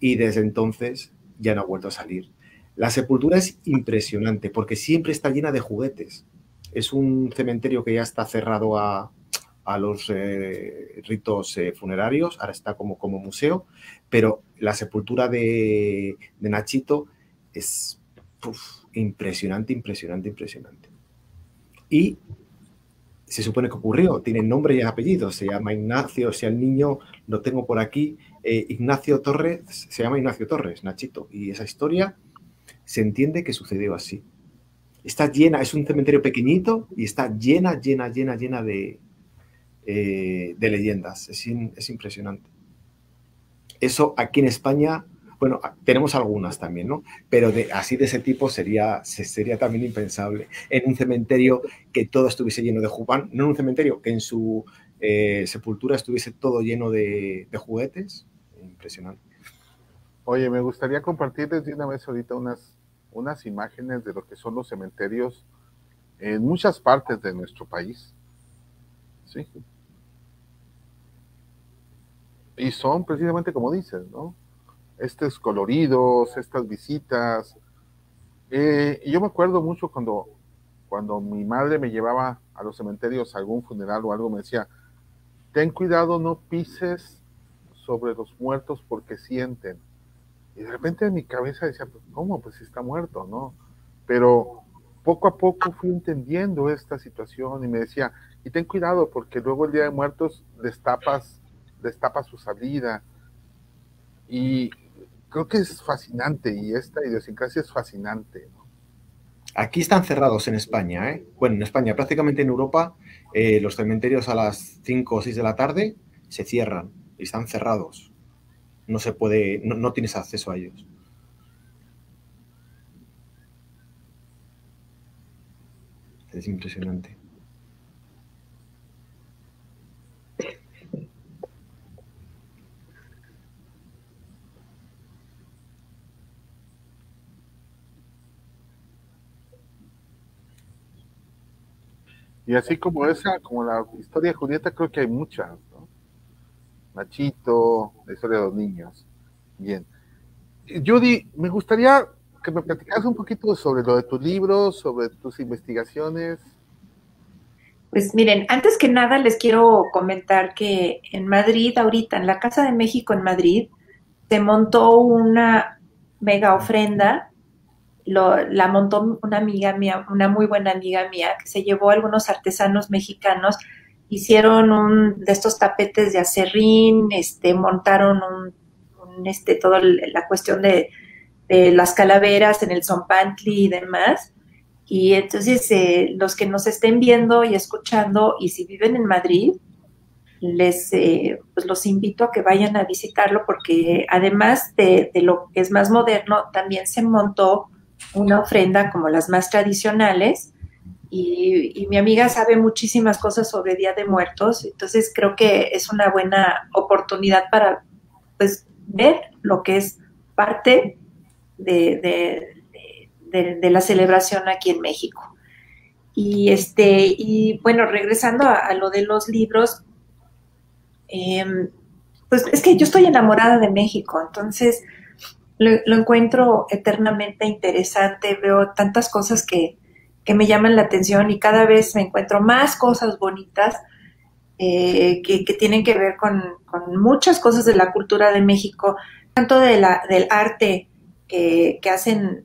y desde entonces ya no ha vuelto a salir. La sepultura es impresionante porque siempre está llena de juguetes. Es un cementerio que ya está cerrado a, a los eh, ritos eh, funerarios, ahora está como, como museo, pero la sepultura de, de Nachito es impresionante, impresionante, impresionante. Y se supone que ocurrió, tiene nombre y apellido, se llama Ignacio, o sea, el niño lo tengo por aquí, eh, Ignacio Torres, se llama Ignacio Torres, Nachito, y esa historia se entiende que sucedió así está llena, es un cementerio pequeñito y está llena, llena, llena, llena de, eh, de leyendas. Es, es, impresionante. Eso aquí en España, bueno, tenemos algunas también, ¿no? Pero de, así de ese tipo sería, sería también impensable. En un cementerio que todo estuviese lleno de juguetes, no en un cementerio que en su eh, sepultura estuviese todo lleno de, de juguetes. Impresionante.
Oye, me gustaría compartirles de una vez ahorita unas unas imágenes de lo que son los cementerios en muchas partes de nuestro país. ¿Sí? Y son precisamente como dices, ¿no? Estos coloridos, estas visitas. Eh, yo me acuerdo mucho cuando, cuando mi madre me llevaba a los cementerios a algún funeral o algo, me decía, ten cuidado, no pises sobre los muertos porque sienten. Y de repente en mi cabeza decía, pues, ¿cómo? Pues está muerto, ¿no? Pero poco a poco fui entendiendo esta situación y me decía, y ten cuidado porque luego el Día de Muertos destapas destapa su salida. Y creo que es fascinante y esta idiosincrasia es fascinante.
Aquí están cerrados en España, ¿eh? Bueno, en España, prácticamente en Europa, eh, los cementerios a las 5 o 6 de la tarde se cierran y están cerrados. No se puede, no tienes acceso a ellos. Es impresionante.
Y así como esa, como la historia de Julieta, creo que hay muchas, ¿no? Nachito, la historia de los niños. Bien. Judy, me gustaría que me platicaras un poquito sobre lo de tus libros, sobre tus investigaciones.
Pues miren, antes que nada les quiero comentar que en Madrid, ahorita, en la Casa de México en Madrid, se montó una mega ofrenda la montó una amiga mía, una muy buena amiga mía, que se llevó a algunos artesanos mexicanos, hicieron un de estos tapetes de acerrín, este, montaron un, este, toda la cuestión de, las calaveras en el Zompantli y demás. Y entonces eh, los que nos estén viendo y escuchando, y si viven en Madrid, les eh, pues los invito a que vayan a visitarlo porque además de, de, lo que es más moderno, también se montó una ofrenda como las más tradicionales. Y, mi amiga sabe muchísimas cosas sobre Día de Muertos, entonces creo que es una buena oportunidad para pues, ver lo que es parte de, de, la celebración aquí en México. Y, este, y bueno, regresando a, lo de los libros, em, pues es que yo estoy enamorada de México, entonces lo, encuentro eternamente interesante, veo tantas cosas que, me llaman la atención y cada vez me encuentro más cosas bonitas eh, que, tienen que ver con, muchas cosas de la cultura de México, tanto de la, del arte que, hacen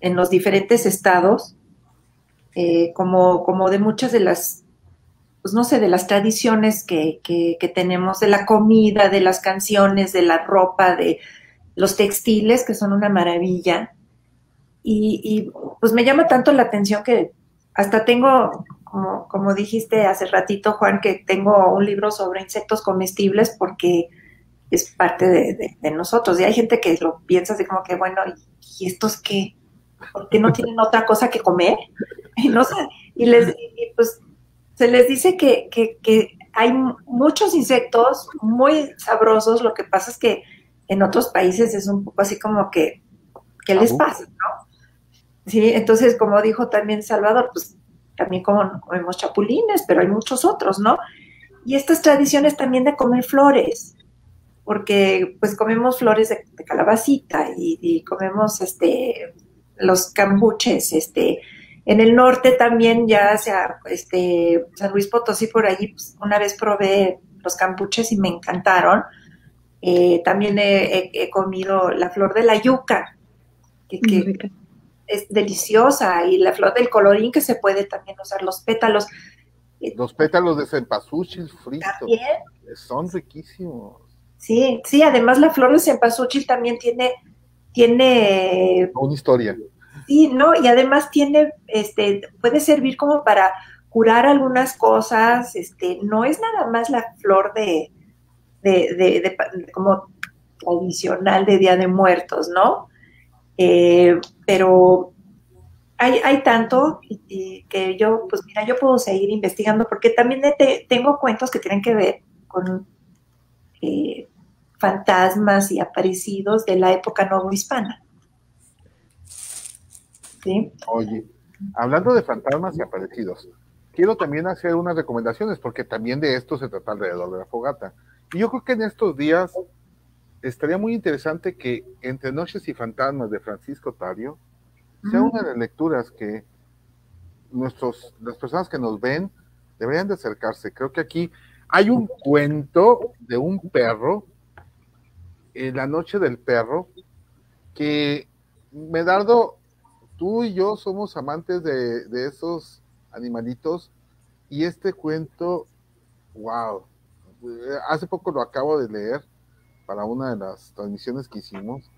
en, los diferentes estados, eh, como, como de muchas de las pues no sé, de las tradiciones que, que, tenemos, de la comida, de las canciones, de la ropa, de, los textiles, que son una maravilla. Y, pues me llama tanto la atención que hasta tengo, como, como dijiste hace ratito, Juan, que tengo un libro sobre insectos comestibles porque es parte de, nosotros. Y hay gente que lo piensa así como que, bueno, ¿y, estos qué? ¿Por qué no tienen otra cosa que comer? (laughs) Y, no sé, y, les, pues se les dice que, que, que hay muchos insectos muy sabrosos, lo que pasa es que en otros países es un poco así como que, ¿qué les pasa? ¿no? Sí, entonces, como dijo también Salvador, pues también comemos chapulines, pero hay muchos otros, ¿no? Y estas tradiciones también de comer flores, porque pues comemos flores de, calabacita y, comemos este los cambuches, este, en el norte también ya sea este San Luis Potosí por allí, pues, una vez probé los cambuches y me encantaron. Eh, también he, comido la flor de la yuca, que, es deliciosa, y la flor del colorín que se puede también usar, los pétalos.
Los pétalos de cempasúchil fritos. Son riquísimos.
Sí, sí, además la flor de cempasúchil también tiene, tiene
una historia.
Sí, no, y además tiene, este, puede servir como para curar algunas cosas, este, no es nada más la flor de, de, como tradicional de Día de Muertos, ¿no? Eh, pero hay, hay tanto que yo, pues mira, yo puedo seguir investigando porque también tengo cuentos que tienen que ver con eh, fantasmas y aparecidos de la época hispana
¿Sí? Oye, hablando de fantasmas y aparecidos, quiero también hacer unas recomendaciones porque también de esto se trata alrededor de la fogata. Y yo creo que en estos días estaría muy interesante que Entre Noches y Fantasmas de Francisco Tario sea una de las lecturas que nuestros, las personas que nos ven deberían de acercarse. Creo que aquí hay un cuento de un perro, en la noche del perro, que Medardo, tú y yo somos amantes de, de esos animalitos y este cuento, wow, hace poco lo acabo de leer para una de las transmisiones que hicimos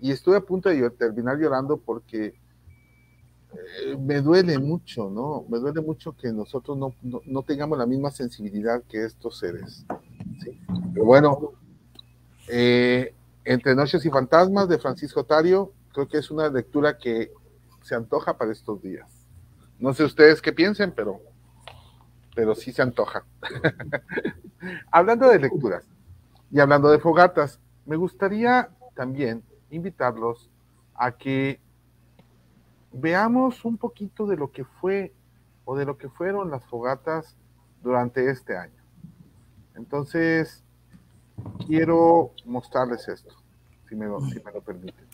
y estuve a punto de terminar llorando porque eh, me duele mucho, ¿no? Me duele mucho que nosotros no, tengamos la misma sensibilidad que estos seres. Pero bueno, eh, Entre Noches y Fantasmas de Francisco Tario, creo que es una lectura que se antoja para estos días. No sé ustedes qué piensen, pero, pero sí se antoja. (laughs) hablando de lecturas y hablando de fogatas, me gustaría también invitarlos a que veamos un poquito de lo que fue o de lo que fueron las fogatas durante este año. Entonces, quiero mostrarles esto, si me lo, si me lo permiten.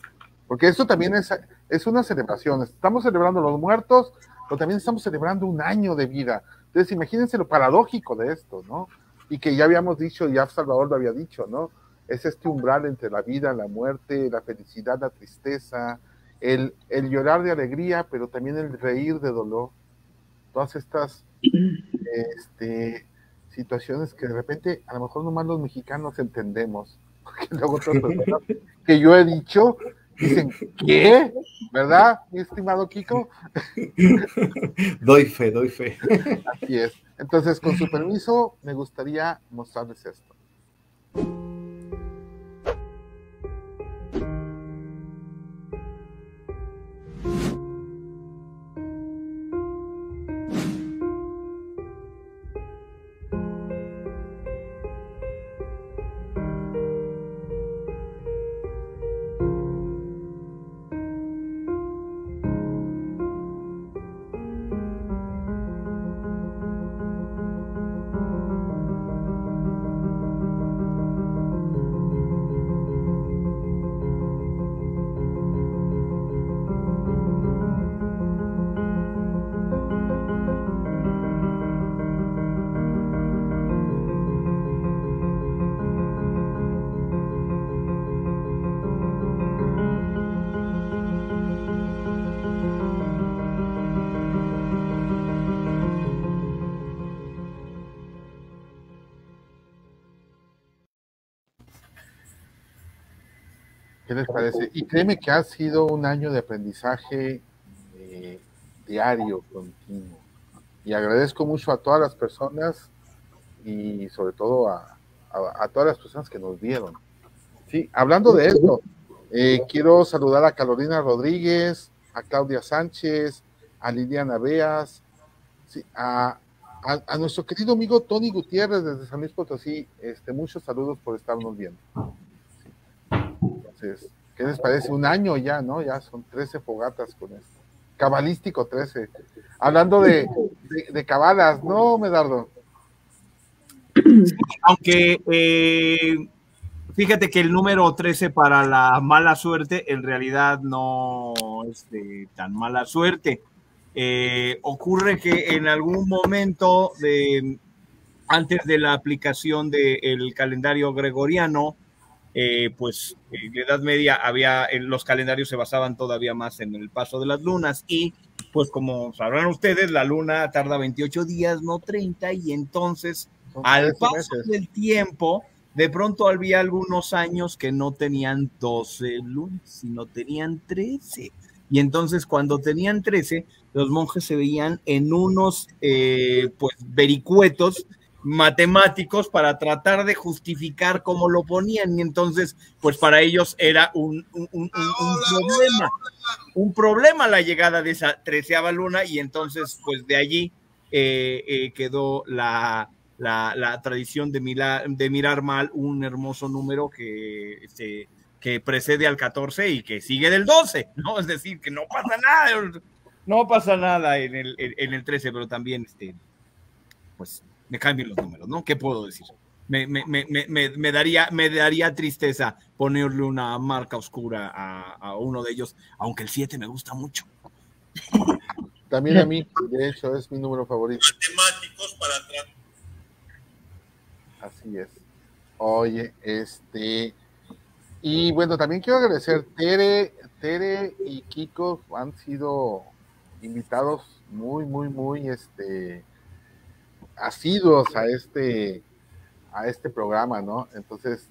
Porque esto también es, es una celebración. Estamos celebrando los muertos, pero también estamos celebrando un año de vida. Entonces, imagínense lo paradójico de esto, ¿no? Y que ya habíamos dicho, ya Salvador lo había dicho, ¿no? Es este umbral entre la vida, la muerte, la felicidad, la tristeza, el, el llorar de alegría, pero también el reír de dolor. Todas estas este, situaciones que de repente a lo mejor nomás los mexicanos entendemos. (laughs) (laughs) que yo he dicho dicen, ¿qué? ¿Verdad, mi estimado Kiko? (laughs)
doy fe, doy fe.
Así es. Entonces, con su (laughs) permiso, me gustaría mostrarles esto. Y créeme que ha sido un año de aprendizaje eh, diario, continuo. Y agradezco mucho a todas las personas y sobre todo a, todas las personas que nos vieron. Sí, hablando de esto, eh, quiero saludar a Carolina Rodríguez, a Claudia Sánchez, a Liliana Beas, a, a, nuestro querido amigo Tony Gutiérrez desde San Luis Potosí. Este, muchos saludos por estarnos viendo. ¿Qué les parece? Un año ya, ¿no? Ya son 13 fogatas con esto. Cabalístico 13. Hablando de, de, cabalas, ¿no, Medardo?
Aunque eh, fíjate que el número 13 para la mala suerte en realidad no es de tan mala suerte. Eh, ocurre que en algún momento de antes de la aplicación del calendario gregoriano, eh, pues en la Edad Media había, los calendarios se basaban todavía más en el paso de las lunas y pues como sabrán ustedes, la luna tarda 28 días, no 30, y entonces al paso del tiempo, de pronto había algunos años que no tenían 12 lunas, sino tenían 13. Y entonces cuando tenían 13, los monjes se veían en unos eh, pues vericuetos matemáticos para tratar de justificar cómo lo ponían. Y entonces pues para ellos era un, problema, un problema la llegada de esa treceava luna y entonces pues de allí eh, eh, quedó la, la, tradición de, de mirar mal un hermoso número que, este, que precede al 14 y que sigue del 12, ¿no? Es decir, que no pasa nada, no pasa nada en el, en el 13, pero también este, pues me cambien los números, ¿no? ¿Qué puedo decir? Me, me, me, me, daría, me daría tristeza ponerle una marca oscura a, uno de ellos, aunque el 7 me gusta mucho.
También a mí, de hecho, es mi número favorito. Matemáticos para atrás. Así es. Oye, este. Y bueno, también quiero agradecer, Tere, Tere y Kiko han sido invitados muy, muy, muy, este, asiduos a este, a este programa, ¿no? Entonces,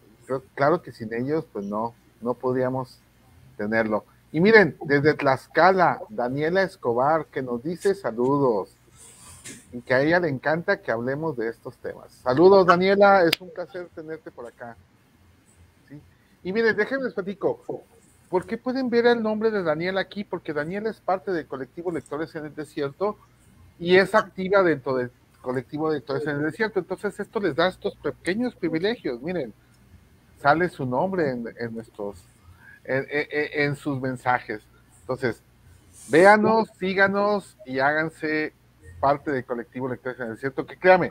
claro que sin ellos, pues no, no podríamos tenerlo. Y miren, desde Tlaxcala, Daniela Escobar, que nos dice saludos y que a ella le encanta que hablemos de estos temas. Saludos, Daniela, es un placer tenerte por acá. Y miren, déjenme les platico, ¿por qué pueden ver el nombre de Daniela aquí? Porque Daniela es parte del colectivo Lectores en el Desierto y es activa dentro del colectivo de Lectores en el Desierto. Entonces, esto les da estos pequeños privilegios. Miren, sale su nombre en, nuestros, en sus mensajes. Entonces, véanos, síganos y háganse parte del colectivo Lectores en el Desierto, que créame,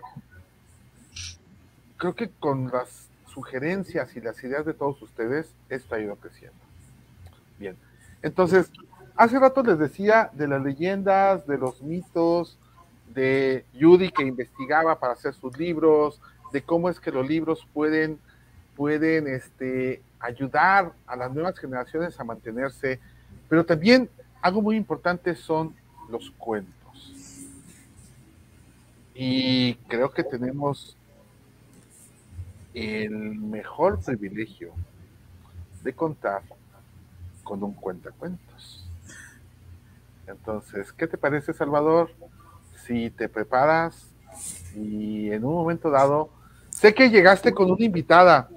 creo que con las sugerencias y las ideas de todos ustedes, esto ha ido creciendo. Bien, entonces, hace rato les decía de las leyendas, de los mitos, de Judy que investigaba para hacer sus libros, de cómo es que los libros pueden, pueden este, ayudar a las nuevas generaciones a mantenerse, pero también algo muy importante son los cuentos. Y creo que tenemos el mejor privilegio de contar con un cuentacuentos. Entonces, ¿qué te parece, Salvador? Si te preparas y en un momento dado, sé que llegaste con una invitada.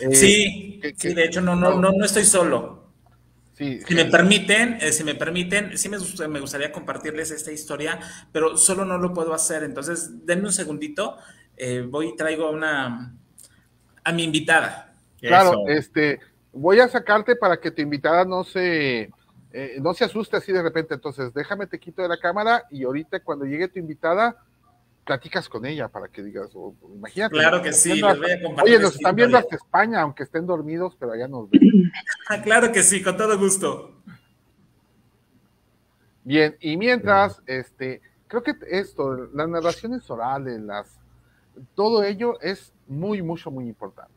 Eh, sí, sí, de hecho no, no, no, no estoy solo si me permiten, eh, si me permiten, sí me, me, gustaría compartirles esta historia, pero solo no lo puedo hacer. Entonces, denme un segundito. Eh, voy y traigo una a mi invitada.
Claro, este, voy a sacarte para que tu invitada no se eh, no se asuste así de repente. Entonces, déjame te quito de la cámara y ahorita cuando llegue tu invitada platicas con ella para que digas, imagínate.
Claro que sí,
les voy a compartir. Oye, nos están viendo hasta España, aunque estén dormidos, pero allá nos ven. (laughs)
Ah, claro que sí, con todo gusto.
Bien, y mientras, este, creo que esto, las narraciones orales, las, todo ello es muy, mucho, muy importante.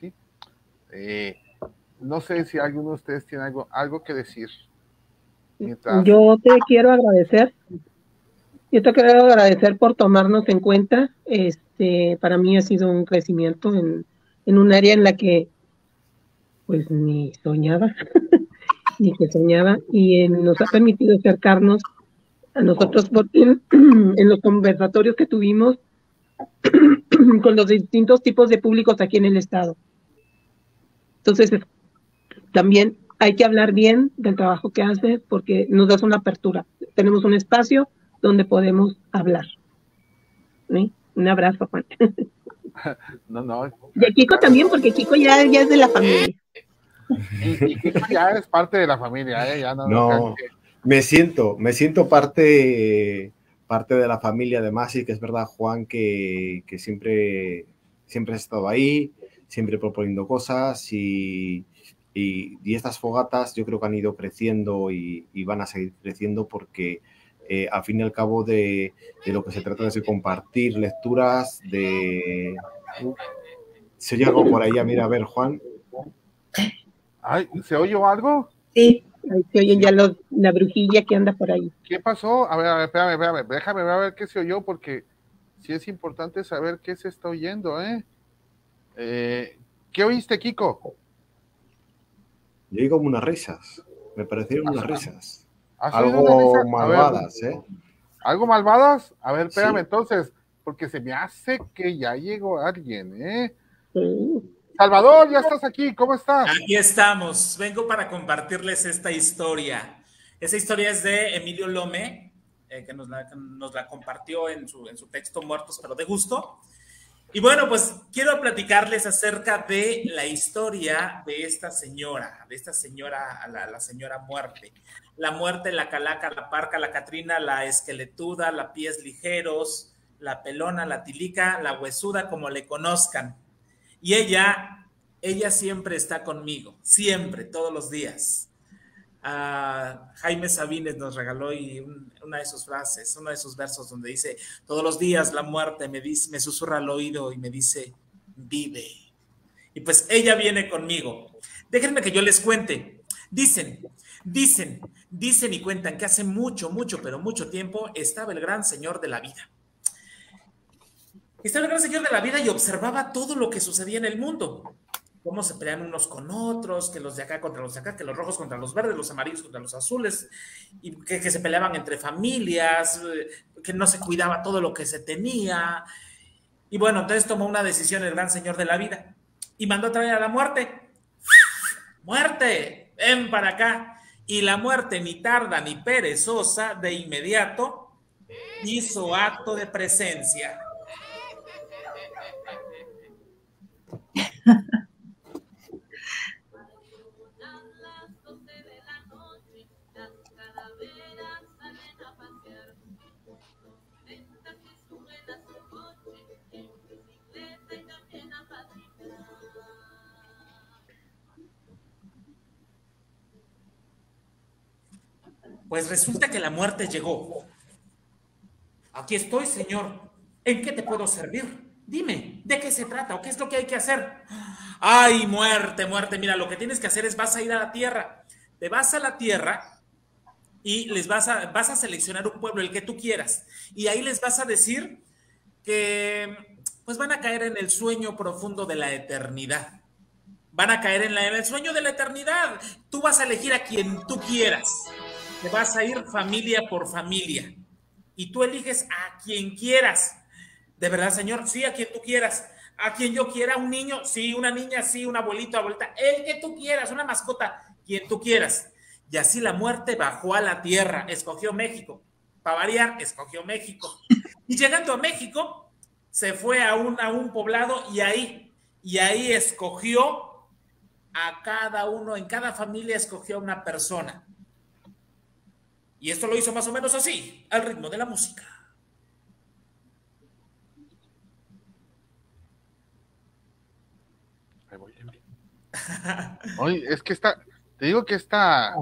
¿sí? Eh, no sé si alguno de ustedes tiene algo, algo que decir.
Yo te quiero agradecer yo te quiero agradecer por tomarnos en cuenta. Este, para mí ha sido un crecimiento en, un área en la que pues ni soñaba, (laughs) ni que soñaba, y nos ha permitido acercarnos a nosotros en, (clears throat) en los conversatorios que tuvimos (clears throat) con los distintos tipos de públicos aquí en el estado. Entonces, también hay que hablar bien del trabajo que hace porque nos das una apertura. Tenemos un espacio donde podemos hablar. Un abrazo, Juan. (laughs)
No, no.
Y a Kiko también, porque Kiko ya, ya es de la familia.
Y, Kiko ya es parte de la familia, ¿eh? Ya no,
no me siento, me siento parte, parte de la familia además, y que es verdad, Juan, que, que siempre, siempre has estado ahí, siempre proponiendo cosas y, y, estas fogatas yo creo que han ido creciendo y, y van a seguir creciendo porque eh, al fin y al cabo de, lo que se trata de compartir lecturas, de... ¿Se oye algo por ahí? Mira, a ver, Juan.
¿Se oye algo?
Sí, se oyen ya la brujilla que anda por ahí.
¿Qué pasó? A ver, a ver, espérame, espérame, déjame ver, a ver qué se oyó, porque sí es importante saber qué se está oyendo, ¿eh? eh qué oíste, Kiko?
Yo oí como unas risas, me parecieron unas risas. Algo malvadas, ¿eh?
¿Algo malvadas? A ver, espérame entonces, porque se me hace que ya llegó alguien, ¿eh? Salvador, ya estás aquí, ¿cómo estás?
Aquí estamos, vengo para compartirles esta historia. Esa historia es de Emilio Lome, eh, que nos la, nos la compartió en su, en su texto Muertos, pero de gusto. Y bueno, pues quiero platicarles acerca de la historia de esta señora, de esta señora, la, señora muerte. La muerte, la calaca, la parca, la catrina, la esqueletuda, la pies ligeros, la pelona, la tilica, la huesuda, como le conozcan. Y ella, ella siempre está conmigo, siempre, todos los días. Jaime Sabines nos regaló y una de sus frases, uno de sus versos donde dice, todos los días la muerte me, dice, me susurra al oído y me dice, vive. Y pues ella viene conmigo. Déjenme que yo les cuente. Dicen, dicen, dicen y cuentan que hace mucho, mucho, pero mucho tiempo estaba el gran señor de la vida. estaba el gran señor de la vida y observaba todo lo que sucedía en el mundo. Cómo se pelean unos con otros, que los de acá contra los de acá, que los rojos contra los verdes, los amarillos contra los azules, y que, se peleaban entre familias, eh, que no se cuidaba todo lo que se tenía. Y bueno, entonces tomó una decisión el gran señor de la vida y mandó a traer a la muerte. (laughs) ¡Muerte! Ven para acá. Y la muerte, ni tarda ni perezosa, de inmediato hizo acto de presencia. (laughs) Pues resulta que la muerte llegó. Aquí estoy, Señor. ¿En qué te puedo servir? Dime, ¿de qué se trata o qué es lo que hay que hacer? Ay, muerte, muerte. Mira, lo que tienes que hacer es vas a ir a la tierra. Te vas a la tierra y les vas a, vas a seleccionar un pueblo, el que tú quieras. Y ahí les vas a decir que pues van a caer en el sueño profundo de la eternidad. Van a caer en, en el sueño de la eternidad. Tú vas a elegir a quien tú quieras. Vas a ir familia por familia. Y tú eliges a quien quieras. De verdad, Señor, sí, a quien tú quieras. A quien yo quiera, un niño, sí, una niña, sí, un abuelito, abuelita, el que tú quieras, una mascota, quien tú quieras. Y así la muerte bajó a la tierra, escogió México. Para variar, escogió México. Y llegando a México, se fue a un, a un poblado y ahí, y ahí escogió a cada uno, en cada familia escogió a una persona. Y esto lo hizo más o menos así, al ritmo de la música. (laughs)
Oye, es que está, te digo que está,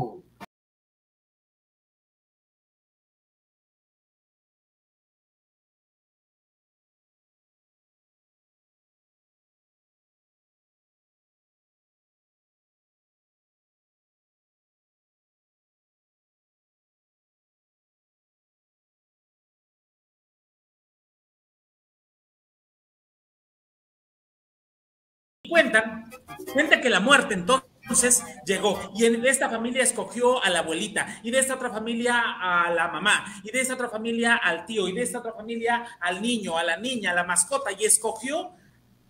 cuentan, cuenta que la muerte entonces llegó y en esta familia escogió a la abuelita y de esta otra familia a la mamá y de esta otra familia al tío y de esta otra familia al niño, a la niña, a la mascota y escogió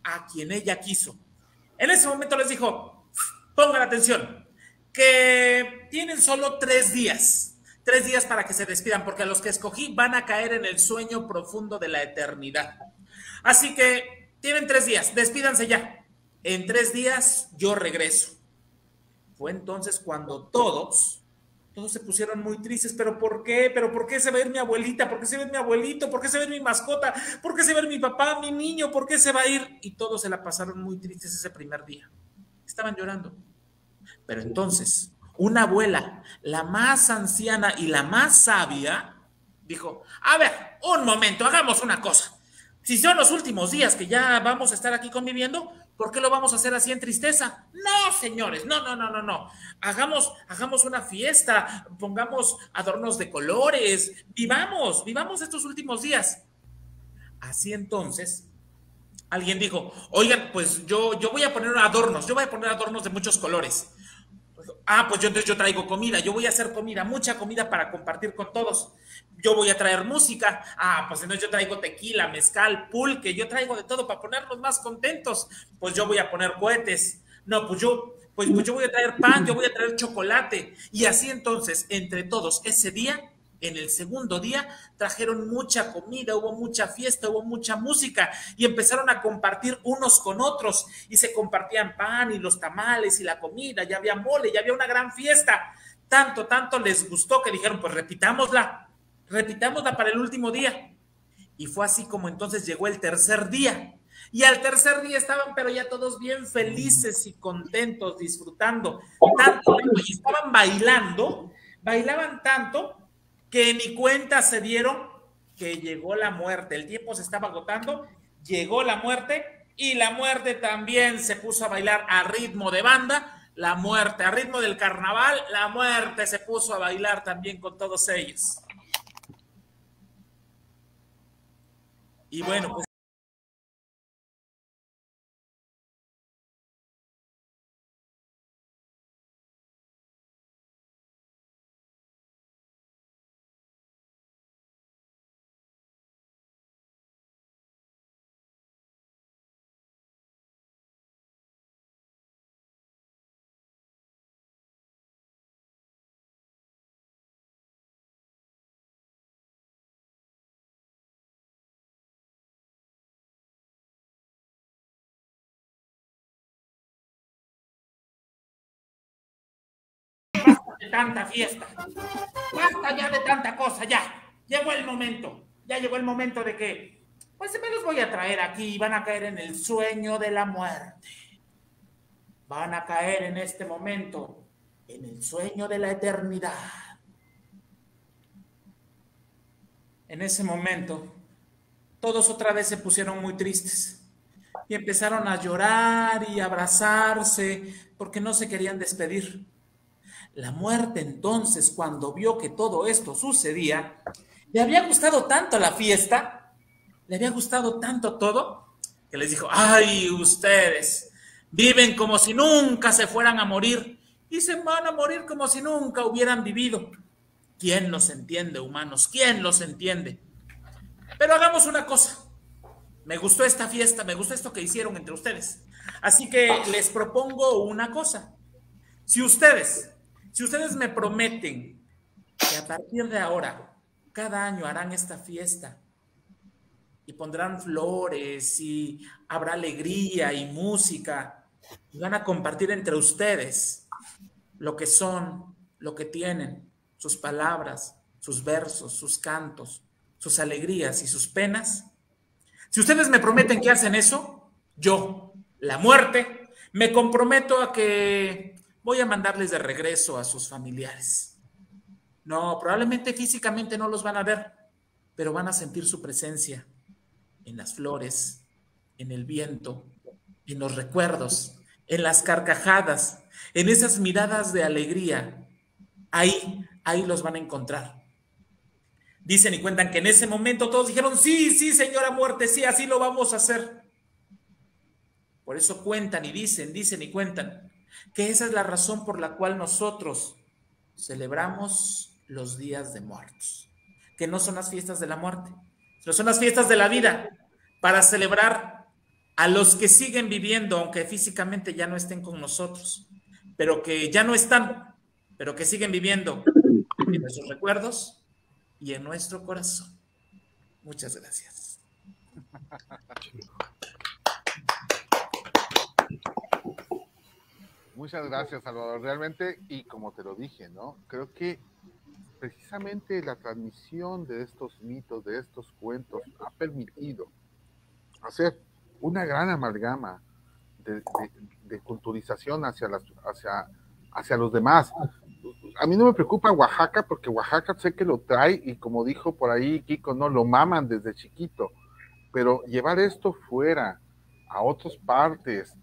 a quien ella quiso. En ese momento les dijo, pongan atención, que tienen solo tres días, tres días para que se despidan, porque los que escogí van a caer en el sueño profundo de la eternidad. Así que tienen tres días, despídanse ya en tres días yo regreso. Fue entonces cuando todos, todos se pusieron muy tristes, pero ¿por qué? ¿Pero por qué se va a ir mi abuelita? ¿Por qué se va a ir mi abuelito? ¿Por qué se va a ir mi mascota? ¿Por qué se va a ir mi papá, mi niño? ¿Por qué se va a ir? Y todos se la pasaron muy tristes ese primer día. Estaban llorando. Pero entonces, una abuela, la más anciana y la más sabia, dijo, a ver, un momento, hagamos una cosa. Si son los últimos días que ya vamos a estar aquí conviviendo, ¿Por qué lo vamos a hacer así en tristeza? No, señores, no, no, no, no, no. Hagamos, hagamos una fiesta, pongamos adornos de colores, vivamos, vivamos estos últimos días. Así entonces, alguien dijo, oigan, pues yo, yo voy a poner adornos, yo voy a poner adornos de muchos colores. Ah, pues yo entonces yo traigo comida, yo voy a hacer comida, mucha comida para compartir con todos. Yo voy a traer música. Ah, pues entonces yo traigo tequila, mezcal, pulque, yo traigo de todo para ponernos más contentos. Pues yo voy a poner cohetes. No, pues yo, pues, pues yo voy a traer pan, yo voy a traer chocolate. Y así entonces, entre todos, ese día en el segundo día trajeron mucha comida, hubo mucha fiesta, hubo mucha música y empezaron a compartir unos con otros y se compartían pan y los tamales y la comida, ya había mole, ya había una gran fiesta. Tanto, tanto les gustó que dijeron, pues repitámosla, repitámosla para el último día. Y fue así como entonces llegó el tercer día. Y al tercer día estaban, pero ya todos bien felices y contentos, disfrutando. Tanto, y estaban bailando, bailaban tanto que ni cuenta se dieron que llegó la muerte. El tiempo se estaba agotando, llegó la muerte y la muerte también se puso a bailar a ritmo de banda. La muerte, a ritmo del carnaval, la muerte se puso a bailar también con todos ellos. Y bueno, pues tanta fiesta. Basta ya de tanta cosa, ya. Llegó el momento. Ya llegó el momento de que, pues me los voy a traer aquí y van a caer en el sueño de la muerte. Van a caer en este momento en el sueño de la eternidad. En ese momento, todos otra vez se pusieron muy tristes y empezaron a llorar y abrazarse porque no se querían despedir. La muerte entonces, cuando vio que todo esto sucedía, le había gustado tanto la fiesta, le había gustado tanto todo, que les dijo, ay, ustedes viven como si nunca se fueran a morir y se van a morir como si nunca hubieran vivido. ¿Quién los entiende, humanos? ¿Quién los entiende? Pero hagamos una cosa. Me gustó esta fiesta, me gustó esto que hicieron entre ustedes. Así que les propongo una cosa. Si ustedes si ustedes me prometen que a partir de ahora, cada año harán esta fiesta y pondrán flores y habrá alegría y música y van a compartir entre ustedes lo que son, lo que tienen, sus palabras, sus versos, sus cantos, sus alegrías y sus penas. Si ustedes me prometen que hacen eso, yo, la muerte, me comprometo a que voy a mandarles de regreso a sus familiares. No, probablemente físicamente no los van a ver, pero van a sentir su presencia en las flores, en el viento, en los recuerdos, en las carcajadas, en esas miradas de alegría. Ahí, ahí los van a encontrar. Dicen y cuentan que en ese momento todos dijeron, sí, sí, señora muerte, sí, así lo vamos a hacer. Por eso cuentan y dicen, dicen y cuentan que esa es la razón por la cual nosotros celebramos los días de muertos, que no son las fiestas de la muerte, sino son las fiestas de la vida, para celebrar a los que siguen viviendo, aunque físicamente ya no estén con nosotros, pero que ya no están, pero que siguen viviendo en nuestros recuerdos y en nuestro corazón. Muchas gracias. (laughs)
Muchas gracias, Salvador. Realmente, y como te lo dije, ¿no? Creo que precisamente la transmisión de estos mitos, de estos cuentos, ha permitido hacer una gran amalgama de, culturización hacia, las, hacia, hacia los demás. A mí no me preocupa Oaxaca porque Oaxaca sé que lo trae y como dijo por ahí Kiko, no, lo maman desde chiquito, pero llevar esto fuera a otras partes,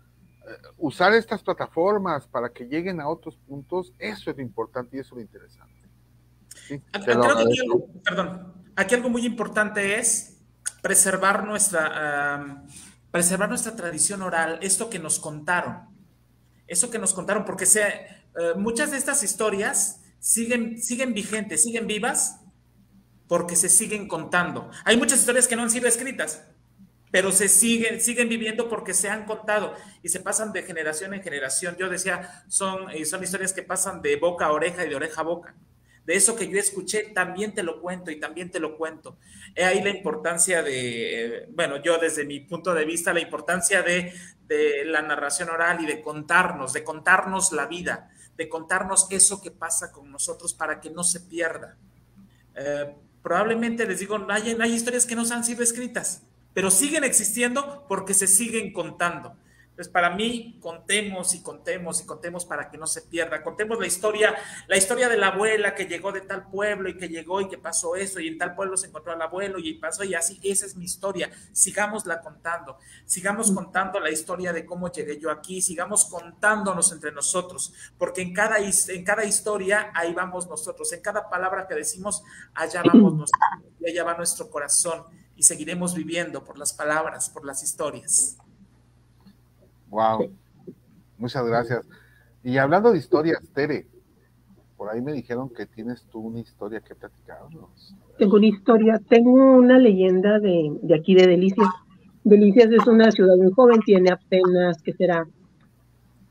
usar estas plataformas para que lleguen a otros puntos, eso es lo importante y eso es lo interesante.
aquí, algo, perdón, aquí algo muy importante es preservar nuestra, preservar nuestra tradición oral, esto que nos contaron, eso que nos contaron, porque se, eh, muchas de estas historias siguen, siguen vigentes, siguen vivas, porque se siguen contando. Hay muchas historias que no han sido escritas, pero se siguen, siguen viviendo porque se han contado y se pasan de generación en generación. Yo decía, son, eh, son historias que pasan de boca a oreja y de oreja a boca. De eso que yo escuché, también te lo cuento y también te lo cuento. He ahí la importancia de, bueno, yo desde mi punto de vista, la importancia de, de la narración oral y de contarnos, de contarnos la vida, de contarnos eso que pasa con nosotros para que no se pierda. Eh, probablemente les digo, hay, hay historias que no han sido escritas, pero siguen existiendo porque se siguen contando. Entonces, para mí, contemos y contemos y contemos para que no se pierda. Contemos la historia, la historia de la abuela que llegó de tal pueblo y que llegó y que pasó eso y en tal pueblo se encontró al abuelo y pasó y así. Esa es mi historia. Sigámosla contando. Sigamos contando la historia de cómo llegué yo aquí. Sigamos contándonos entre nosotros, porque en cada, en cada historia ahí vamos nosotros. En cada palabra que decimos, allá vamos (clears throat) nosotros y allá va nuestro corazón y seguiremos viviendo por las palabras, por las historias.
Wow, muchas gracias. Y hablando de historias, Tere, por ahí me dijeron que tienes tú una historia que platicarnos.
Tengo una historia, tengo una leyenda de, de aquí de Delicias. Delicias es una ciudad muy joven, tiene apenas, ¿qué será?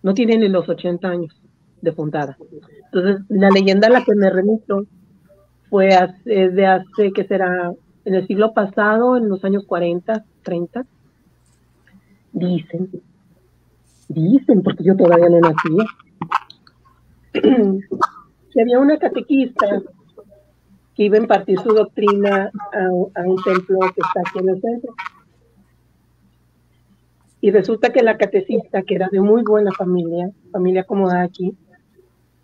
No tiene ni los 80 años de fundada. Entonces, la leyenda a la que me remito fue hace, de hace, ¿qué será? En el siglo pasado, en los años 40, 30, dicen, dicen, porque yo todavía no nací, (clears throat) que había una catequista que iba a impartir su doctrina a, un templo que está aquí en el centro. Y resulta que la catecista, que era de muy buena familia, familia acomodada aquí,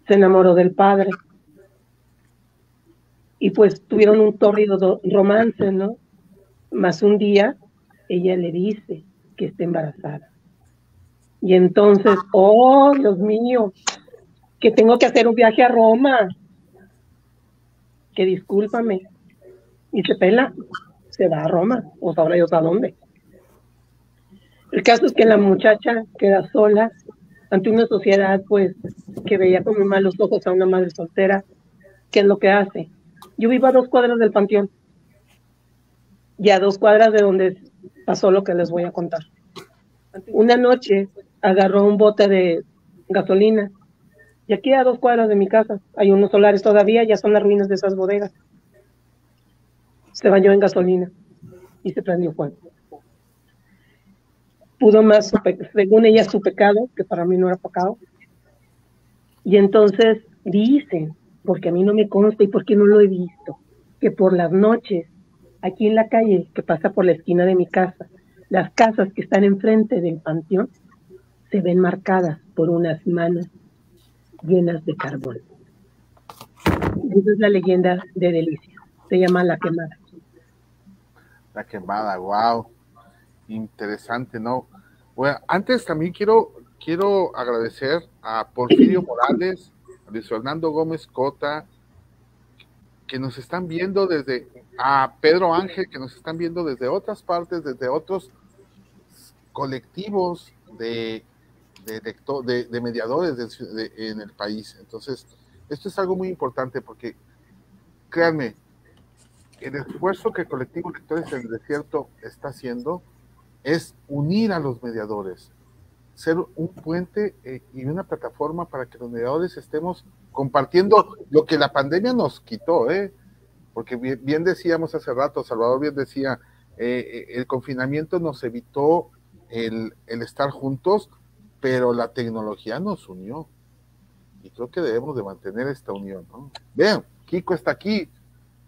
se enamoró del padre. Y pues tuvieron un tórrido romance, ¿no? Más un día, ella le dice que está embarazada. Y entonces, oh, Dios mío, que tengo que hacer un viaje a Roma. Que discúlpame. Y se pela, se va a Roma, o sabrá Dios a dónde. El caso es que la muchacha queda sola ante una sociedad, pues, que veía con muy malos ojos a una madre soltera. ¿Qué es lo que hace? Yo vivo a dos cuadras del panteón y a dos cuadras de donde pasó lo que les voy a contar. Una noche agarró un bote de gasolina y aquí a dos cuadras de mi casa hay unos solares todavía, ya son las ruinas de esas bodegas. Se bañó en gasolina y se prendió fuego. Pudo más, según ella, su pecado, que para mí no era pecado. Y entonces dicen, porque a mí no me consta y porque no lo he visto, que por las noches, aquí en la calle que pasa por la esquina de mi casa, las casas que están enfrente del panteón se ven marcadas por unas manos llenas de carbón. Esa es la leyenda de Delicia. Se llama La Quemada.
La Quemada, wow. Interesante, ¿no? Bueno, antes también quiero, quiero agradecer a Porfirio Morales, Luis Fernando Gómez Cota, que nos están viendo desde, a Pedro Ángel, que nos están viendo desde otras partes, desde otros colectivos de de, de, mediadores en el país. Entonces, esto es algo muy importante porque, créanme, el esfuerzo que el colectivo Lectores en el Desierto está haciendo es unir a los mediadores, ser un puente eh, y una plataforma para que los mediadores estemos compartiendo lo que la pandemia nos quitó, ¿eh? porque bien, decíamos hace rato, Salvador bien decía, eh, eh, el confinamiento nos evitó el, el estar juntos, pero la tecnología nos unió. Y creo que debemos de mantener esta unión, ¿no? Vean, Kiko está aquí,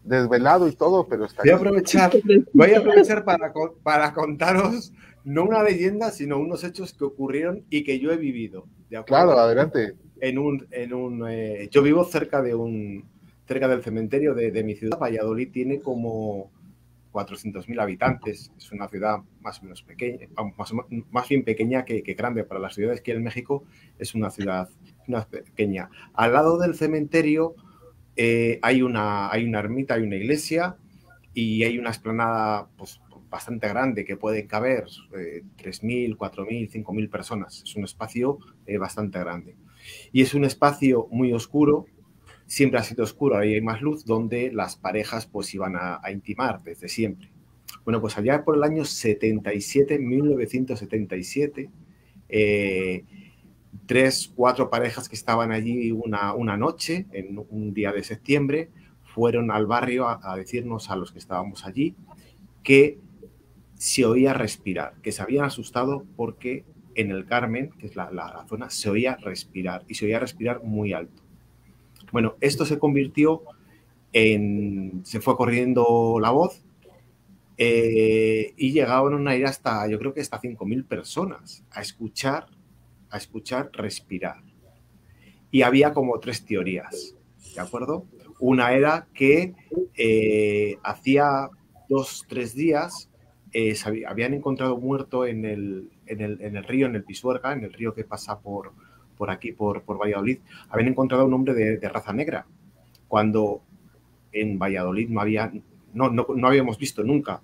desvelado y todo, pero está
voy a aprovechar, voy a aprovechar para, para contaros no una leyenda, sino unos hechos que ocurrieron y que yo he vivido.
claro, adelante.
En un, en un, eh, yo vivo cerca de un, cerca del cementerio de, de mi ciudad. Valladolid tiene como 400.000 habitantes, es una ciudad más o menos pequeña, más, bien pequeña que, grande para las ciudades que en México es una ciudad una pequeña. Al lado del cementerio eh, hay, una, hay una ermita, hay una iglesia y hay una esplanada pues, bastante grande que puede caber 3.000, 4.000, 5.000 personas. Es un espacio eh, bastante grande. Y es un espacio muy oscuro siempre ha sido oscuro, ahora hay más luz, donde las parejas pues iban a, intimar desde siempre. Bueno, pues allá por el año 77, 1977, eh, tres, cuatro parejas que estaban allí una, una, noche, en un día de septiembre, fueron al barrio a, decirnos a los que estábamos allí que se oía respirar, que se habían asustado porque en el Carmen, que es la, la zona, se oía respirar y se oía respirar muy alto. Bueno, esto se convirtió en, se fue corriendo la voz eh, y llegaban a ir hasta, yo creo que hasta 5.000 personas a escuchar, a escuchar respirar. Y había como tres teorías, ¿de acuerdo? Una era que eh, hacía dos, tres días eh, habían encontrado muerto en el, en el, en el río, en el Pisuerga, en el río que pasa por, por aquí, por, por Valladolid, habían encontrado un hombre de, raza negra, cuando en Valladolid no, no, no, habíamos visto nunca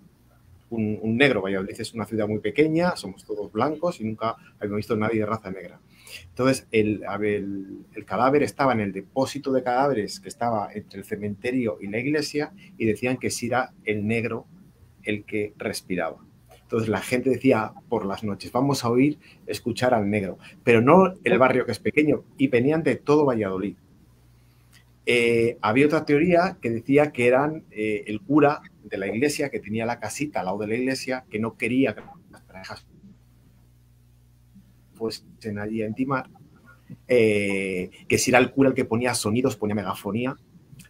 un, negro. Valladolid es una ciudad muy pequeña, somos todos blancos y nunca habíamos visto a nadie de raza negra. Entonces, el, el, cadáver estaba en el depósito de cadáveres que estaba entre el cementerio y la iglesia y decían que si era el negro el que respiraba. Entonces la gente decía por las noches, vamos a oír escuchar al negro, pero no el barrio que es pequeño, y venían de todo Valladolid. Eh, había otra teoría que decía que eran eh, el cura de la iglesia que tenía la casita al lado de la iglesia, que no quería que las parejas fuesen allí a intimar, eh, que si era el cura el que ponía sonidos, ponía megafonía.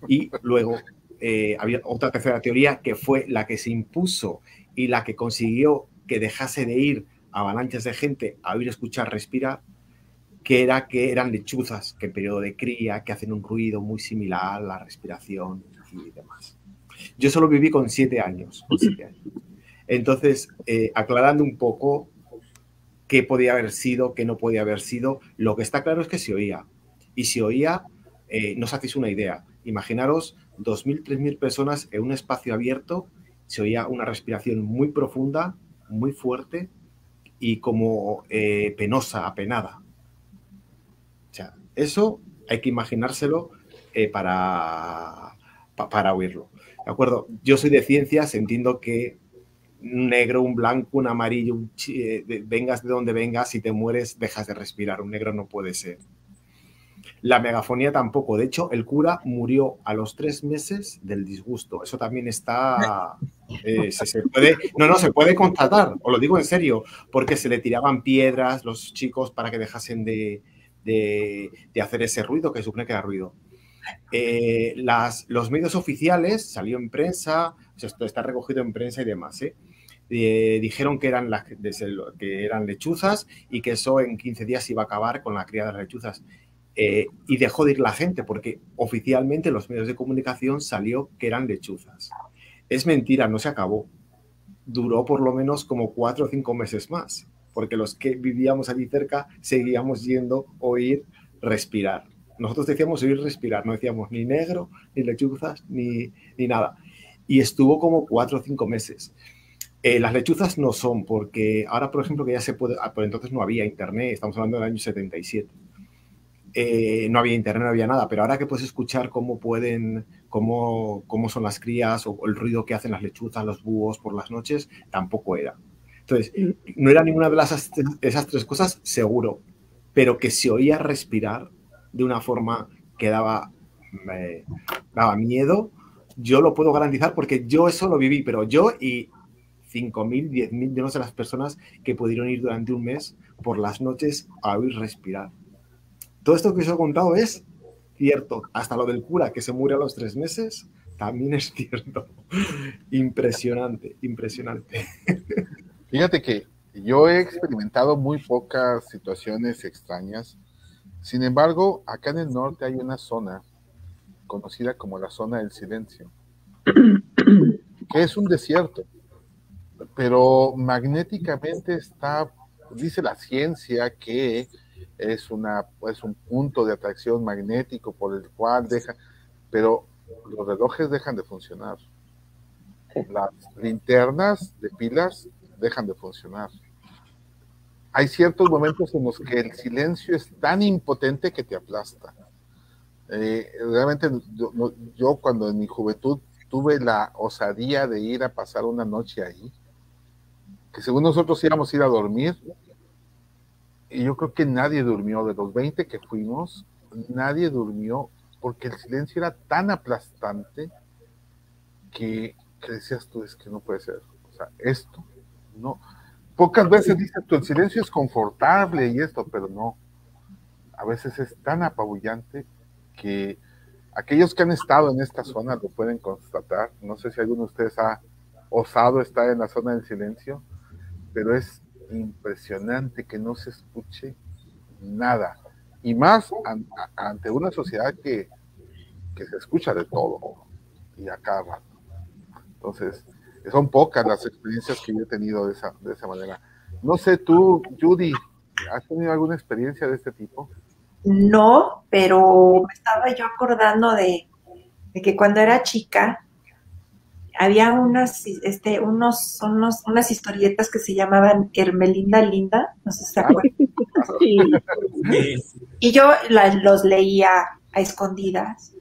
Y luego eh, había otra tercera teoría que fue la que se impuso y la que consiguió que dejase de ir avalanchas de gente a oír, escuchar, respirar, que era que eran lechuzas, que en periodo de cría, que hacen un ruido muy similar a la respiración y demás. Yo solo viví con siete años. Entonces, eh, aclarando un poco qué podía haber sido, qué no podía haber sido, lo que está claro es que se oía. Y si oía, eh, no os hacéis una idea. Imaginaros 2.000, 3.000 personas en un espacio abierto, se oía una respiración muy profunda, muy fuerte y como eh, penosa, apenada. O sea, eso hay que imaginárselo para, para oírlo. ¿De acuerdo? Yo soy de ciencias, entiendo que un negro, un blanco, un amarillo, eh, vengas de donde vengas, si te mueres, dejas de respirar. Un negro no puede ser. La megafonía tampoco. De hecho, el cura murió a los tres meses del disgusto. Eso también está. (laughs) Eh, se, puede, no, no, se puede constatar, os lo digo en serio, porque se le tiraban piedras los chicos para que dejasen de, de, de hacer ese ruido, que supone que era ruido. Eh, las, los medios oficiales, salió en prensa, esto está recogido en prensa y demás, ¿eh? Eh, dijeron que eran, las, que eran lechuzas y que eso en 15 días iba a acabar con la cría de las lechuzas. Y dejó de ir la gente porque oficialmente los medios de comunicación salió que eran lechuzas. Es mentira, no se acabó. Duró por lo menos como cuatro o cinco meses más, porque los que vivíamos allí cerca seguíamos yendo, oír, respirar nosotros decíamos oír respirar, no decíamos ni negro, ni lechuzas, ni, ni nada. Y estuvo como cuatro o cinco meses. Eh, las lechuzas no son, porque ahora, por ejemplo, que ya se puede, ah, por entonces no había internet, estamos hablando del año 77. Eh, no había internet, no había nada, pero ahora que puedes escuchar cómo pueden, cómo, cómo son las crías o el ruido que hacen las lechuzas, los búhos por las noches, tampoco era. Entonces, no era ninguna de las, esas tres cosas, seguro, pero que se oía respirar de una forma que daba, daba miedo, yo lo puedo garantizar porque yo eso lo viví, pero yo y 5.000, 10.000, yo no sé las personas que pudieron ir durante un mes por las noches a oír respirar. Todo esto que os he contado es cierto. Hasta lo del cura que se muere a los tres meses, también es cierto. (laughs) Impresionante, impresionante. (laughs)
Fíjate que yo he experimentado muy pocas situaciones extrañas sin embargo, acá en el norte hay una zona conocida como la zona del silencio, (coughs) que es un desierto, pero magnéticamente está, dice la ciencia que es, una, es un punto de atracción magnético por el cual deja, pero los relojes dejan de funcionar. Las linternas de pilas dejan de funcionar hay ciertos momentos en los que el silencio es tan impotente que te aplasta. Eh, realmente yo, cuando en mi juventud tuve la osadía de ir a pasar una noche ahí, que según nosotros íbamos a ir a dormir, yo creo que nadie durmió, de los 20 que fuimos, nadie durmió porque el silencio era tan aplastante que, que decías tú, es que no puede ser. O sea, esto no Pocas veces dices tú, el silencio es confortable y esto, pero no. A veces es tan apabullante que aquellos que han estado en esta zona lo pueden constatar. No sé si alguno de ustedes ha osado estar en la zona del silencio, pero es impresionante que no se escuche nada. Y más ante una sociedad que, que se escucha de todo y a cada rato. Entonces, son pocas las experiencias que yo he tenido de esa, de esa manera. No sé, tú, Judy, ¿has tenido alguna experiencia de este tipo?
No, pero me estaba yo acordando de, que cuando era chica había unas, este, unos, unos, unas historietas que se llamaban Hermelinda Linda, no sé si se acuerdan. (laughs) Y yo los leía a escondidas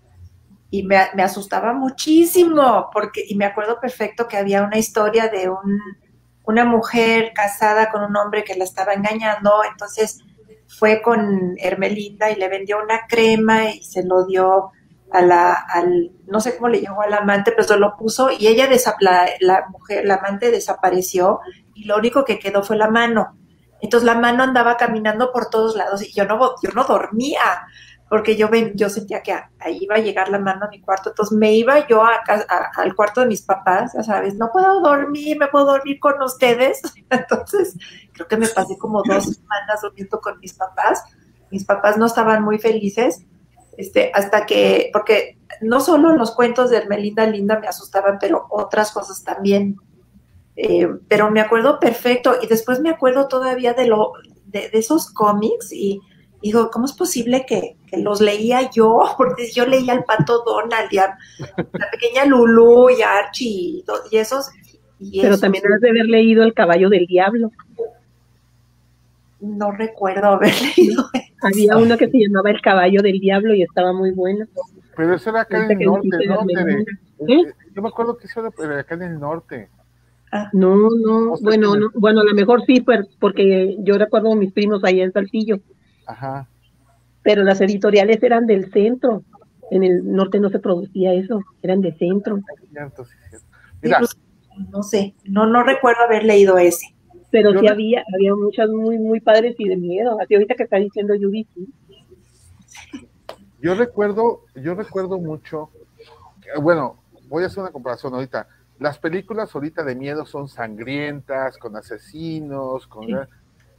y me, asustaba muchísimo, porque, y me acuerdo perfecto que había una historia de un, una mujer casada con un hombre que la estaba engañando, entonces fue con Hermelinda y le vendió una crema y se lo dio a la, al, no sé cómo le llamó al amante, pero se lo puso y ella, la, la mujer, la amante desapareció y lo único que quedó fue la mano. Entonces la mano andaba caminando por todos lados y yo no, yo no dormía porque yo, yo sentía que ahí iba a llegar la mano a mi cuarto, entonces me iba yo al cuarto de mis papás, ya sabes, no puedo dormir, me puedo dormir con ustedes, (laughs) entonces creo que me pasé como dos semanas durmiendo con mis papás, mis papás no estaban muy felices, este, hasta que, porque no solo los cuentos de Melinda Linda me asustaban, pero otras cosas también. Eh, pero me acuerdo perfecto y después me acuerdo todavía de, lo, de, esos cómics y digo, ¿cómo es posible que, los leía yo? (laughs) Porque yo leía al pato Donald y a la pequeña Lulu y a Archie y, esos.
pero también debes de haber leído El caballo del diablo.
No recuerdo haber (laughs) leído.
Había uno que se llamaba El caballo del diablo y estaba muy bueno.
Pero eso era acá en el norte, ¿no? ¿Eh? Yo me acuerdo que eso era acá en el norte.
Ah. No, no, bueno, no, bueno, a lo mejor sí, porque yo recuerdo a mis primos ahí en Saltillo. Ajá. Pero las editoriales eran del centro. En el norte no se producía eso, eran de centro. Cierto, sí,
cierto. Mira. No sé, no, no recuerdo haber leído ese.
Pero sí había, había muchas muy, muy padres y de miedo. Así ahorita que está diciendo Judith.
Yo recuerdo, yo recuerdo mucho, bueno, voy a hacer una comparación ahorita. Las películas ahorita de miedo son sangrientas, con asesinos, con...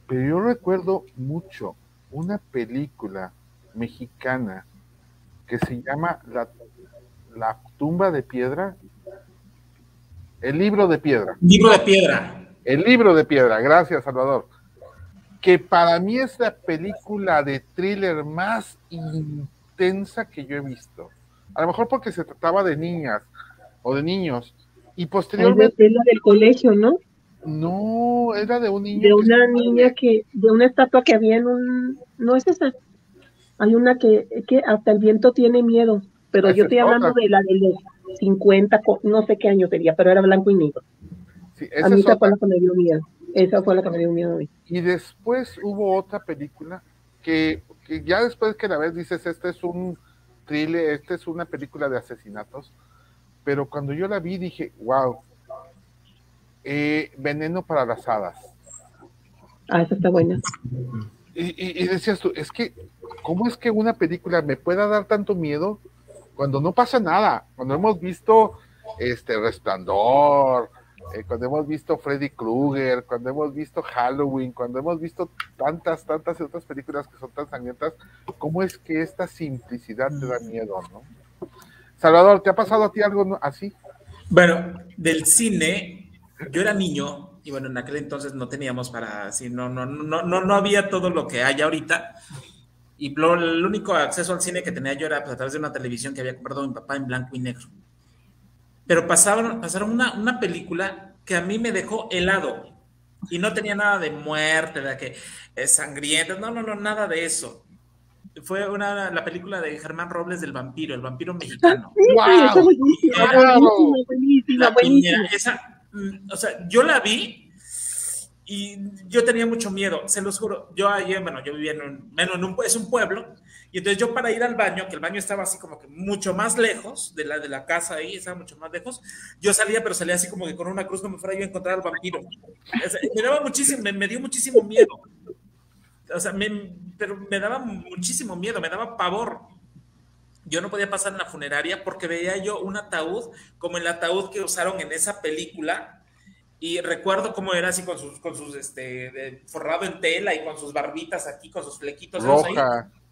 Pero yo recuerdo mucho una película mexicana que se llama La, la tumba de piedra. El libro de piedra.
Libro de piedra.
El libro de piedra, gracias Salvador. Que para mí es la película de thriller más intensa que yo he visto. A lo mejor porque se trataba de niñas o de niños. Y posteriormente.
la del colegio, ¿no?
No, era de un niño.
De una niña que, de una estatua que había en un, no es esa. Hay una que, que hasta el viento tiene miedo, pero yo estoy hablando de la de los 50, no sé qué año sería, pero era blanco y negro. A mí esa fue la que me dio miedo. Esa fue la que me dio miedo a mí.
Y después hubo otra película que, que ya después que la ves dices, este es un thriller, este es una película de asesinatos, pero cuando yo la vi dije, wow, eh, Veneno para las hadas.
Ah, esa está buena.
Y, decías tú, es que, ¿cómo es que una película me pueda dar tanto miedo cuando no pasa nada? Cuando hemos visto este Resplandor, eh, cuando hemos visto Freddy Krueger, cuando hemos visto Halloween, cuando hemos visto tantas, tantas otras películas que son tan sangrientas, ¿cómo es que esta simplicidad te da miedo, no? Salvador, ¿te ha pasado a ti algo así?
Bueno, del cine, yo era niño y bueno, en aquel entonces no teníamos para, así, no, no, no, no, no había todo lo que hay ahorita. Y el único acceso al cine que tenía yo era pues, a través de una televisión que había comprado mi papá en blanco y negro. Pero pasaron, pasaron una, una película que a mí me dejó helado y no tenía nada de muerte, de que es sangrienta, no, no, no, nada de eso. Fue una, la película de Germán Robles del vampiro, el vampiro mexicano. ¡Wow! buenísima, buenísima, esa, Mm, o sea, yo la vi y yo tenía mucho miedo, se los juro. Yo ayer, bueno, yo vivía en un, bueno, en un, es un pueblo, y entonces yo para ir al baño, que el baño estaba así como que mucho más lejos de la, de la casa ahí, estaba mucho más lejos, yo salía, pero salía así como que con una cruz como fuera yo a encontrar al vampiro. me daba muchísimo, me, dio muchísimo miedo. O sea, me, pero me daba muchísimo miedo, me daba pavor yo no podía pasar en la funeraria porque veía yo un ataúd como el ataúd que usaron en esa película y recuerdo cómo era así con sus, con sus, este, forrado en tela y con sus barbitas aquí, con sus flequitos. Ahí.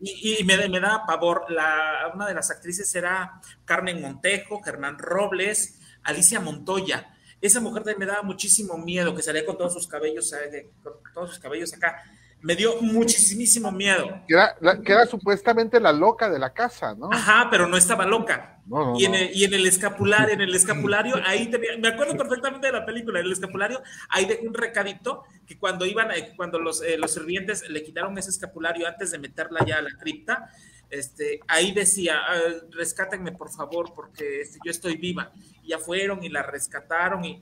Y, me, me daba pavor. La, una de las actrices era Carmen Montejo, Germán Robles, Alicia Montoya. Esa mujer me daba muchísimo miedo, que salía con todos sus cabellos, eh, con todos sus cabellos acá me dio muchísimo miedo.
Que era, supuestamente la loca de la casa, ¿no?
Ajá, pero no estaba loca. y, en el, y, en el, escapulario, en el (laughs) escapulario, ahí tenía, me acuerdo perfectamente de la película, en el escapulario, ahí dejé un recadito que cuando iban, eh, cuando los, eh, los sirvientes le quitaron ese escapulario antes de meterla ya a la cripta, este, ahí decía, ah, rescátenme por favor, porque este, yo estoy viva. Y ya fueron y la rescataron y...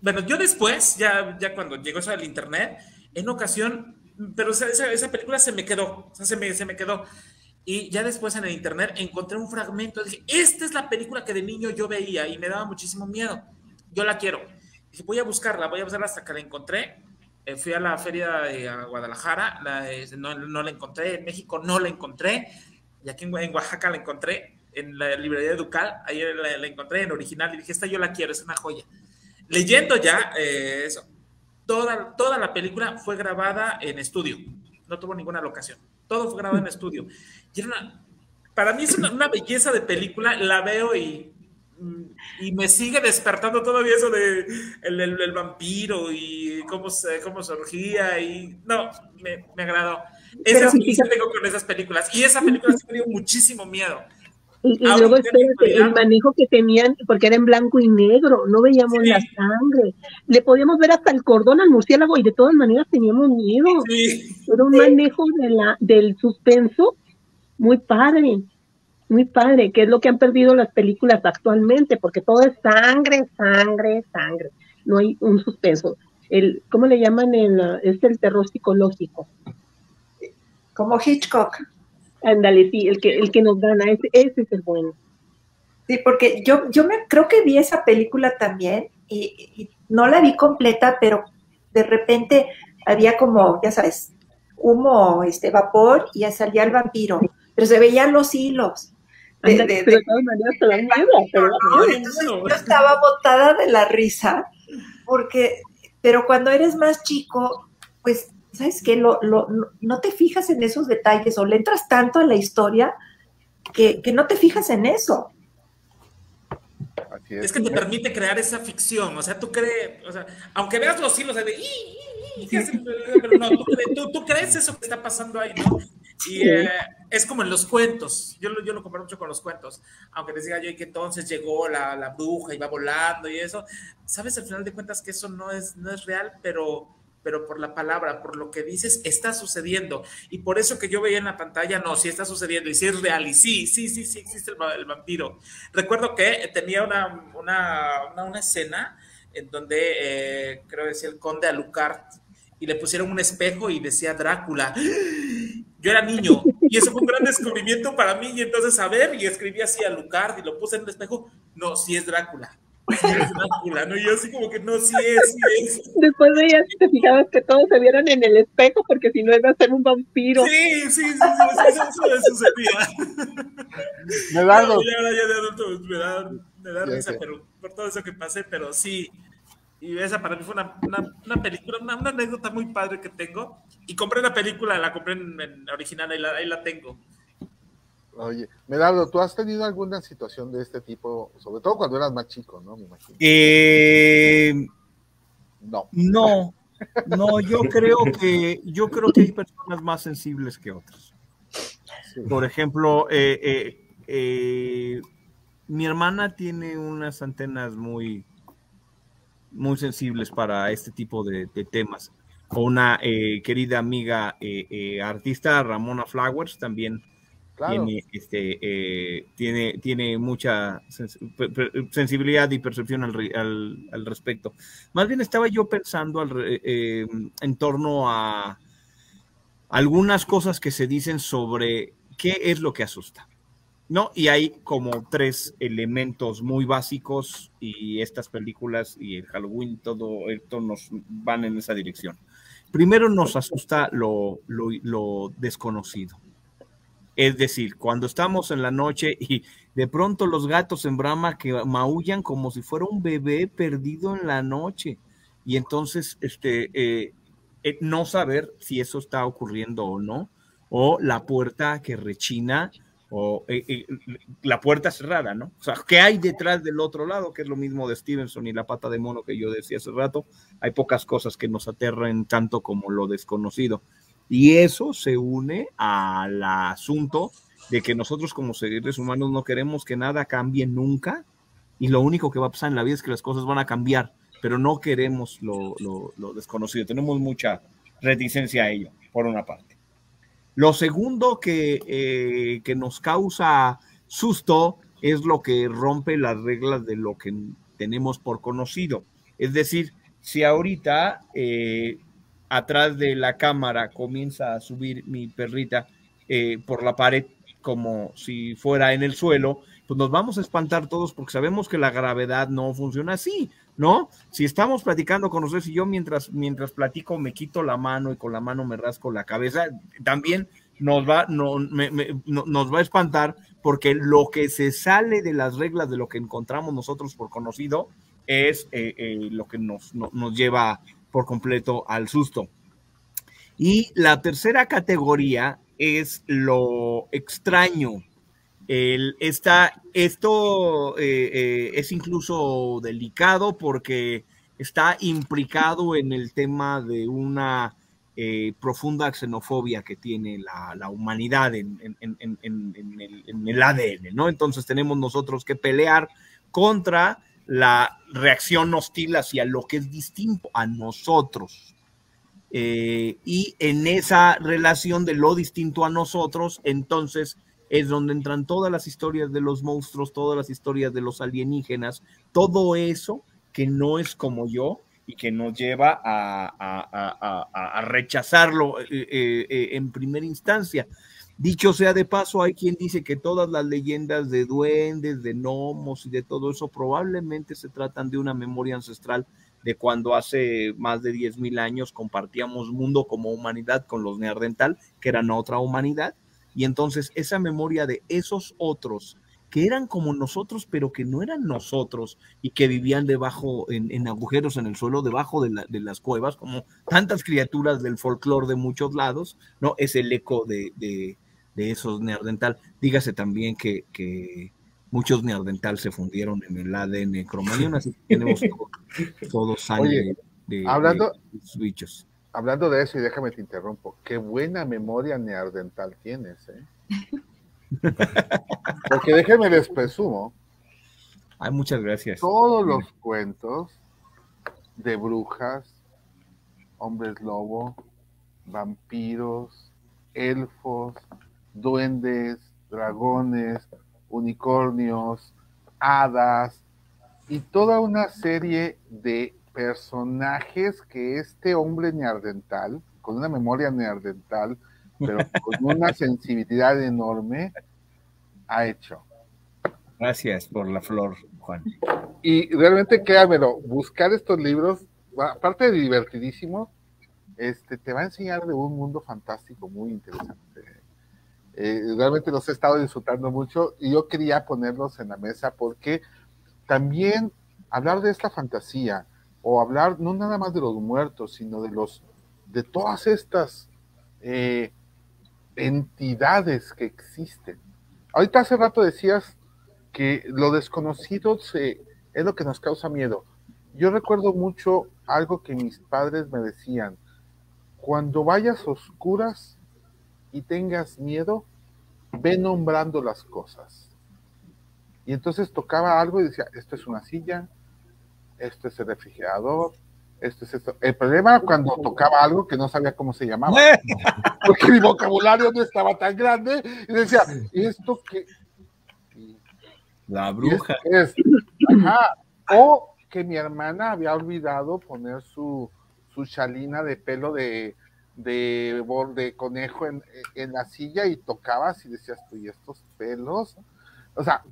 Bueno, yo después, ya, ya cuando llegó eso al internet, en ocasión, pero esa, esa, película se me quedó, o sea, se me, se me quedó. Y ya después en el internet encontré un fragmento, dije, esta es la película que de niño yo veía y me daba muchísimo miedo. Yo la quiero. Dije, voy a buscarla, voy a buscarla hasta que la encontré. eh, fui a la feria de Guadalajara, no, no, la encontré, en México no la encontré, y aquí en, Oaxaca la encontré, en la librería Ducal, ahí la, encontré en original y dije, esta yo la quiero, es una joya. Leyendo ya eh, eso, toda, toda la película fue grabada en estudio, no tuvo ninguna locación, todo fue grabado en estudio. Y para mí es una belleza de película, la veo y y me sigue despertando todavía eso de el, vampiro y cómo, se, cómo surgía y no, me, me agradó. Esa es tengo con esas películas y esa película se me dio muchísimo miedo.
Y, luego el manejo que tenían, porque era en blanco y negro, no veíamos la sangre, le podíamos ver hasta el cordón al murciélago y de todas maneras teníamos miedo. Era un manejo de la, del suspenso muy padre muy padre, que es lo que han perdido las películas actualmente, porque todo es sangre, sangre, sangre. No hay un suspenso. El, ¿Cómo le llaman? El, es el terror psicológico.
Como Hitchcock.
Ándale, sí, el que, el que nos gana, ese, ese es el bueno.
Sí, porque yo, yo me creo que vi esa película también y, y no la vi completa, pero de repente había como, ya sabes, humo, este vapor y ya salía el vampiro, pero se veían los hilos yo estaba botada de la risa, porque, pero cuando eres más chico, pues, ¿sabes qué? Lo, no te fijas en esos detalles o le entras tanto a la historia que, no te fijas en eso.
Es. que te permite crear esa ficción, o sea, tú crees, o sea, aunque veas los hilos de, pero no, tú, crees eso que está pasando ahí, ¿no? Y eh, es como en los cuentos, yo, yo lo comparo mucho con los cuentos, aunque les diga yo que entonces llegó la, la bruja y va volando y eso, sabes al final de cuentas que eso no es, no es real, pero pero por la palabra, por lo que dices, está sucediendo. Y por eso que yo veía en la pantalla, no, sí está sucediendo, y sí es real, y sí, sí, sí, sí existe el, vampiro. Recuerdo que tenía una, una, una, escena en donde, eh, creo decía el conde Alucard, y le pusieron un espejo y decía Drácula. (gasps) Yo era niño y eso fue un gran descubrimiento para mí. Y entonces, a ver, y escribí así a Lucard y lo puse en el espejo. No, sí es Drácula. (laughs) Y yo así como que no, sí es, sí es.
Después de ella te fijabas que todos se vieron en el espejo porque si no iba a ser un vampiro.
Sí, sí, sí, sí, eso, eso, sucedía. Me da, ya, ya de adulto me da, me da risa, pero por todo eso que pasé, pero sí, y esa para mí fue una, una, película, una, anécdota muy padre que tengo. Y compré la película, la compré en, original, ahí la, ahí la tengo.
Oye, Medardo, ¿tú has tenido alguna situación de este tipo, sobre todo cuando eras más chico, ¿no? Me
imagino. Eh, no. No, no, yo creo que yo creo que hay personas más sensibles que otras. Por ejemplo, eh, eh, mi hermana tiene unas antenas muy, muy sensibles para este tipo de, temas. O una eh, querida amiga eh, eh, artista, Ramona Flowers, también tiene, este, tiene, tiene mucha sensibilidad y percepción al, respecto. Más bien estaba yo pensando en torno a algunas cosas que se dicen sobre qué es lo que asusta. ¿no? Y hay como tres elementos muy básicos y estas películas y el Halloween, todo esto nos van en esa dirección. Primero nos asusta lo, desconocido. Es decir, cuando estamos en la noche y de pronto los gatos en brama que maullan como si fuera un bebé perdido en la noche. Y entonces, este, eh, eh, no saber si eso está ocurriendo o no, o la puerta que rechina o eh, la puerta cerrada, ¿no? O sea, ¿qué hay detrás del otro lado? Que es lo mismo de Stevenson y la pata de mono que yo decía hace rato. Hay pocas cosas que nos aterran tanto como lo desconocido. Y eso se une al asunto de que nosotros como seres humanos no queremos que nada cambie nunca y lo único que va a pasar en la vida es que las cosas van a cambiar, pero no queremos lo, lo desconocido. Tenemos mucha reticencia a ello, por una parte. Lo segundo eh, que, nos causa susto es lo que rompe las reglas de lo que tenemos por conocido. Es decir, si ahorita eh, atrás de la cámara comienza a subir mi perrita eh, por la pared como si fuera en el suelo pues nos vamos a espantar todos porque sabemos que la gravedad no funciona así, ¿no? Si estamos platicando con ustedes y yo mientras, mientras platico me quito la mano y con la mano me rasco la cabeza, también nos va, no, nos va a espantar porque lo que se sale de las reglas de lo que encontramos nosotros por conocido es eh, eh, lo que nos, nos lleva por completo al susto. Y la tercera categoría es lo extraño. El, esto eh, es incluso delicado porque está implicado en el tema de una eh, profunda xenofobia que tiene la, humanidad en, el, ADN, ¿no? Entonces tenemos nosotros que pelear contra la reacción hostil hacia lo que es distinto a nosotros. Eh, y en esa relación de lo distinto a nosotros, entonces es donde entran todas las historias de los monstruos, todas las historias de los alienígenas, todo eso que no es como yo, y que nos lleva a, rechazarlo eh, eh, eh, en primera instancia. Dicho sea de paso, hay quien dice que todas las leyendas de duendes, de gnomos y de todo eso probablemente se tratan de una memoria ancestral de cuando hace más de 10.000 años compartíamos mundo como humanidad con los neandertal, que eran otra humanidad, y entonces esa memoria de esos otros que eran como nosotros, pero que no eran nosotros y que vivían debajo, en, agujeros en el suelo, debajo de, las cuevas, como tantas criaturas del folclore de muchos lados, ¿no? Es el eco de, esos neandertal. Dígase también que, muchos neandertal se fundieron en el ADN cromañón, así que tenemos (laughs) todos sangre de,
hablando,
bichos.
Hablando de eso, y déjame te interrumpo, qué buena memoria neandertal tienes, ¿eh? (laughs) Porque déjenme les presumo.
Ay, muchas gracias.
Todos los cuentos de brujas, hombres lobo, vampiros, elfos, duendes, dragones, unicornios, hadas y toda una serie de personajes que este hombre neardental, con una memoria neardental, pero (laughs) con una sensibilidad enorme, ha hecho.
Gracias por la flor, Juan.
Y realmente, créamelo, buscar estos libros, aparte de divertidísimo, este, te va a enseñar de un mundo fantástico muy interesante. Eh, realmente los he estado disfrutando mucho y yo quería ponerlos en la mesa porque también hablar de esta fantasía o hablar no nada más de los muertos, sino de los de todas estas eh, entidades que existen. Ahorita hace rato decías que lo desconocido es lo que nos causa miedo. Yo recuerdo mucho algo que mis padres me decían. Cuando vayas oscuras y tengas miedo, ve nombrando las cosas. Y entonces tocaba algo y decía, esto es una silla, esto es el refrigerador, esto es esto. El problema era cuando tocaba algo que no sabía cómo se llamaba, porque mi vocabulario no estaba tan grande, y decía, ¿esto qué?
La bruja.
O que mi hermana había olvidado poner su, su chalina de pelo de, de, de conejo en, en, la silla y tocabas y decías, tú, ¿y estos pelos? O sea,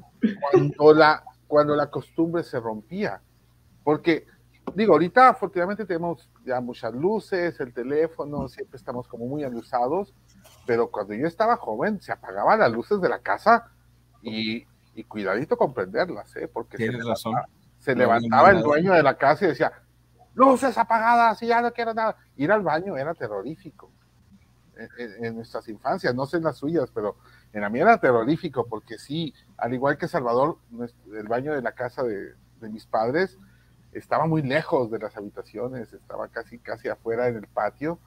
cuando la, cuando la costumbre se rompía, porque digo, ahorita afortunadamente tenemos ya muchas luces, el teléfono, siempre estamos como muy alusados, pero cuando yo estaba joven se apagaban las luces de la casa y, cuidadito con prenderlas, ¿eh? porque se levantaba, se levantaba el dueño de la casa y decía, luces apagadas y ya no quiero nada. Ir al baño era terrorífico. En, nuestras infancias, no sé en las suyas, pero en la mía era terrorífico, porque sí, al igual que Salvador, el baño de la casa de, de mis padres, estaba muy lejos de las habitaciones, estaba casi, casi afuera en el patio.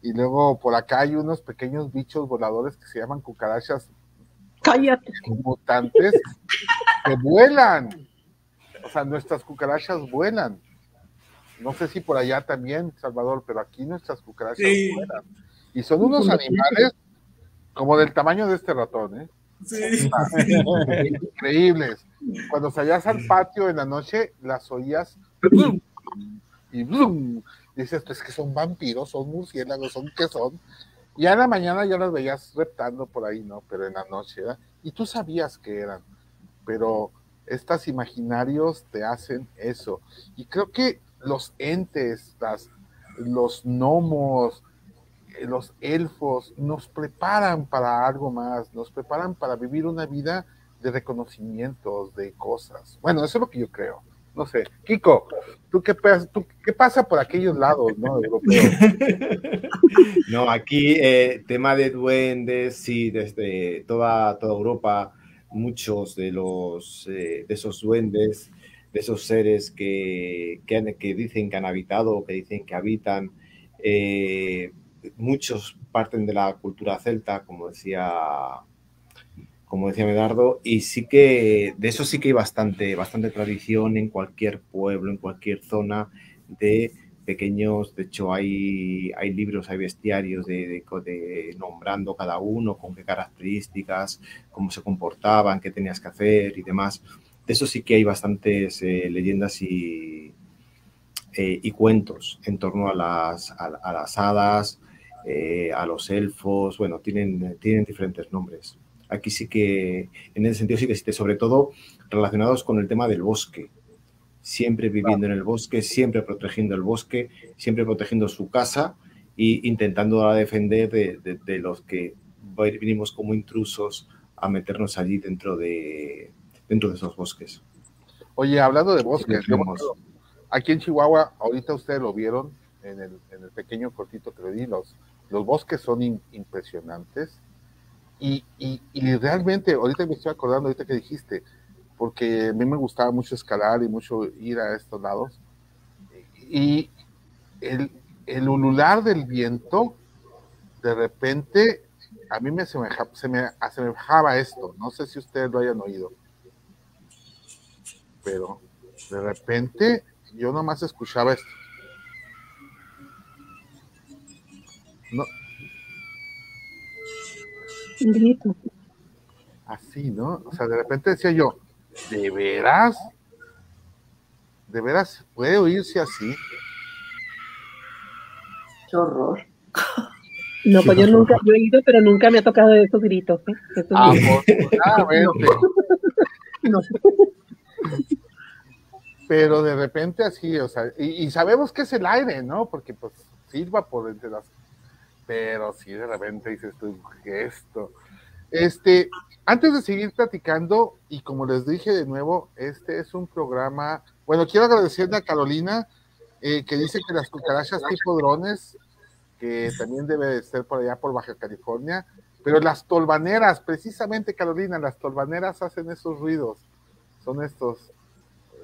Y luego por acá hay unos pequeños bichos voladores que se llaman cucarachas
Cállate.
mutantes que vuelan. O sea, nuestras cucarachas vuelan. No sé si por allá también, Salvador, pero aquí nuestras cucarachas. Y son unos animales como del tamaño de este ratón, ¿eh? Sí. (laughs) Increíbles. Cuando salías al patio en la noche, las oías y blum. Dices, pues que son vampiros, son murciélagos, son que son. Y en la mañana ya las veías reptando por ahí, ¿no? Pero en la noche, ¿verdad? Y tú sabías que eran. pero estos imaginarios te hacen eso. Y creo que los entes, los gnomos, eh, los elfos, nos preparan para algo más, nos preparan para vivir una vida de reconocimientos, de cosas. Bueno, eso es lo que yo creo. No sé. Kiko, ¿tú qué, qué pasa por aquellos lados, no? (laughs)
no, aquí eh, tema de duendes, sí, desde toda, toda Europa, muchos de los eh, de esos duendes, de esos seres que, que, dicen que han habitado, que dicen que habitan, eh, muchos parten de la cultura celta, como decía como decía Medardo, y sí que de eso sí que hay bastante, bastante tradición en cualquier pueblo, en cualquier zona de pequeños, de hecho hay, hay libros, hay bestiarios de, de, nombrando cada uno, con qué características, cómo se comportaban, qué tenías que hacer y demás. De eso sí que hay bastantes eh, leyendas y, eh, y, cuentos en torno a las, a, las hadas, eh, a los elfos, bueno, tienen, tienen diferentes nombres. Aquí sí que, en ese sentido sí que existe, sobre todo relacionados con el tema del bosque. Siempre viviendo en el bosque, siempre protegiendo el bosque, siempre protegiendo su casa e intentando defender de, los que vinimos como intrusos a meternos allí dentro de, dentro de esos bosques.
Oye, hablando de bosques, aquí en Chihuahua, ahorita ustedes lo vieron en el, pequeño cortito que le di, los, los bosques son impresionantes y, y, realmente, ahorita me estoy acordando, ahorita que dijiste, porque a mí me gustaba mucho escalar y mucho ir a estos lados. Y el, el ulular del viento, de repente, a mí me asemeja, se me asemejaba esto. No sé si ustedes lo hayan oído. Pero de repente, yo nomás escuchaba esto. No, Así, ¿no? O sea, de repente decía yo, ¿de veras? ¿De veras puede oírse así?
Qué horror.
No, pues yo nunca, yo he ido, pero nunca me ha tocado esos gritos. ¿eh? ah, pues, ah, (laughs)
no. Pero de repente así, o sea, y, sabemos que es el aire, ¿no? Porque pues sirva por entre las pero sí de repente dices tú, esto. Este, antes de seguir platicando, y como les dije de nuevo, este es un programa, bueno, quiero agradecerle a Carolina, eh, que dice que las cucarachas tipo drones, que también debe de ser por allá por Baja California, pero las tolvaneras, precisamente Carolina, las tolvaneras hacen esos ruidos, son estos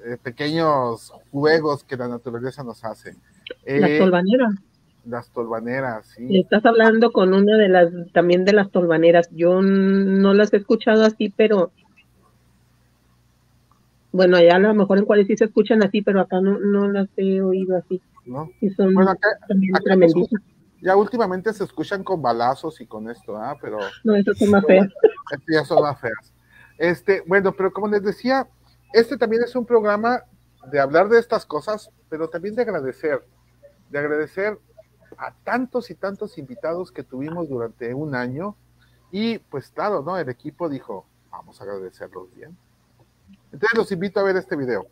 eh, pequeños juegos que la naturaleza nos hace.
las eh, tolvaneras.
Las tolvaneras, sí.
Estás hablando con una de las, también de las tolvaneras. Yo no las he escuchado así, pero bueno, allá a lo mejor en cuales sí se escuchan así, pero acá no, no las he oído así. ¿No? Y son bueno, acá,
ya últimamente se escuchan con balazos y con esto, ¿ah? Pero.
No, esas son más feas.
ya son más feas. Este, bueno, pero como les decía, este también es un programa de hablar de estas cosas, pero también de agradecer, de agradecer a tantos y tantos invitados que tuvimos durante un año y pues claro, ¿no? El equipo dijo, vamos a agradecerlos bien. Entonces los invito a ver este video.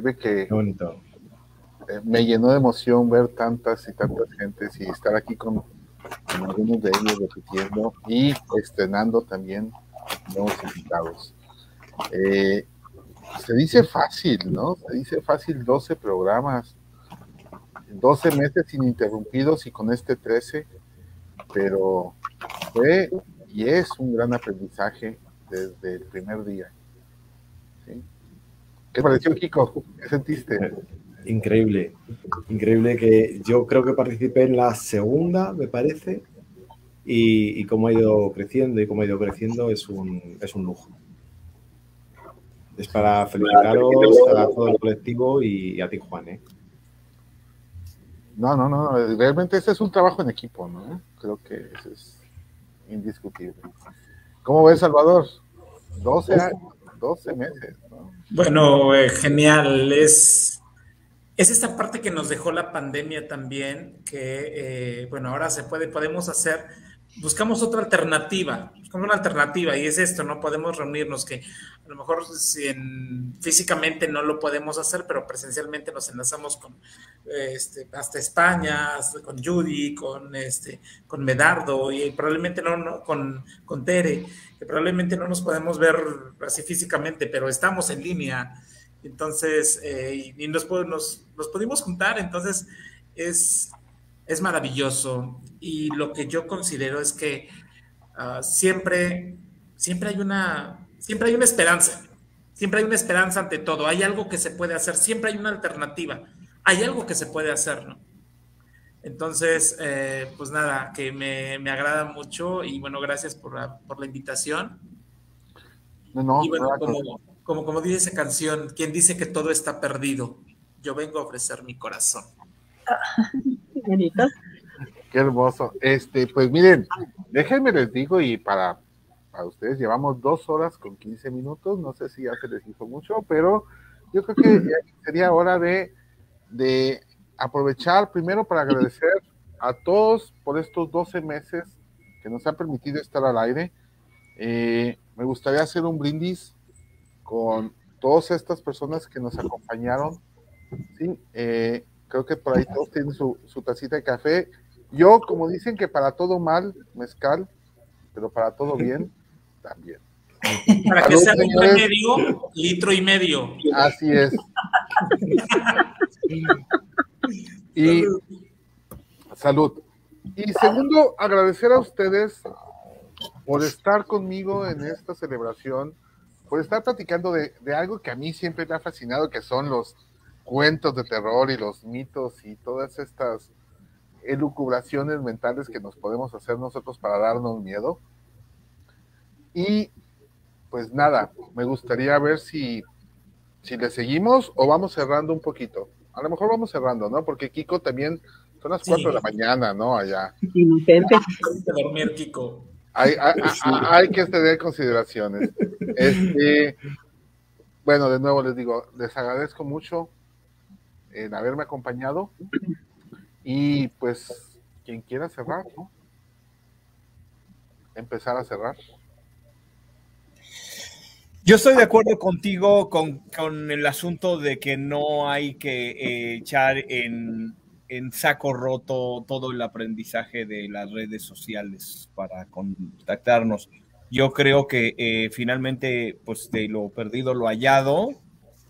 Créeme que
bonito.
Eh, me llenó de emoción ver tantas y tantas gentes y estar aquí con, algunos de ellos repitiendo y estrenando también nuevos invitados. Eh, se dice fácil, ¿no? Se dice fácil 12 programas, 12 meses ininterrumpidos y con este 13, pero fue y es un gran aprendizaje desde el primer día. ¿Qué pareció, Kiko? ¿Qué sentiste?
Increíble, increíble que yo creo que participé en la segunda, me parece, y, y cómo ha ido creciendo y cómo ha ido creciendo es un, es un lujo. Es para felicitaros a todo el colectivo y, a ti, Juan. ¿eh?
No, no, no, realmente este es un trabajo en equipo, ¿no? Creo que eso es indiscutible. ¿Cómo ves, Salvador? 12 años, 12 meses.
Bueno, eh, genial. Es, es esta parte que nos dejó la pandemia también, que, eh, bueno, ahora se puede, podemos hacer buscamos otra alternativa, buscamos una alternativa y es esto, no podemos reunirnos, que a lo mejor físicamente no lo podemos hacer, pero presencialmente nos enlazamos con este, hasta España, con Judy, con este, con Medardo y probablemente no, con, con Tere, que probablemente no nos podemos ver así físicamente, pero estamos en línea, entonces, eh, y nos, nos, nos pudimos juntar, entonces es, es maravilloso y lo que yo considero es que ah, siempre, siempre hay una, siempre hay una esperanza, siempre hay una esperanza ante todo, hay algo que se puede hacer, siempre hay una alternativa, hay algo que se puede hacer, ¿no? Entonces, eh, pues nada, que me, agrada mucho y bueno, gracias por la, por la invitación.
No,
y bueno, como, como, como dice esa canción, quien dice que todo está perdido, yo vengo a ofrecer mi corazón. (laughs)
Qué hermoso. Este, pues miren, déjenme les digo, y para, para ustedes llevamos dos horas con 15 minutos, no sé si ya se les hizo mucho, pero yo creo que sería hora de, de aprovechar primero para agradecer a todos por estos 12 meses que nos han permitido estar al aire. Eh, me gustaría hacer un brindis con todas estas personas que nos acompañaron. ¿sí? Eh, Creo que por ahí todos tienen su, tacita de café. Yo, como dicen que para todo mal, mezcal, pero para todo (laughs) bien, también.
Para que sea litro y medio, litro y medio.
Así es. (laughs) y salud. Y segundo, agradecer a ustedes por estar conmigo en esta celebración, por estar platicando de, de algo que a mí siempre me ha fascinado, que son los cuentos de terror y los mitos y todas estas elucubraciones mentales que nos podemos hacer nosotros para darnos miedo. Y pues nada, me gustaría ver si, si le seguimos o vamos cerrando un poquito. A lo mejor vamos cerrando, ¿no? Porque Kiko también son las 4 de la mañana, ¿no? Allá.
dormir, Kiko.
Hay, hay, hay, que tener consideraciones. Este, bueno, de nuevo les digo, les agradezco mucho en haberme acompañado. Y pues, quien quiera cerrar. Empezar a cerrar.
Yo estoy de acuerdo contigo con, el asunto de que no hay que eh, echar en, saco roto todo el aprendizaje de las redes sociales para contactarnos. Yo creo que eh, finalmente, pues de lo perdido lo hallado,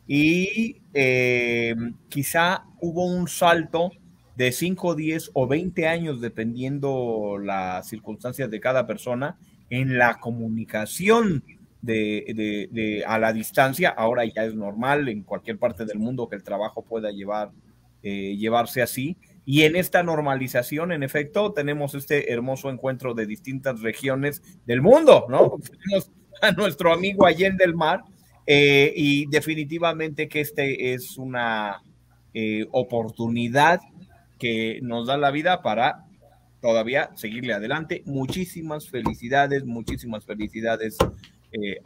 y eh, quizá hubo un salto de 5, 10 o 20 años, dependiendo las circunstancias de cada persona, en la comunicación de, a la distancia. Ahora ya es normal en cualquier parte del mundo que el trabajo pueda llevar, eh, llevarse así. Y en esta normalización, en efecto, tenemos este hermoso encuentro de distintas regiones del mundo, ¿no? Tenemos a nuestro amigo Allende del Mar, eh, y definitivamente que este es una eh, oportunidad que nos da la vida para todavía seguirle adelante. Muchísimas felicidades, muchísimas felicidades eh,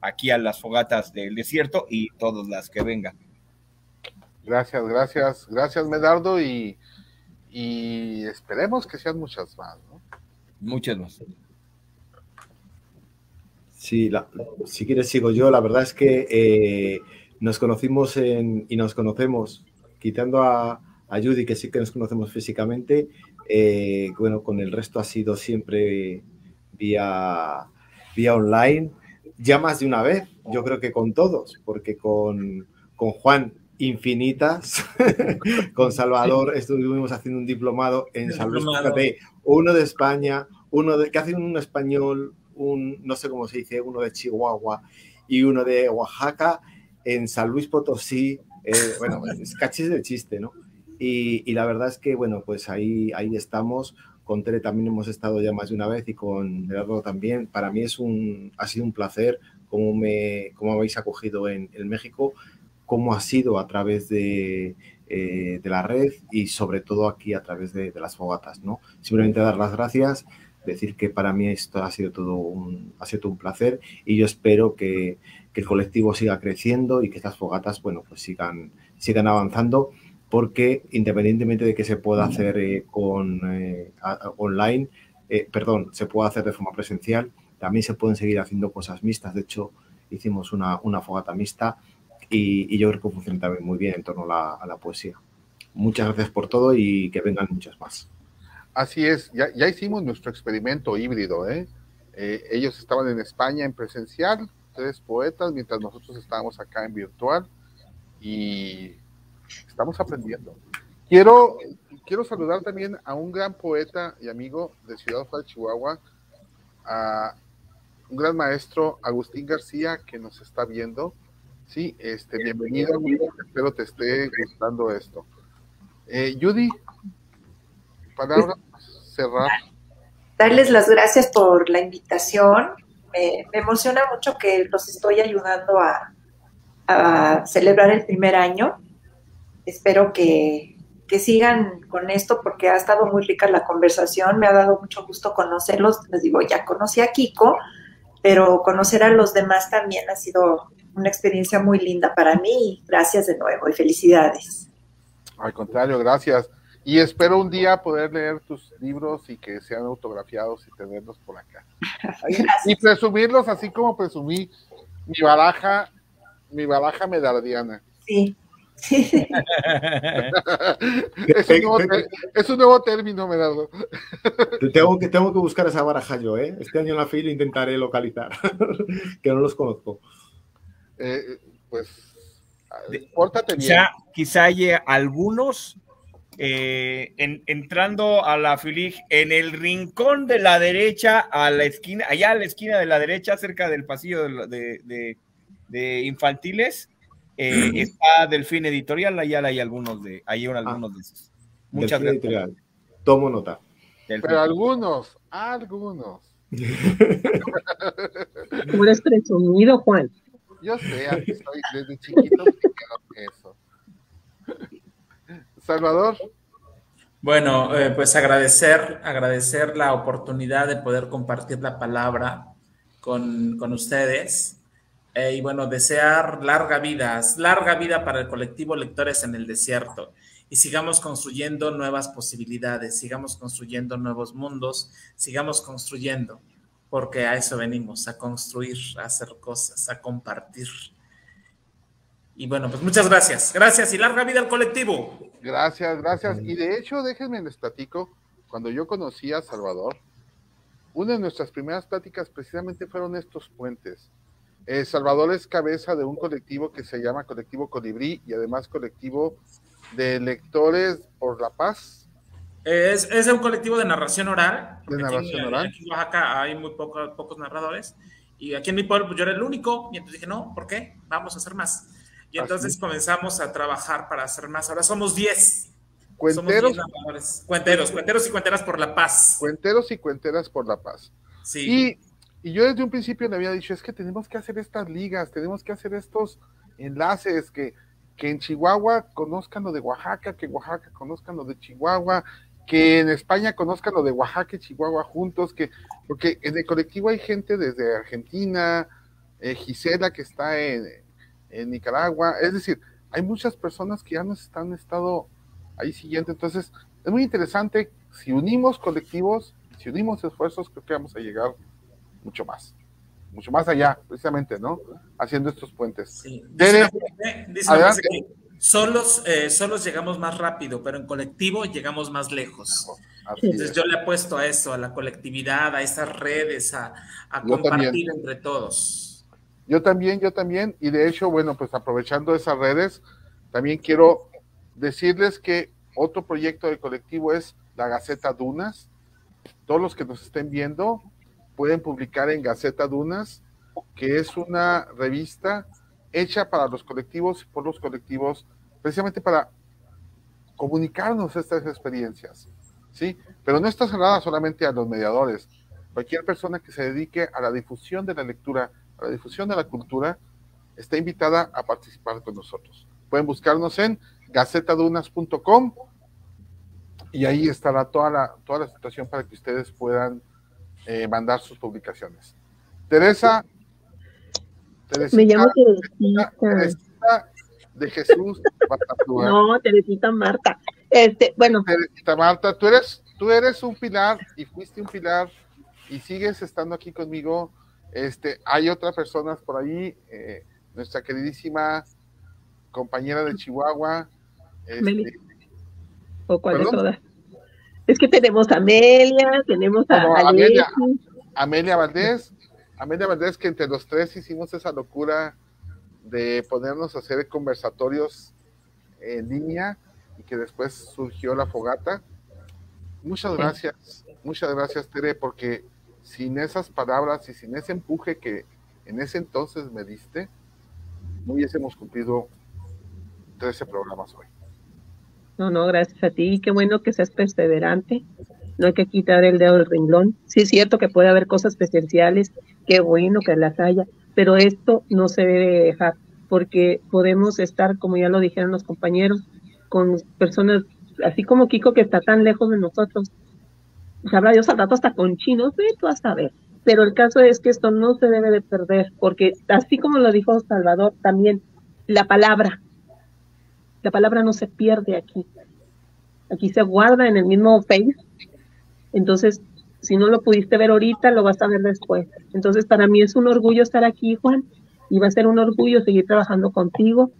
aquí a las fogatas del desierto y todas las que vengan.
Gracias, gracias, gracias Medardo y, y esperemos que sean muchas más. ¿no?
Muchas más.
Sí, si quieres sigo yo. La verdad es que eh, nos conocimos en, y nos conocemos, quitando a, a Judy, que sí que nos conocemos físicamente, eh, bueno, con el resto ha sido siempre vía, vía online, ya más de una vez, yo creo que con todos, porque con, con Juan infinitas, (laughs) con Salvador estuvimos haciendo un diplomado en San Luis, uno de España, uno de, que hace un español, un, no sé cómo se dice, uno de Chihuahua y uno de Oaxaca, en San Luis Potosí, eh, bueno, (laughs) es cachis de chiste, ¿no? Y, la verdad es que, bueno, pues ahí, ahí estamos. Con Tere también hemos estado ya más de una vez y con Gerardo también. Para mí es un, ha sido un placer cómo me, cómo habéis acogido en, México, cómo ha sido a través de, eh, de la red y sobre todo aquí a través de, las fogatas, ¿no? Simplemente dar las gracias, decir que para mí esto ha sido todo un, ha sido un placer y yo espero que, que el colectivo siga creciendo y que estas fogatas, bueno, pues sigan, sigan avanzando porque independientemente de que se pueda hacer eh, con eh, online, eh, perdón, se pueda hacer de forma presencial, también se pueden seguir haciendo cosas mixtas. De hecho, hicimos una, una fogata mixta y, yo creo que funciona también muy bien en torno a la, poesía. Muchas gracias por todo y que vengan muchas más.
Así es, ya, ya hicimos nuestro experimento híbrido. ellos estaban en España en presencial, tres poetas, mientras nosotros estábamos acá en virtual. Y estamos aprendiendo. Quiero, quiero saludar también a un gran poeta y amigo de Ciudad Juárez, Chihuahua, a un gran maestro, Agustín García, que nos está viendo. Sí, este, bienvenido, espero te esté gustando esto. Eh, Judy, palabra cerrar.
Darles las gracias por la invitación. me emociona mucho que los estoy ayudando a, a celebrar el primer año espero que, sigan con esto porque ha estado muy rica la conversación, me ha dado mucho gusto conocerlos, les digo, ya conocí a Kiko, pero conocer a los demás también ha sido una experiencia muy linda para mí. Gracias de nuevo y felicidades.
Al contrario, gracias. Y espero un día poder leer tus libros y que sean autografiados y tenerlos por acá. (laughs) y presumirlos así como presumí mi baraja, mi baraja medardiana.
Sí,
es, un nuevo, término, Medardo.
Tengo que, tengo que buscar esa baraja yo, ¿eh? Este año en la fila intentaré localizar, (laughs) que no los conozco.
Eh, pues,
pórtate Quizá, quizá haya algunos eh, entrando a la filig en el rincón de la derecha, a la esquina, allá a la esquina de la derecha, cerca del pasillo de infantiles, eh, está Delfín Editorial, allá hay algunos de, hay ah, algunos de esos.
Muchas gracias. Editorial. Tomo nota.
Pero algunos, algunos. (laughs)
Tú eres presumido, Juan.
Yo sé, aquí estoy desde chiquito eso. Salvador.
Bueno, eh, pues agradecer, agradecer la oportunidad de poder compartir la palabra con, con ustedes. Eh, y bueno, desear larga vida, larga vida para el colectivo Lectores en el Desierto. Y sigamos construyendo nuevas posibilidades, sigamos construyendo nuevos mundos, sigamos construyendo, porque a eso venimos, a construir, a hacer cosas, a compartir. Y bueno, pues muchas gracias. Gracias y larga vida al colectivo.
Gracias, gracias. Y de hecho, déjenme les platico, cuando yo conocí a Salvador, una de nuestras primeras pláticas precisamente fueron estos puentes eh, Salvador es cabeza de un colectivo que se llama Colectivo Colibrí y además colectivo de lectores por la paz.
Es, es un colectivo de narración oral.
De narración oral.
Aquí en Oaxaca hay muy pocos narradores y aquí en mi pueblo pues, yo era el único y entonces dije, no, ¿por qué? Vamos a hacer más. Y entonces comenzamos a trabajar para hacer más. Ahora somos 10.
Cuenteros.
cuenteros, cuenteros y cuenteras por la paz.
Cuenteros y cuenteras por la paz.
Sí.
Y y yo desde un principio le había dicho, es que tenemos que hacer estas ligas, tenemos que hacer estos enlaces, que, que en Chihuahua conozcan lo de Oaxaca, que Oaxaca conozcan lo de Chihuahua, que en España conozcan lo de Oaxaca y Chihuahua juntos, que, porque en el colectivo hay gente desde Argentina, eh, Gisela que está en, en, Nicaragua, es decir, hay muchas personas que ya nos están estado ahí siguiendo, entonces es muy interesante, si unimos colectivos, si unimos esfuerzos, creo que vamos a llegar mucho más. mucho más allá, precisamente, ¿no? Haciendo estos puentes.
Sí. Dice, que solos, eh, solos llegamos más rápido, pero en colectivo llegamos más lejos. Entonces yo le apuesto a eso, a la colectividad, a esas redes, a, compartir entre todos.
Yo también, yo también, y de hecho, bueno, pues aprovechando esas redes, también quiero decirles que otro proyecto del colectivo es la Gaceta Dunas. Todos los que nos estén viendo pueden publicar en Gaceta Dunas, que es una revista hecha para los colectivos y por los colectivos, precisamente para comunicarnos estas experiencias. ¿sí? Pero no está cerrada solamente a los mediadores. Cualquier persona que se dedique a la difusión de la lectura, a la difusión de la cultura, está invitada a participar con nosotros. Pueden buscarnos en gacetadunas.com y ahí estará toda la, toda la situación para que ustedes puedan eh, mandar sus publicaciones. Teresa.
Me llamo Teresita.
Teresita de Jesús.
no, Teresita Marta. Este, bueno.
Marta, tú eres, tú eres un pilar y fuiste un pilar y sigues estando aquí conmigo. Este, hay otras personas por ahí, eh, nuestra queridísima compañera de Chihuahua.
Este, ¿O cuál de todas? Es que tenemos a Amelia, tenemos a
Amelia, Amelia Valdés, Amelia Valdés, que entre los tres hicimos esa locura de ponernos a hacer conversatorios en línea que después surgió la fogata. Muchas gracias, muchas gracias Tere, porque sin esas palabras y sin ese empuje que en ese entonces me diste, no hubiésemos cumplido 13 programas hoy.
No, no, gracias a ti. Qué bueno que seas perseverante. No hay que quitar el dedo del renglón. Sí es cierto que puede haber cosas especiales, qué bueno que las haya, pero esto no se debe dejar porque podemos estar, como ya lo dijeron los compañeros, con personas, así como Kiko que está tan lejos de nosotros. Sabrá Dios al rato hasta con chinos, ve tú a saber. Pero el caso es que esto no se debe de perder, porque así como lo dijo Salvador, también la palabra, la palabra no se pierde aquí. Aquí se guarda en el mismo face. Entonces, si no lo pudiste ver ahorita, lo vas a ver después. Entonces, para mí es un orgullo estar aquí, Juan, y va a ser un orgullo seguir trabajando contigo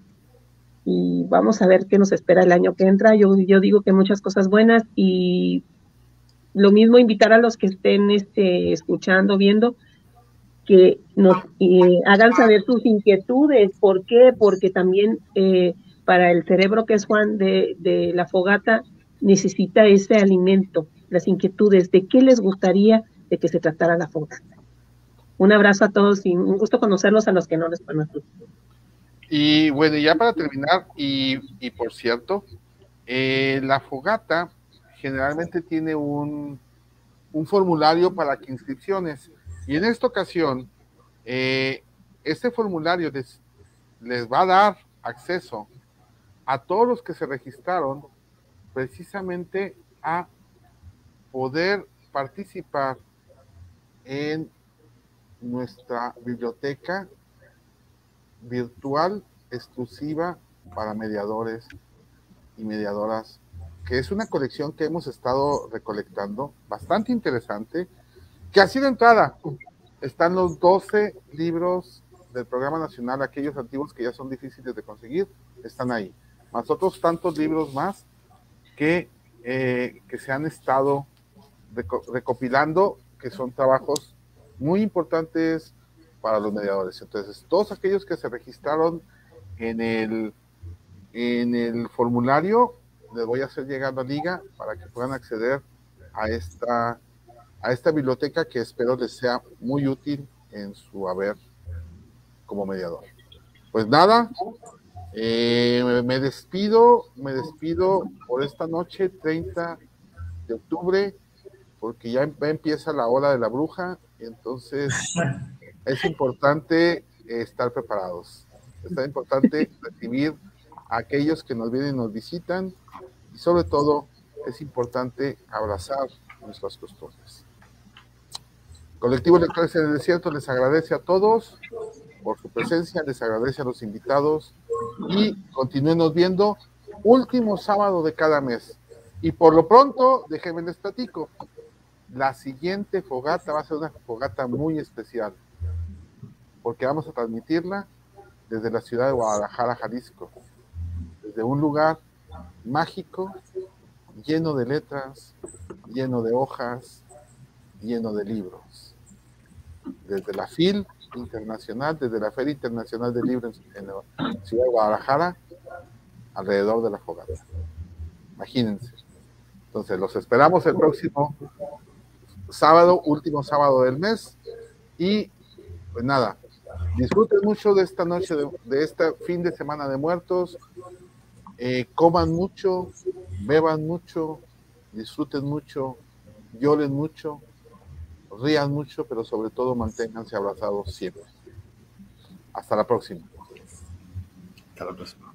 y vamos a ver qué nos espera el año que entra. Yo, yo digo que muchas cosas buenas y lo mismo invitar a los que estén este, escuchando, viendo, que nos hagan saber sus inquietudes. ¿Por qué? Porque también eh, para el cerebro que es Juan de, de la fogata necesita ese alimento, las inquietudes de qué les gustaría de que se tratara la fogata. Un abrazo a todos y un gusto conocerlos a los que no les conozco.
Y bueno, ya para terminar, y, por cierto, eh, la fogata generalmente tiene un, un, formulario para que inscripciones. Y en esta ocasión, eh, este formulario les, les va a dar acceso a todos los que se registraron precisamente a poder participar en nuestra biblioteca virtual exclusiva para mediadores y mediadoras, que es una colección que hemos estado recolectando, bastante interesante, que así de entrada están los 12 libros del programa nacional, aquellos antiguos que ya son difíciles de conseguir, están ahí, más otros tantos libros más que, eh, que se han estado recopilando, que son trabajos muy importantes para los mediadores. Entonces, todos aquellos que se registraron en el, en el formulario, les voy a hacer llegar la liga para que puedan acceder a esta, a esta biblioteca que espero les sea muy útil en su haber como mediador. Pues nada, eh, me despido, me despido por esta noche, 30 de octubre, porque ya empieza la hora de la bruja, entonces (laughs) es importante estar preparados. Es importante recibir aquellos que nos vienen y nos visitan y sobre todo es importante abrazar nuestras costumbres. Colectivo Lectores en el Desierto les agradece a todos por su presencia, les agradece a los invitados y continúenos viendo último sábado de cada mes. Y por lo pronto, déjenme les platico, la siguiente fogata va a ser una fogata muy especial porque vamos a transmitirla desde la ciudad de Guadalajara, Jalisco, desde un lugar mágico, lleno de letras, lleno de hojas, lleno de libros. Desde la FIL internacional, desde la Feria Internacional de Libros en la ciudad de Guadalajara, alrededor de la fogata. Imagínense. Entonces, los esperamos el próximo sábado, último sábado del mes. Y pues nada, disfruten mucho de esta noche, de, este fin de semana de muertos. Eh, coman mucho, beban mucho, disfruten mucho, lloren mucho, rían mucho, pero sobre todo manténganse abrazados siempre. Hasta la próxima.
Hasta la próxima.